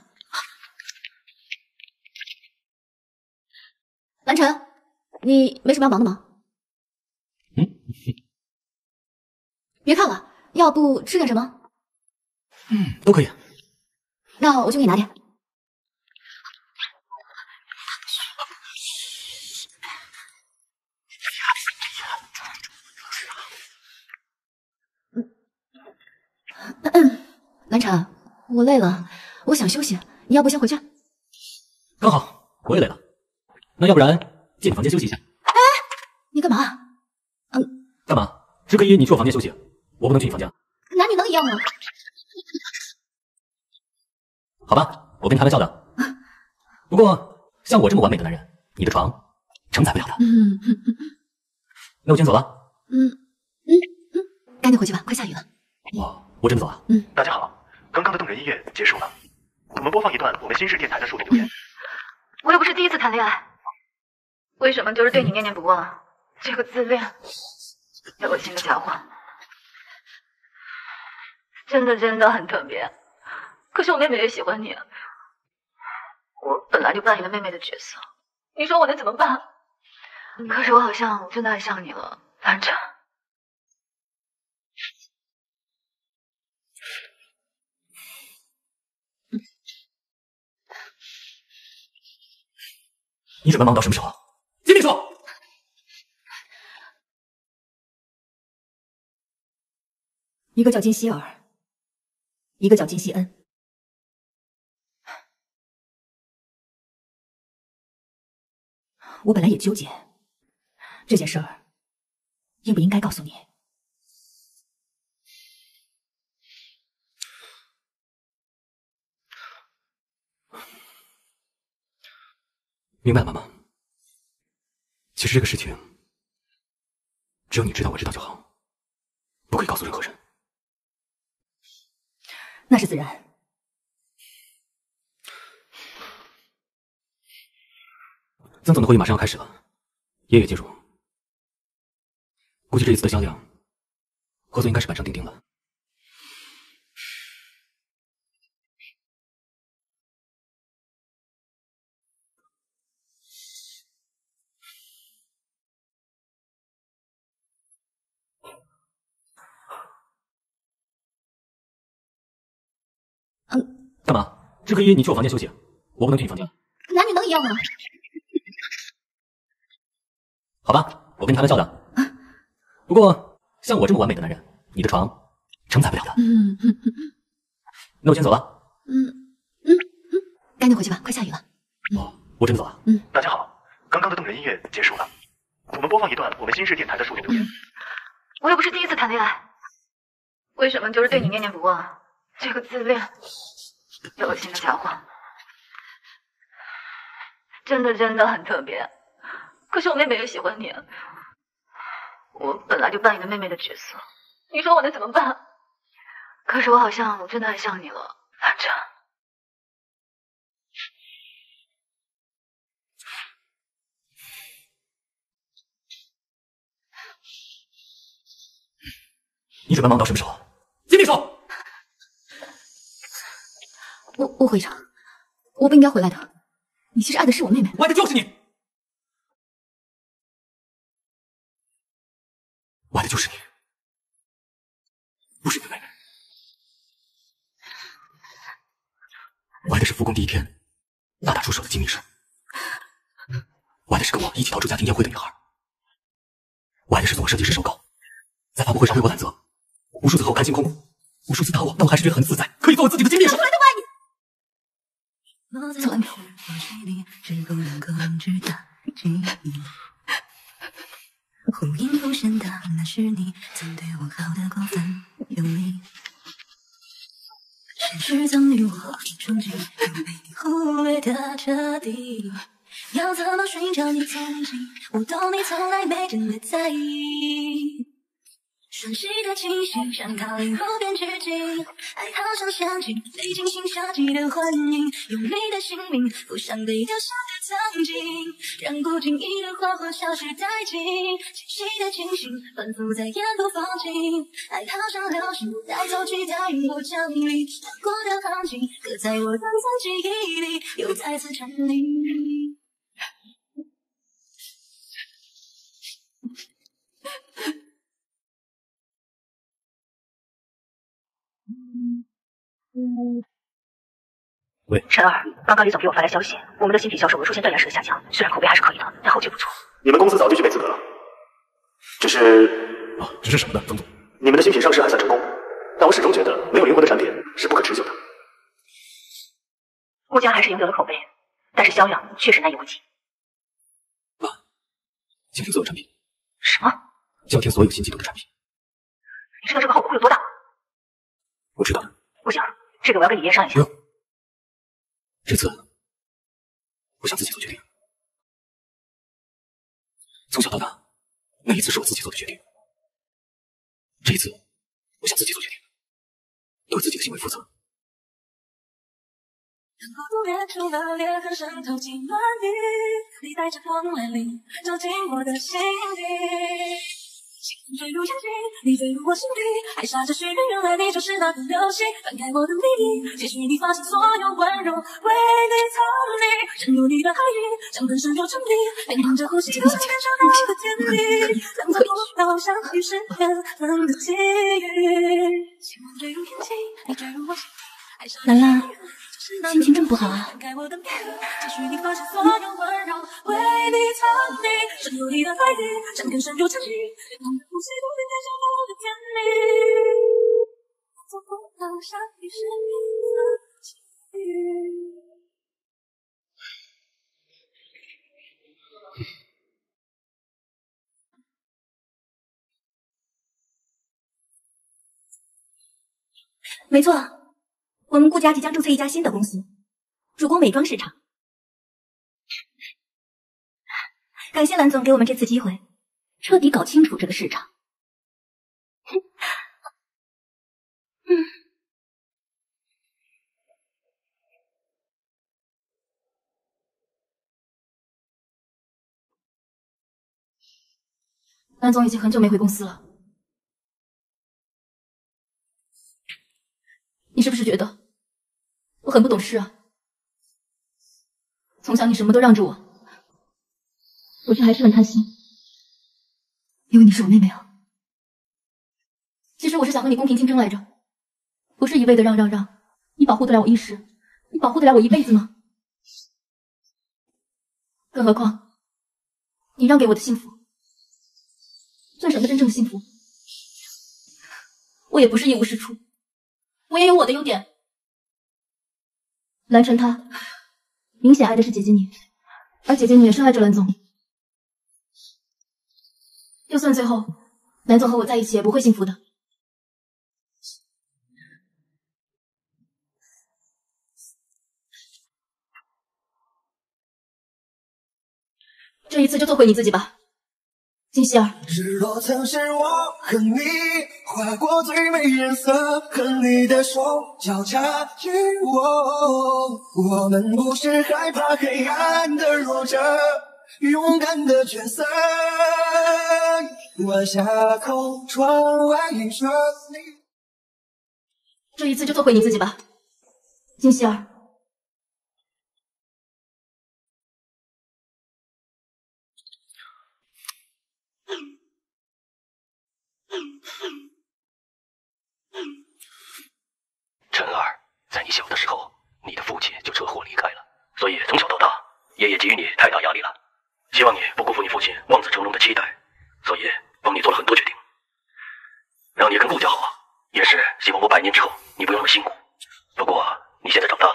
蓝晨，你没什么要忙的吗？嗯，别看了，要不吃点什么？嗯，都可以。那我去给你拿点。嗯，蓝晨，我累了，我想休息，你要不先回去？刚好，我也累了。那要不然进你房间休息一下？哎你干嘛？嗯干嘛？只可以你去我房间休息，我不能去你房间。男女能一样吗？好吧，我跟你开玩笑的。不过像我这么完美的男人，你的床承载不了的。嗯那我先走了。嗯嗯嗯，赶紧回去吧，快下雨了。我真的走了。嗯，大家好，刚刚的动人音乐结束了，我们播放一段我们新式电台的书评留言。我又不是第一次谈恋爱，为什么就是对你念念不忘？这个自恋，恶心的家伙，真的真的很特别。可是我妹妹也喜欢你，我本来就扮演了妹妹的角色，你说我能怎么办？可是我好像真的爱上你了，蓝晨。你准备忙到什么时候？金秘书，一个叫金希儿，一个叫金希恩。我本来也纠结这件事儿应不应该告诉你。明白了，妈妈。其实这个事情，只有你知道，我知道就好，不可以告诉任何人。那是自然。曾总的会议马上要开始了，爷爷介入，估计这一次的销量，合作应该是板上钉钉了。干嘛？只可以你去我房间休息，我不能去你房间。男女能一样吗？好吧，我跟你开玩笑的。不过像我这么完美的男人，你的床承载不了的。嗯嗯那我先走了，嗯嗯嗯，赶紧回去吧，快下雨了。哦我真的走了。嗯大家好，刚刚的动人音乐结束了，我们播放一段我们新式电台的数据留言。我又不是第一次谈恋爱，为什么就是对你念念不忘？这个自恋，恶心的家伙，真的真的很特别。可是我妹妹也喜欢你，我本来就扮演的妹妹的角色，你说我能怎么办？可是我好像真的爱上你了，反正。你准备忙到什么时候？金秘书，吴吴会一场，我不应该回来的。你其实爱的是我妹妹，我爱的就是你，我爱的就是你，不是你的妹妹。我爱的是复工第一天大打出手的金秘书，我爱的是跟我一起逃出家庭宴会的女孩，我爱的是做我设计师手稿，在发布会上为我揽责，无数次和我看星空，无数次打我，但我还是觉得很自在，可以做我自己的金秘书。从来都不爱你。从来没有。忽隐忽现的那是你，曾对我好的过分用力。现实曾与我憧憬，又被你忽略的彻底。要怎么寻找你踪迹？我懂你从来没真的在意。瞬息的清醒，想逃离后边致敬，爱好像香精，被精心设计的幻影，用你的姓名附上被丢下的曾经，让不经意的花火消失殆尽。清晰的清醒，反复在沿途放晴，爱好像流星，带走期待云朵降临，难过的行情，刻在我短暂记忆里，又再次沉溺。喂，陈儿，刚刚李总给我发来消息，我们的新品销售额出现断崖式的下降，虽然口碑还是可以的，但后劲不足。你们公司早就具备资格了，只是啊，只是什么呢，曾总？你们的新品上市还算成功，但我始终觉得没有灵魂的产品是不可持久的。顾家还是赢得了口碑，但是销量确实难以为继。叫停所有产品，什么？叫停所有新季度的产品。你知道这个后果会有多大吗？我知道，不行，这个我要跟你爷商量一下。这次我想自己做决定。从小到大，每一次是我自己做的决定。这一次，我想自己做决定，对自己的行为负责。当孤独变出了裂痕，渗透进暖意，你带着光来临，照进我的心底。星空坠入眼睛，你坠入我心底，还傻着许愿，原来你就是那颗流星。翻开我的秘密，也许你发现所有温柔为你藏匿，沉入你的海域，将更深入沉溺，连同着呼吸都变成爱的甜蜜。当作不到相遇是缘分的际遇。星空坠入眼睛，你坠入我心底，还傻着兰兰，心情真不好啊。没错，我们顾家即将注册一家新的公司，主攻美妆市场。感谢蓝总给我们这次机会，彻底搞清楚这个市场。嗯，蓝总已经很久没回公司了，你是不是觉得我很不懂事啊？从小你什么都让着我，我却还是很贪心，因为你是我妹妹啊。其实我是想和你公平竞争来着，不是一味的让让让。你保护得了我一时，你保护得了我一辈子吗？更何况，你让给我的幸福，算什么真正的幸福？我也不是一无是处，我也有我的优点。蓝晨他明显爱的是姐姐你，而姐姐你也深爱着蓝总。就算最后蓝总和我在一起，也不会幸福的。这一次就做回你自己吧，金希儿，日落曾是我和你划过最美颜色，和你的手交叉紧握。我们不是害怕黑暗的弱者，勇敢的角色。晚霞口，窗外映着你。这一次就做回你自己吧，金希儿。晨儿，在你小的时候，你的父亲就车祸离开了，所以从小到大，爷爷给予你太大压力了，希望你不辜负你父亲望子成龙的期待，所以帮你做了很多决定，让你跟顾家好，也是希望我百年之后你不用那么辛苦。不过你现在长大了，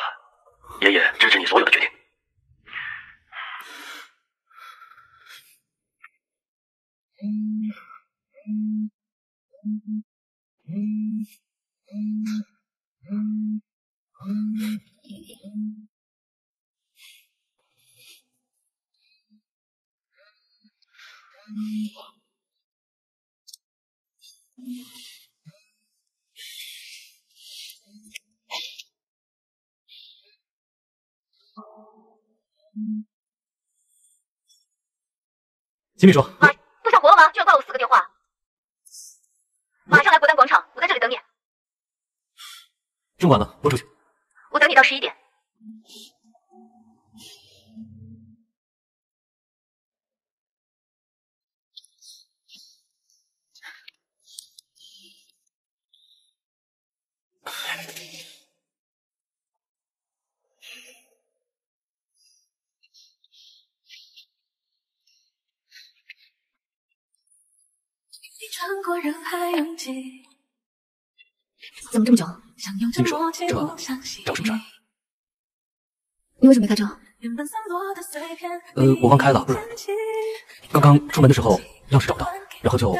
爷爷支持你所有的决定。秦秘书，妈不上活了吗？居然挂我四个电话！马上来国丹广场，我在这里等你。这么晚了，我出去。我等你到十一点。你穿过人海拥挤，怎么这么久？相拥着默契不相信。找什么事儿？你为什么没开车？原本散落的碎片，呃，我忘开了，不是。刚刚出门的时候钥匙找不到，然后就……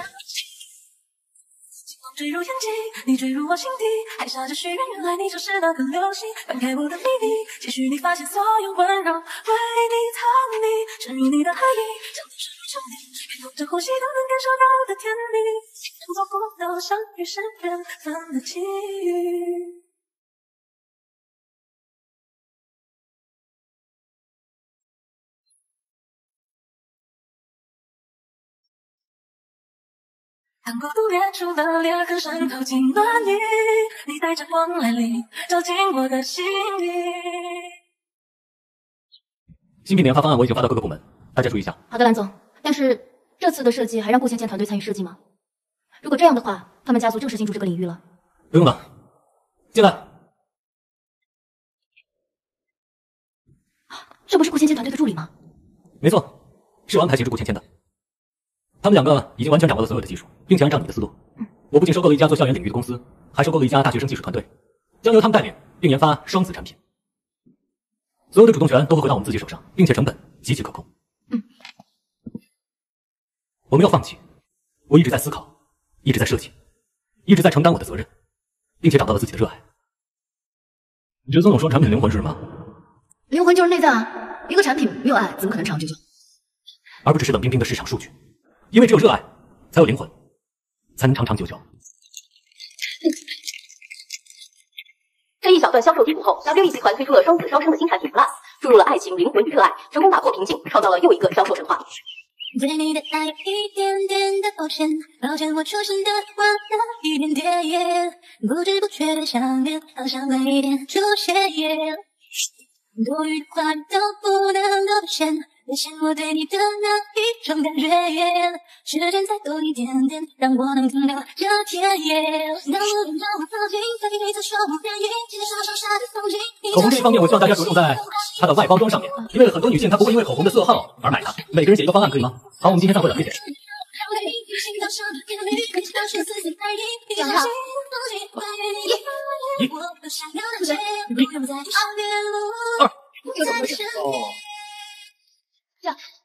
坠入眼睛，你坠入我心底，还下着许愿，原来你就是那颗流星。翻开我的秘密，期许你发现所有温柔，为你藏匿，沉入你的海里，将你深入沉溺，连同着呼吸都能感受到的甜蜜。能做不到相遇是缘分的际遇。当孤独裂出了裂痕，渗透进暖意，你带着光来临，照进我的心底。新品研发方案我已经发到各个部门，大家注意一下。好的，蓝总。但是这次的设计还让顾芊芊团队参与设计吗？如果这样的话，他们家族正式进驻这个领域了。不用了，进来。这不是顾芊芊团队的助理吗？没错，是我安排协助顾芊芊的。他们两个已经完全掌握了所有的技术，并且按照你的思路，我不仅收购了一家做校园领域的公司，还收购了一家大学生技术团队，将由他们带领并研发双子产品。所有的主动权都会回到我们自己手上，并且成本极其可控。嗯，我没有放弃，我一直在思考，一直在设计，一直在承担我的责任，并且找到了自己的热爱。你觉得曾总说产品的灵魂是什么？灵魂就是内在啊！一个产品没有爱，怎么可能长久久？而不只是冷冰冰的市场数据。因为只有热爱，才有灵魂，才能长长久久。这一小段销售低谷后，W E 集团推出了双子双生的新产品 Plus，注入了爱情、灵魂与热爱，成功打破瓶颈，创造了又一个销售神话。对你的爱一点点的抱歉，抱歉我出现的晚了一点点，不知不觉的想念，好像晚一点出现，多余的话都不能够兑现。我对你的那一种感觉，时间再多一点点，让我能停留这天。当我跟着我走近，说我愿意，的。口红这一方面，我希望大家着重在它的外包装上面，因为很多女性她不会因为口红的色号而买它。每个人写一个方案可以吗？好，我们今天散会了，谢谢。杨浩，一、二，这怎么回事？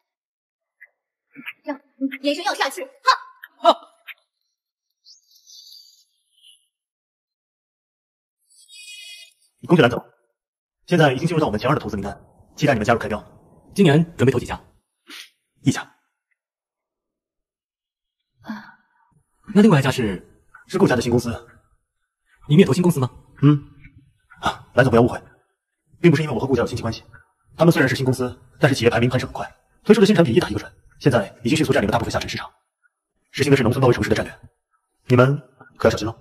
这样，这样，眼神要下去，哈，哈。恭喜蓝总，现在已经进入到我们前二的投资名单，期待你们加入开标。今年准备投几家？一家。啊那另外一家是是顾家的新公司。你们也投新公司吗？嗯。啊，蓝总不要误会，并不是因为我和顾家有亲戚关系。他们虽然是新公司，但是企业排名攀升很快，推出的新产品一打一个准，现在已经迅速占领了大部分下沉市场。实行的是农村包围城市的战略，你们可要小心喽。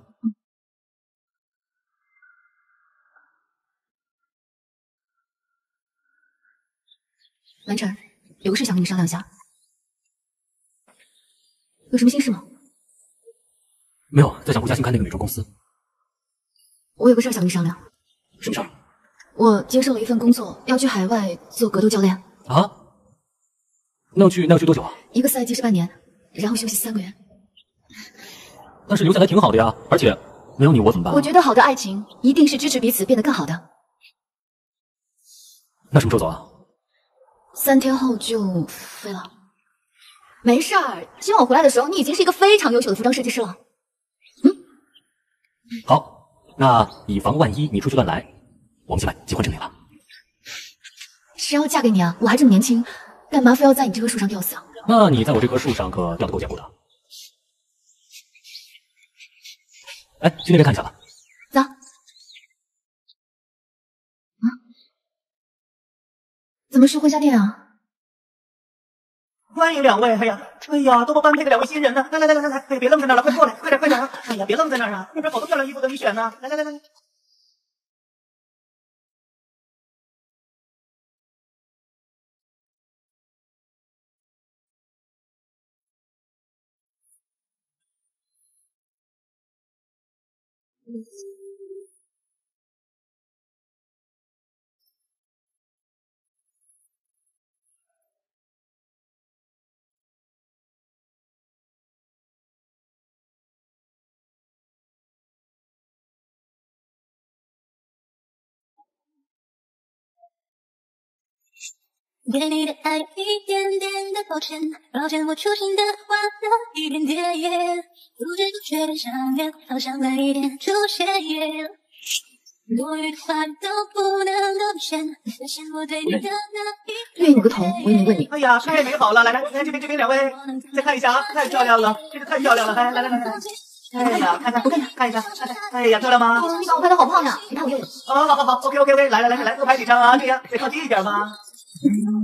蓝晨，有个事想跟你商量一下，有什么心事吗？没有，在想顾家新开那个美妆公司。我有个事想跟你商量。什么事儿？我接受了一份工作，要去海外做格斗教练。啊？那要去那要去多久啊？一个赛季是半年，然后休息三个月。但是留下来挺好的呀，而且没有你我怎么办？我觉得好的爱情一定是支持彼此变得更好的。那什么时候走啊？三天后就飞了。没事儿，希望我回来的时候，你已经是一个非常优秀的服装设计师了。嗯好，那以防万一你出去乱来，我们就办结婚证领了。谁要嫁给你啊？我还这么年轻，干嘛非要在你这棵树上吊死啊？那你在我这棵树上可吊得够坚固的。哎，去那边看一下吧。走。啊？怎么是婚纱店啊？欢迎两位！哎呀，哎呀，多么般配的两位新人呢！来来来来来来，哎，别愣在那儿了，快过来，快点快点啊！哎呀，别愣在那儿啊，那边好多漂亮衣服等你选呢！来来来来来。Yes. 给你的爱一点点的抱歉，抱歉我粗心的花了一点点，不知不觉的想念，好像慢一点出现。多余的话都不能够表现，表现我对你的那一愿意你个头！我也没问你。哎呀，太美好了！来来来，这边这边两位，再看一下啊，太漂亮了，这个太漂亮了！来来来来来，哎呀，看看，我看看，看一下，哎呀，漂亮吗？你把我拍的好胖呀！你看我又有。好好好好，OK OK OK，来来来来，多拍几张啊！这样得靠近一点嘛。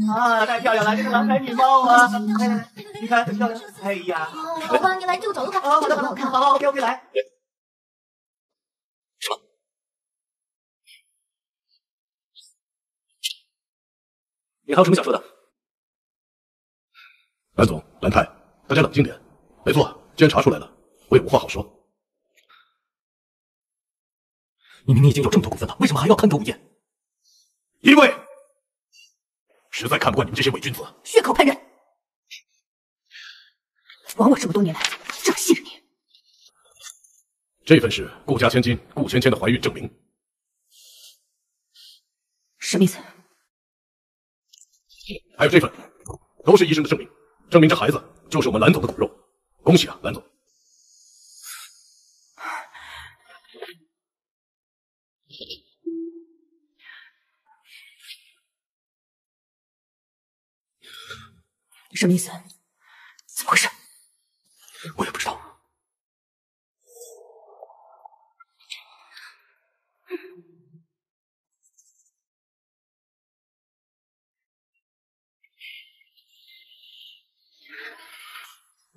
啊，太漂亮了，这个郎才女貌啊！来你看很漂亮。哎呀，我帮，你来这个角度看，好，这个很好看。好好，OK OK，来。你还有什么想说的？蓝总，蓝太，大家冷静点。没错，既然查出来了，我也无话好说。你明明已经有这么多股份了，为什么还要贪得无厌？因为实在看不惯你们这些伪君子。血口喷人！枉我这么多年来这么信任你。这份是顾家千金顾芊芊的怀孕证明。什么意思？还有这份，都是医生的证明，证明这孩子就是我们蓝总的骨肉。恭喜啊，蓝总！什么意思？怎么回事？我也不知道。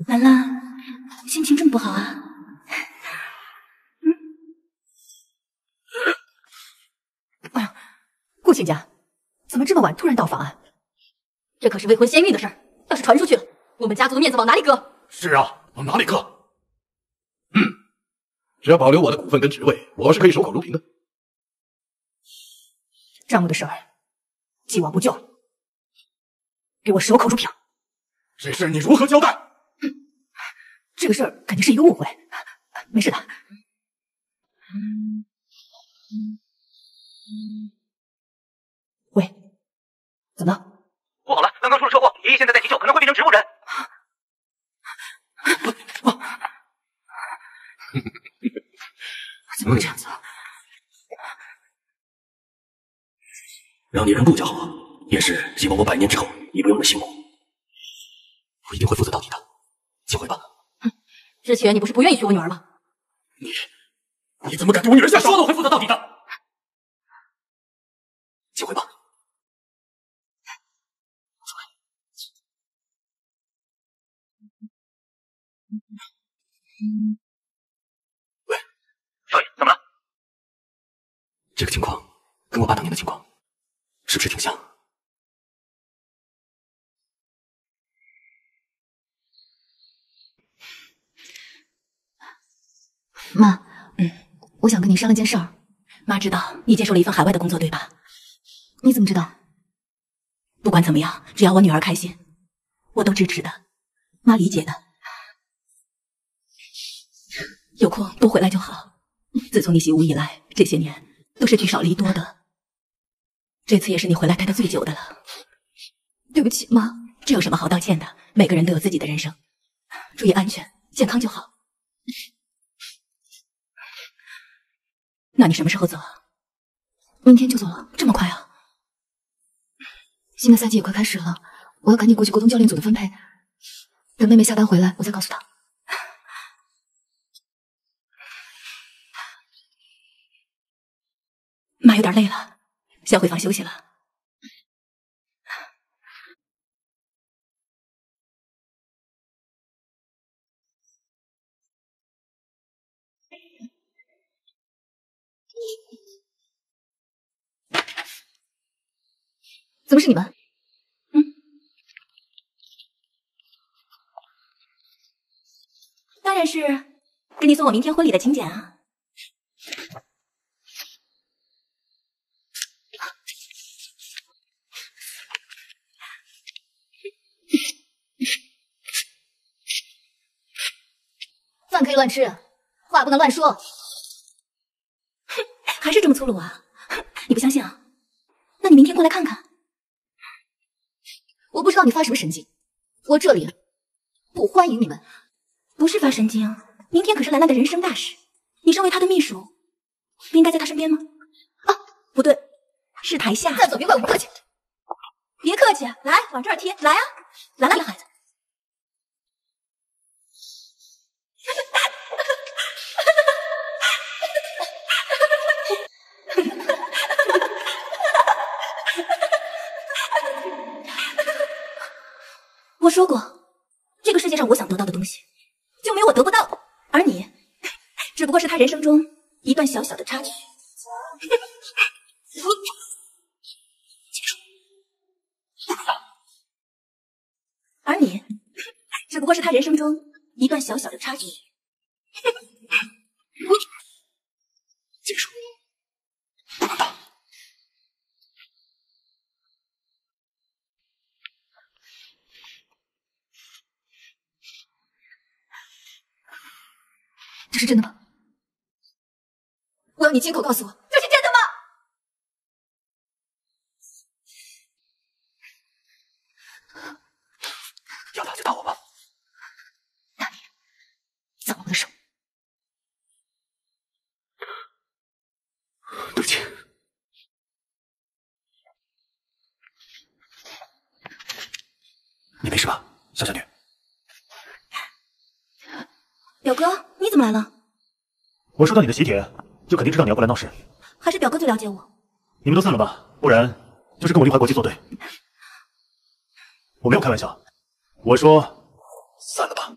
兰兰，心情这么不好啊？嗯。哎呀，顾亲家，怎么这么晚突然到访啊？这可是未婚先孕的事儿，要是传出去了，我们家族的面子往哪里搁？是啊，往哪里搁？嗯，只要保留我的股份跟职位，我是可以守口如瓶的。账目的事儿，既往不咎，给我守口如瓶。这事你如何交代？这个事儿肯定是一个误会，没事的。喂，怎么了？刚刚出了车祸，爷爷现在在急救，可能会变成植物人。不 不怎么会这样子？让你跟顾家好，也是希望我百年之后你不用那么辛苦。我一定会负责到底的，请回吧。之前你不是不愿意娶我女儿吗？你怎么敢对我女儿下手？说的我会负责到底的。请回吧。喂，少爷，怎么了？这个情况跟我爸当年的情况是不是挺像？妈，嗯，我想跟你商量件事儿。妈知道你接受了一份海外的工作，对吧？你怎么知道？不管怎么样，只要我女儿开心，我都支持的。妈理解的。有空多回来就好。自从你习武以来，这些年都是聚少离多的。这次也是你回来待的最久的了。对不起，妈，这有什么好道歉的？每个人都有自己的人生，注意安全，健康就好。那你什么时候走啊？明天就走了，这么快啊？新的赛季也快开始了，我要赶紧过去沟通教练组的分配。等妹妹下班回来，我再告诉她。妈有点累了，先回房休息了。怎么是你们？嗯，当然是给你送我明天婚礼的请柬啊。饭可以乱吃，话不能乱说。哼，还是这么粗鲁啊？你不相信啊？那你明天过来看看。我不知道你发什么神经，我这里不欢迎你们。不是发神经，明天可是兰兰的人生大事，你身为她的秘书，不应该在她身边吗？啊，不对，是台下。再走别怪我不客气。别客气，来往这儿贴，来啊，兰兰的孩子。说过，这个世界上我想得到的东西，就没有我得不到的。而你，只不过是他人生中一段小小的插曲。结束。而你，只不过是他人生中一段小小的插曲。结束。这是真的吗？我要你亲口告诉我，这是真的吗？要打就打我吧。那你放我的手。对不起。你没事吧，小仙女？表哥，你怎么来了？我收到你的喜帖，就肯定知道你要过来闹事。还是表哥最了解我。你们都散了吧，不然就是跟我利华国际作对。我没有开玩笑，我说散了吧。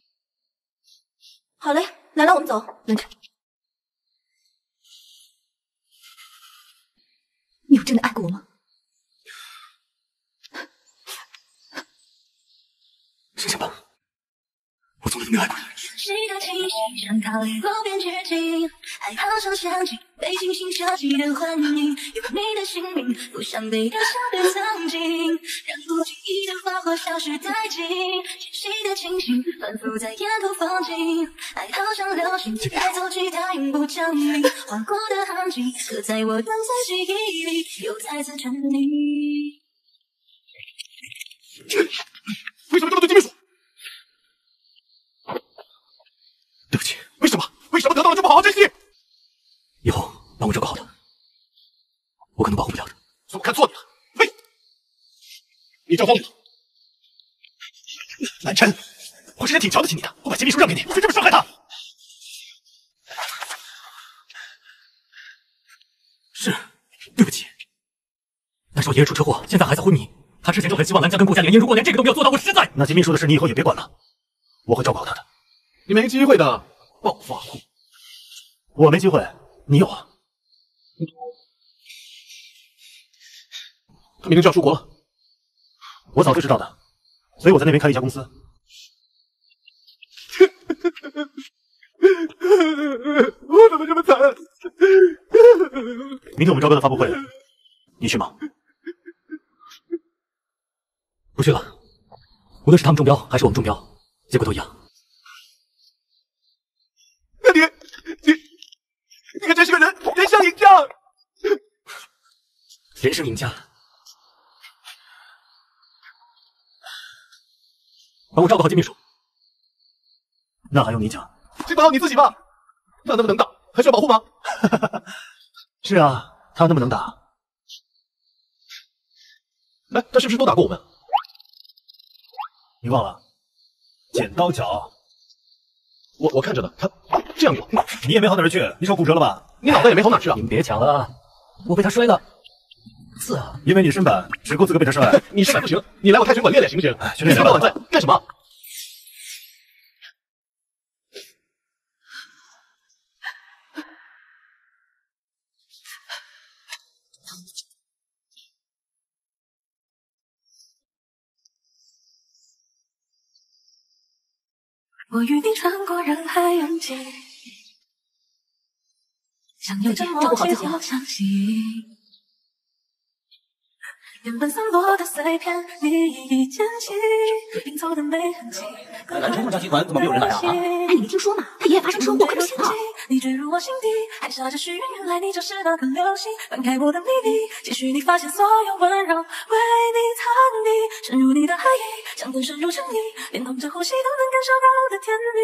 好嘞，兰兰，我们走。兰晨，你有真的爱过我吗？醒醒吧，我从来都没爱过人。谁的气息像逃离光边绝境，爱好像相聚，被精心设计的幻影，有你的姓名，不想被丢下的曾经，让不经意的花火消失殆尽，清晰的清醒反复在沿途风景，爱好像流星，带走期待永不降临，划过的痕迹，刻在我短暂记忆里，又再次沉溺。为什么这么对金秘书？对不起，为什么？为什么得到了就不好好珍惜？以后帮我照顾好他，我可能保护不了他。是我看错你了，喂，你这荒唐！蓝晨，我之前挺瞧得起你的，我把秦秘书让给你，你就这么伤害他？是，对不起。但是我爷爷出车祸，现在还在昏迷。他之前就很希望兰家跟顾家联姻，如果连这个都没有做到，我实在……那秦秘书的事你以后也别管了，我会照顾好他的。你没机会的，暴发户。我没机会，你有啊。他明天就要出国了，我早就知道的，所以我在那边开了一家公司。我怎么这么惨？明天我们招标的发布会，你去吗？不去了。无论是他们中标还是我们中标，结果都一样。那你，你，你可真是个人人生赢家！人生赢家。帮我照顾好金秘书。那还用你讲？先管好你自己吧。他那么能打，还需要保护吗？是啊，他那么能打。哎，他是不是都打过我们？你忘了？剪刀脚。我我看着呢，他这样用，你也没好哪儿去，你手骨折了吧？你脑袋也没好哪去啊！你们别抢了，我被他摔了。是啊，因为你身板只够资格被他摔。你身板不行，你来我泰拳馆练练行不行？去练一天到晚在干什么？我与你穿过人海拥挤，像有着默契或相信。原本散落的碎片，你一一捡起，拼凑的没痕迹。南城梦家集团怎么没有人来啊？哎，你没听说吗？他爷爷发生车祸，快不行了。你坠入我心底，还下着许愿，原来你就是那颗流星。翻开我的秘密，继续你发现所有温柔，为你藏匿，深入你的海底，想更深入沉溺，连同着呼吸都能感受到的甜蜜。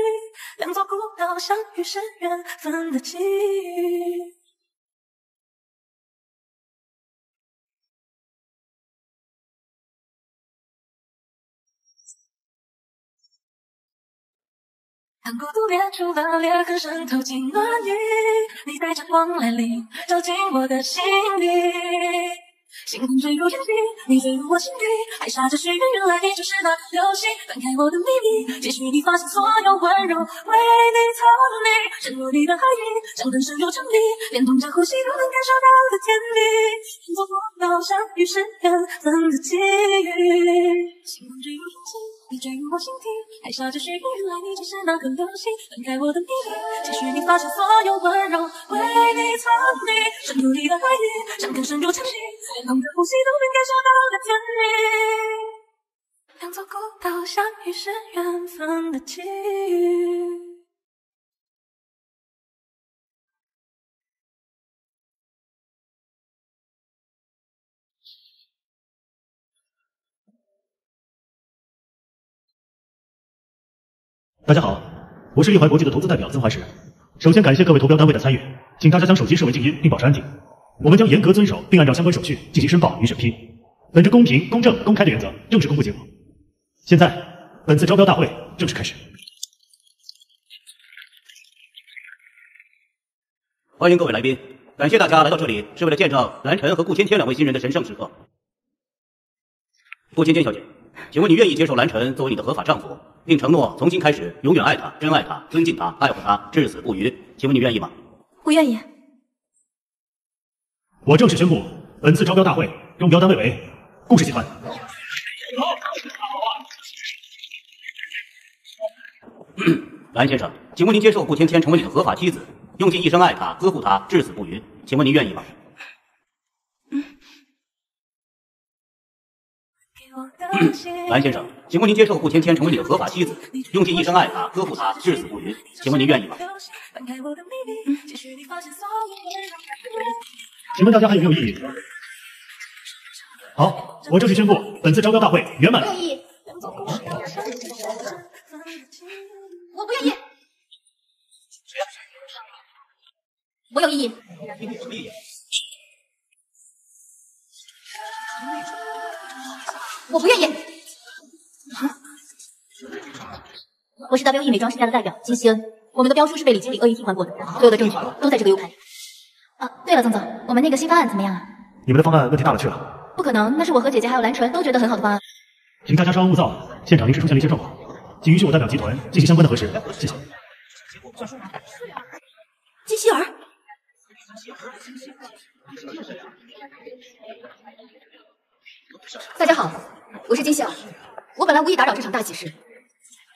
两座孤岛相遇是缘分的际遇。当孤独裂出了裂痕，渗透进暖意，你带着光来临，照进我的心底。星空坠入眼睛，你坠入我心底，还下着许愿，原来你就是那颗流星。翻开我的秘密，继续你发现所有温柔，为你藏匿，沉入你的海底，像更深入沉溺，连同着呼吸都能感受到的甜蜜。两座孤岛相遇是缘分的际遇，星空坠入眼底。你坠入我心底，还笑着许愿，原来你就是那颗流星。翻开我的秘密，期许你发现所有温柔，为你藏匿，深入你的怀里，想更深入沉溺，连同着呼吸都能感受到的甜蜜。两座孤岛相遇是缘分的际遇。大家好，我是利怀国际的投资代表曾怀石。首先感谢各位投标单位的参与，请大家将手机设为静音并保持安静。我们将严格遵守并按照相关手续进行申报与审批，本着公平、公正、公开的原则，正式公布结果。现在，本次招标大会正式开始。欢迎各位来宾，感谢大家来到这里，是为了见证蓝晨和顾芊芊两位新人的神圣时刻。顾芊芊小姐，请问你愿意接受蓝晨作为你的合法丈夫，并承诺从今开始永远爱他、珍爱他、尊敬他、爱护他，至死不渝？请问你愿意吗？我愿意。我正式宣布，本次招标大会中标单位为顾氏集团。蓝先生，请问您接受顾芊芊成为你的合法妻子，用尽一生爱她、呵护她，至死不渝？请问您愿意吗？蓝先生，请问您接受顾芊芊成为你的合法妻子，用尽一生爱她、呵护她，至死不渝？请问您愿意吗？请问大家还有没有异议？好，我正式宣布本次招标大会圆满。愿意。我不愿意。我有异议。我不愿意。我是 WE 美妆世家的代表金希恩。我们的标书是被李经理恶意替换过的，所有的证据都在这个 U 盘里。啊，对了，曾总，我们那个新方案怎么样啊？你们的方案问题大了去了，不可能，那是我和姐姐还有蓝纯都觉得很好的方案。请大家稍安勿躁，现场临时出现了一些状况，请允许我代表集团进行相关的核实，谢谢。金希儿，大家好，我是金希儿。我本来无意打扰这场大喜事，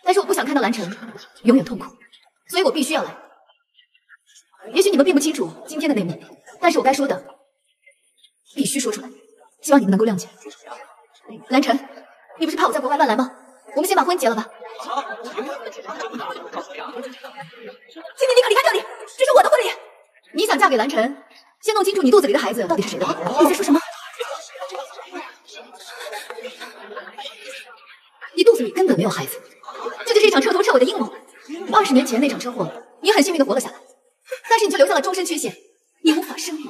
但是我不想看到蓝晨永远痛苦，所以我必须要来。也许你们并不清楚今天的内幕，但是我该说的必须说出来，希望你们能够谅解。蓝晨，你不是怕我在国外乱来吗？我们先把婚结了吧。请你立刻离开这里，这是我的婚礼。你想嫁给蓝晨，先弄清楚你肚子里的孩子到底是谁的。你在说什么？你肚子里根本没有孩子，这就是一场彻头彻尾的阴谋。二十年前那场车祸，你很幸运的活了下来，但是你却留下了终身缺陷，你无法生育。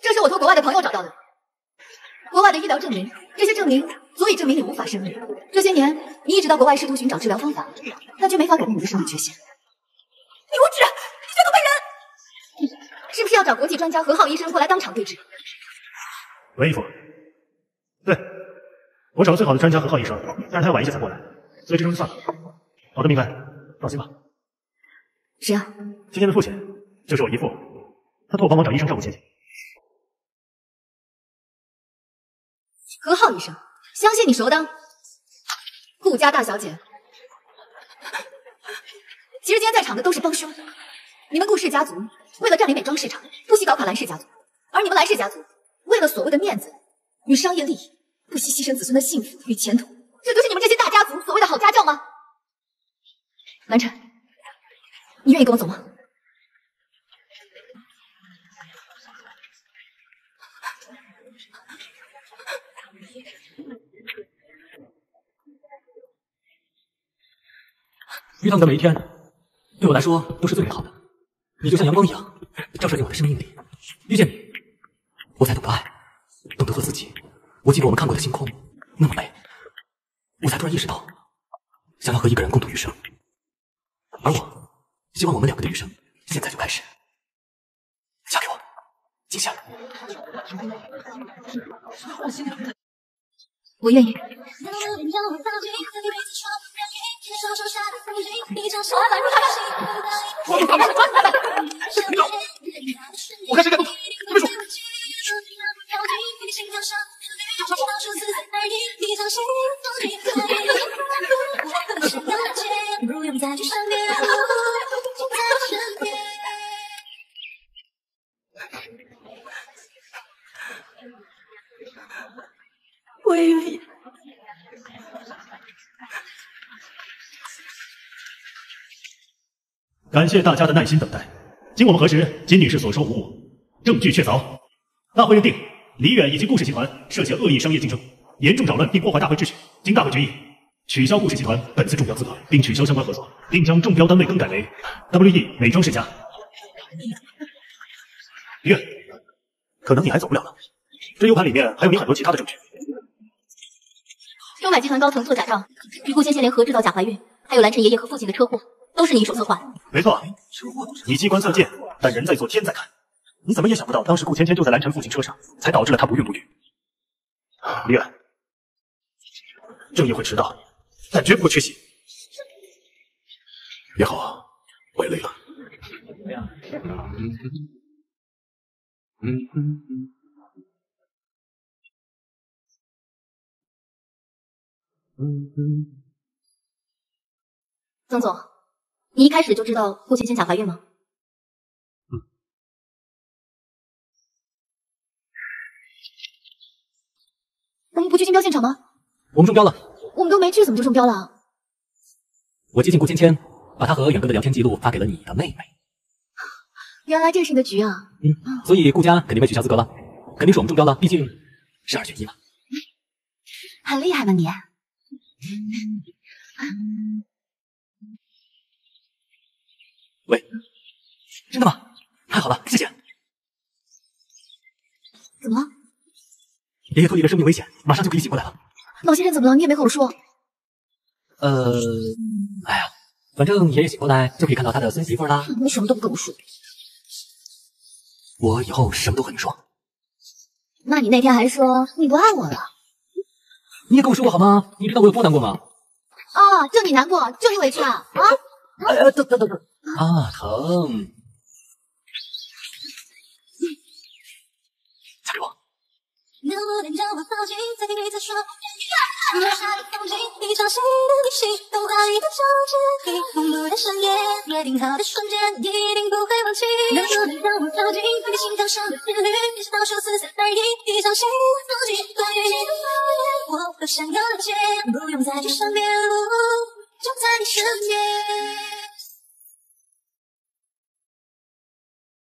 这是我托国外的朋友找到的，国外的医疗证明，这些证明足以证明你无法生育。这些年，你一直到国外试图寻找治疗方法，但却没法改变你的生理缺陷。你无耻！你血口喷人！是不是要找国际专家何浩医生过来当场对质？文义父，对，我找了最好的专家何浩医生，但是他要晚一些才过来，所以这周就算了。好的，明白，放心吧。谁啊？今天的父亲，就是我姨父，他托我帮忙找医生照顾芊芊。何浩医生，相信你熟当顾家大小姐。其实今天在场的都是帮凶，你们顾氏家族为了占领美妆市场，不惜搞垮蓝氏家族，而你们蓝氏家族为了所谓的面子与商业利益，不惜牺牲子孙的幸福与前途，这就是你们这些大家族所谓的好家教吗？南辰，你愿意跟我走吗？遇到你的每一天，对我来说都是最美好的。你就像阳光一样，照射进我的生命里。遇见你，我才懂得爱，懂得做自己。我记得我们看过的星空那么美，我才突然意识到，想要和一个人共度余生。而我，希望我们两个的余生现在就开始。嫁给我，金夏。我愿意。我开始感动，这边说。我也愿意。感谢大家的耐心等待。经我们核实，金女士所说无误，证据确凿。大会认定，李远以及顾氏集团涉嫌恶意商业竞争，严重扰乱并破坏大会秩序。经大会决议，取消顾氏集团本次中标资格，并取消相关合作，并将中标单位更改为 WE 美妆世家。李远，可能你还走不了了。这 U 盘里面还有你很多其他的证据。中买集团高层做假账，与顾芊芊联合制造假怀孕，还有蓝晨爷爷和父亲的车祸，都是你一手策划的。没错，你机关算尽，但人在做天在看。你怎么也想不到，当时顾芊芊就在蓝晨父亲车上，才导致了他不孕不育。李远，正义会迟到，但绝不会缺席。也好，我也累了。嗯嗯嗯。嗯嗯。曾总，你一开始就知道顾芊芊假怀孕吗？嗯。我们不去竞标现场吗？我们中标了。我们都没去，怎么就中标了？我接近顾芊芊，把她和远哥的聊天记录发给了你的妹妹。原来这是你的局啊！嗯，所以顾家肯定被取消资格了，肯定是我们中标了，毕竟是二选一嘛。很厉害嘛你？喂，真的吗？太好了，谢谢。怎么了？爷爷脱离了生命危险，马上就可以醒过来了。老先生怎么了？你也没和我说。呃，哎呀，反正爷爷醒过来就可以看到他的孙媳妇啦。你什么都不跟我说。我以后什么都和你说。那你那天还说你不爱我了？你也跟我说过好吗？你知道我有多难过吗？啊，就你难过，就你委屈啊啊！哎哎，等等等等，啊，疼！嫁给我。能不能让我靠近，再听你再说？落下的风景，一场新的旅行，童话里的小天地，梦露的盛宴，约定好的瞬间，一定不会忘记。能不能让我靠近，听你心跳声的频率，一直倒数四三二一，一场新的风景，关于你的发言，我都想了解，不用再去身边，就在你身边。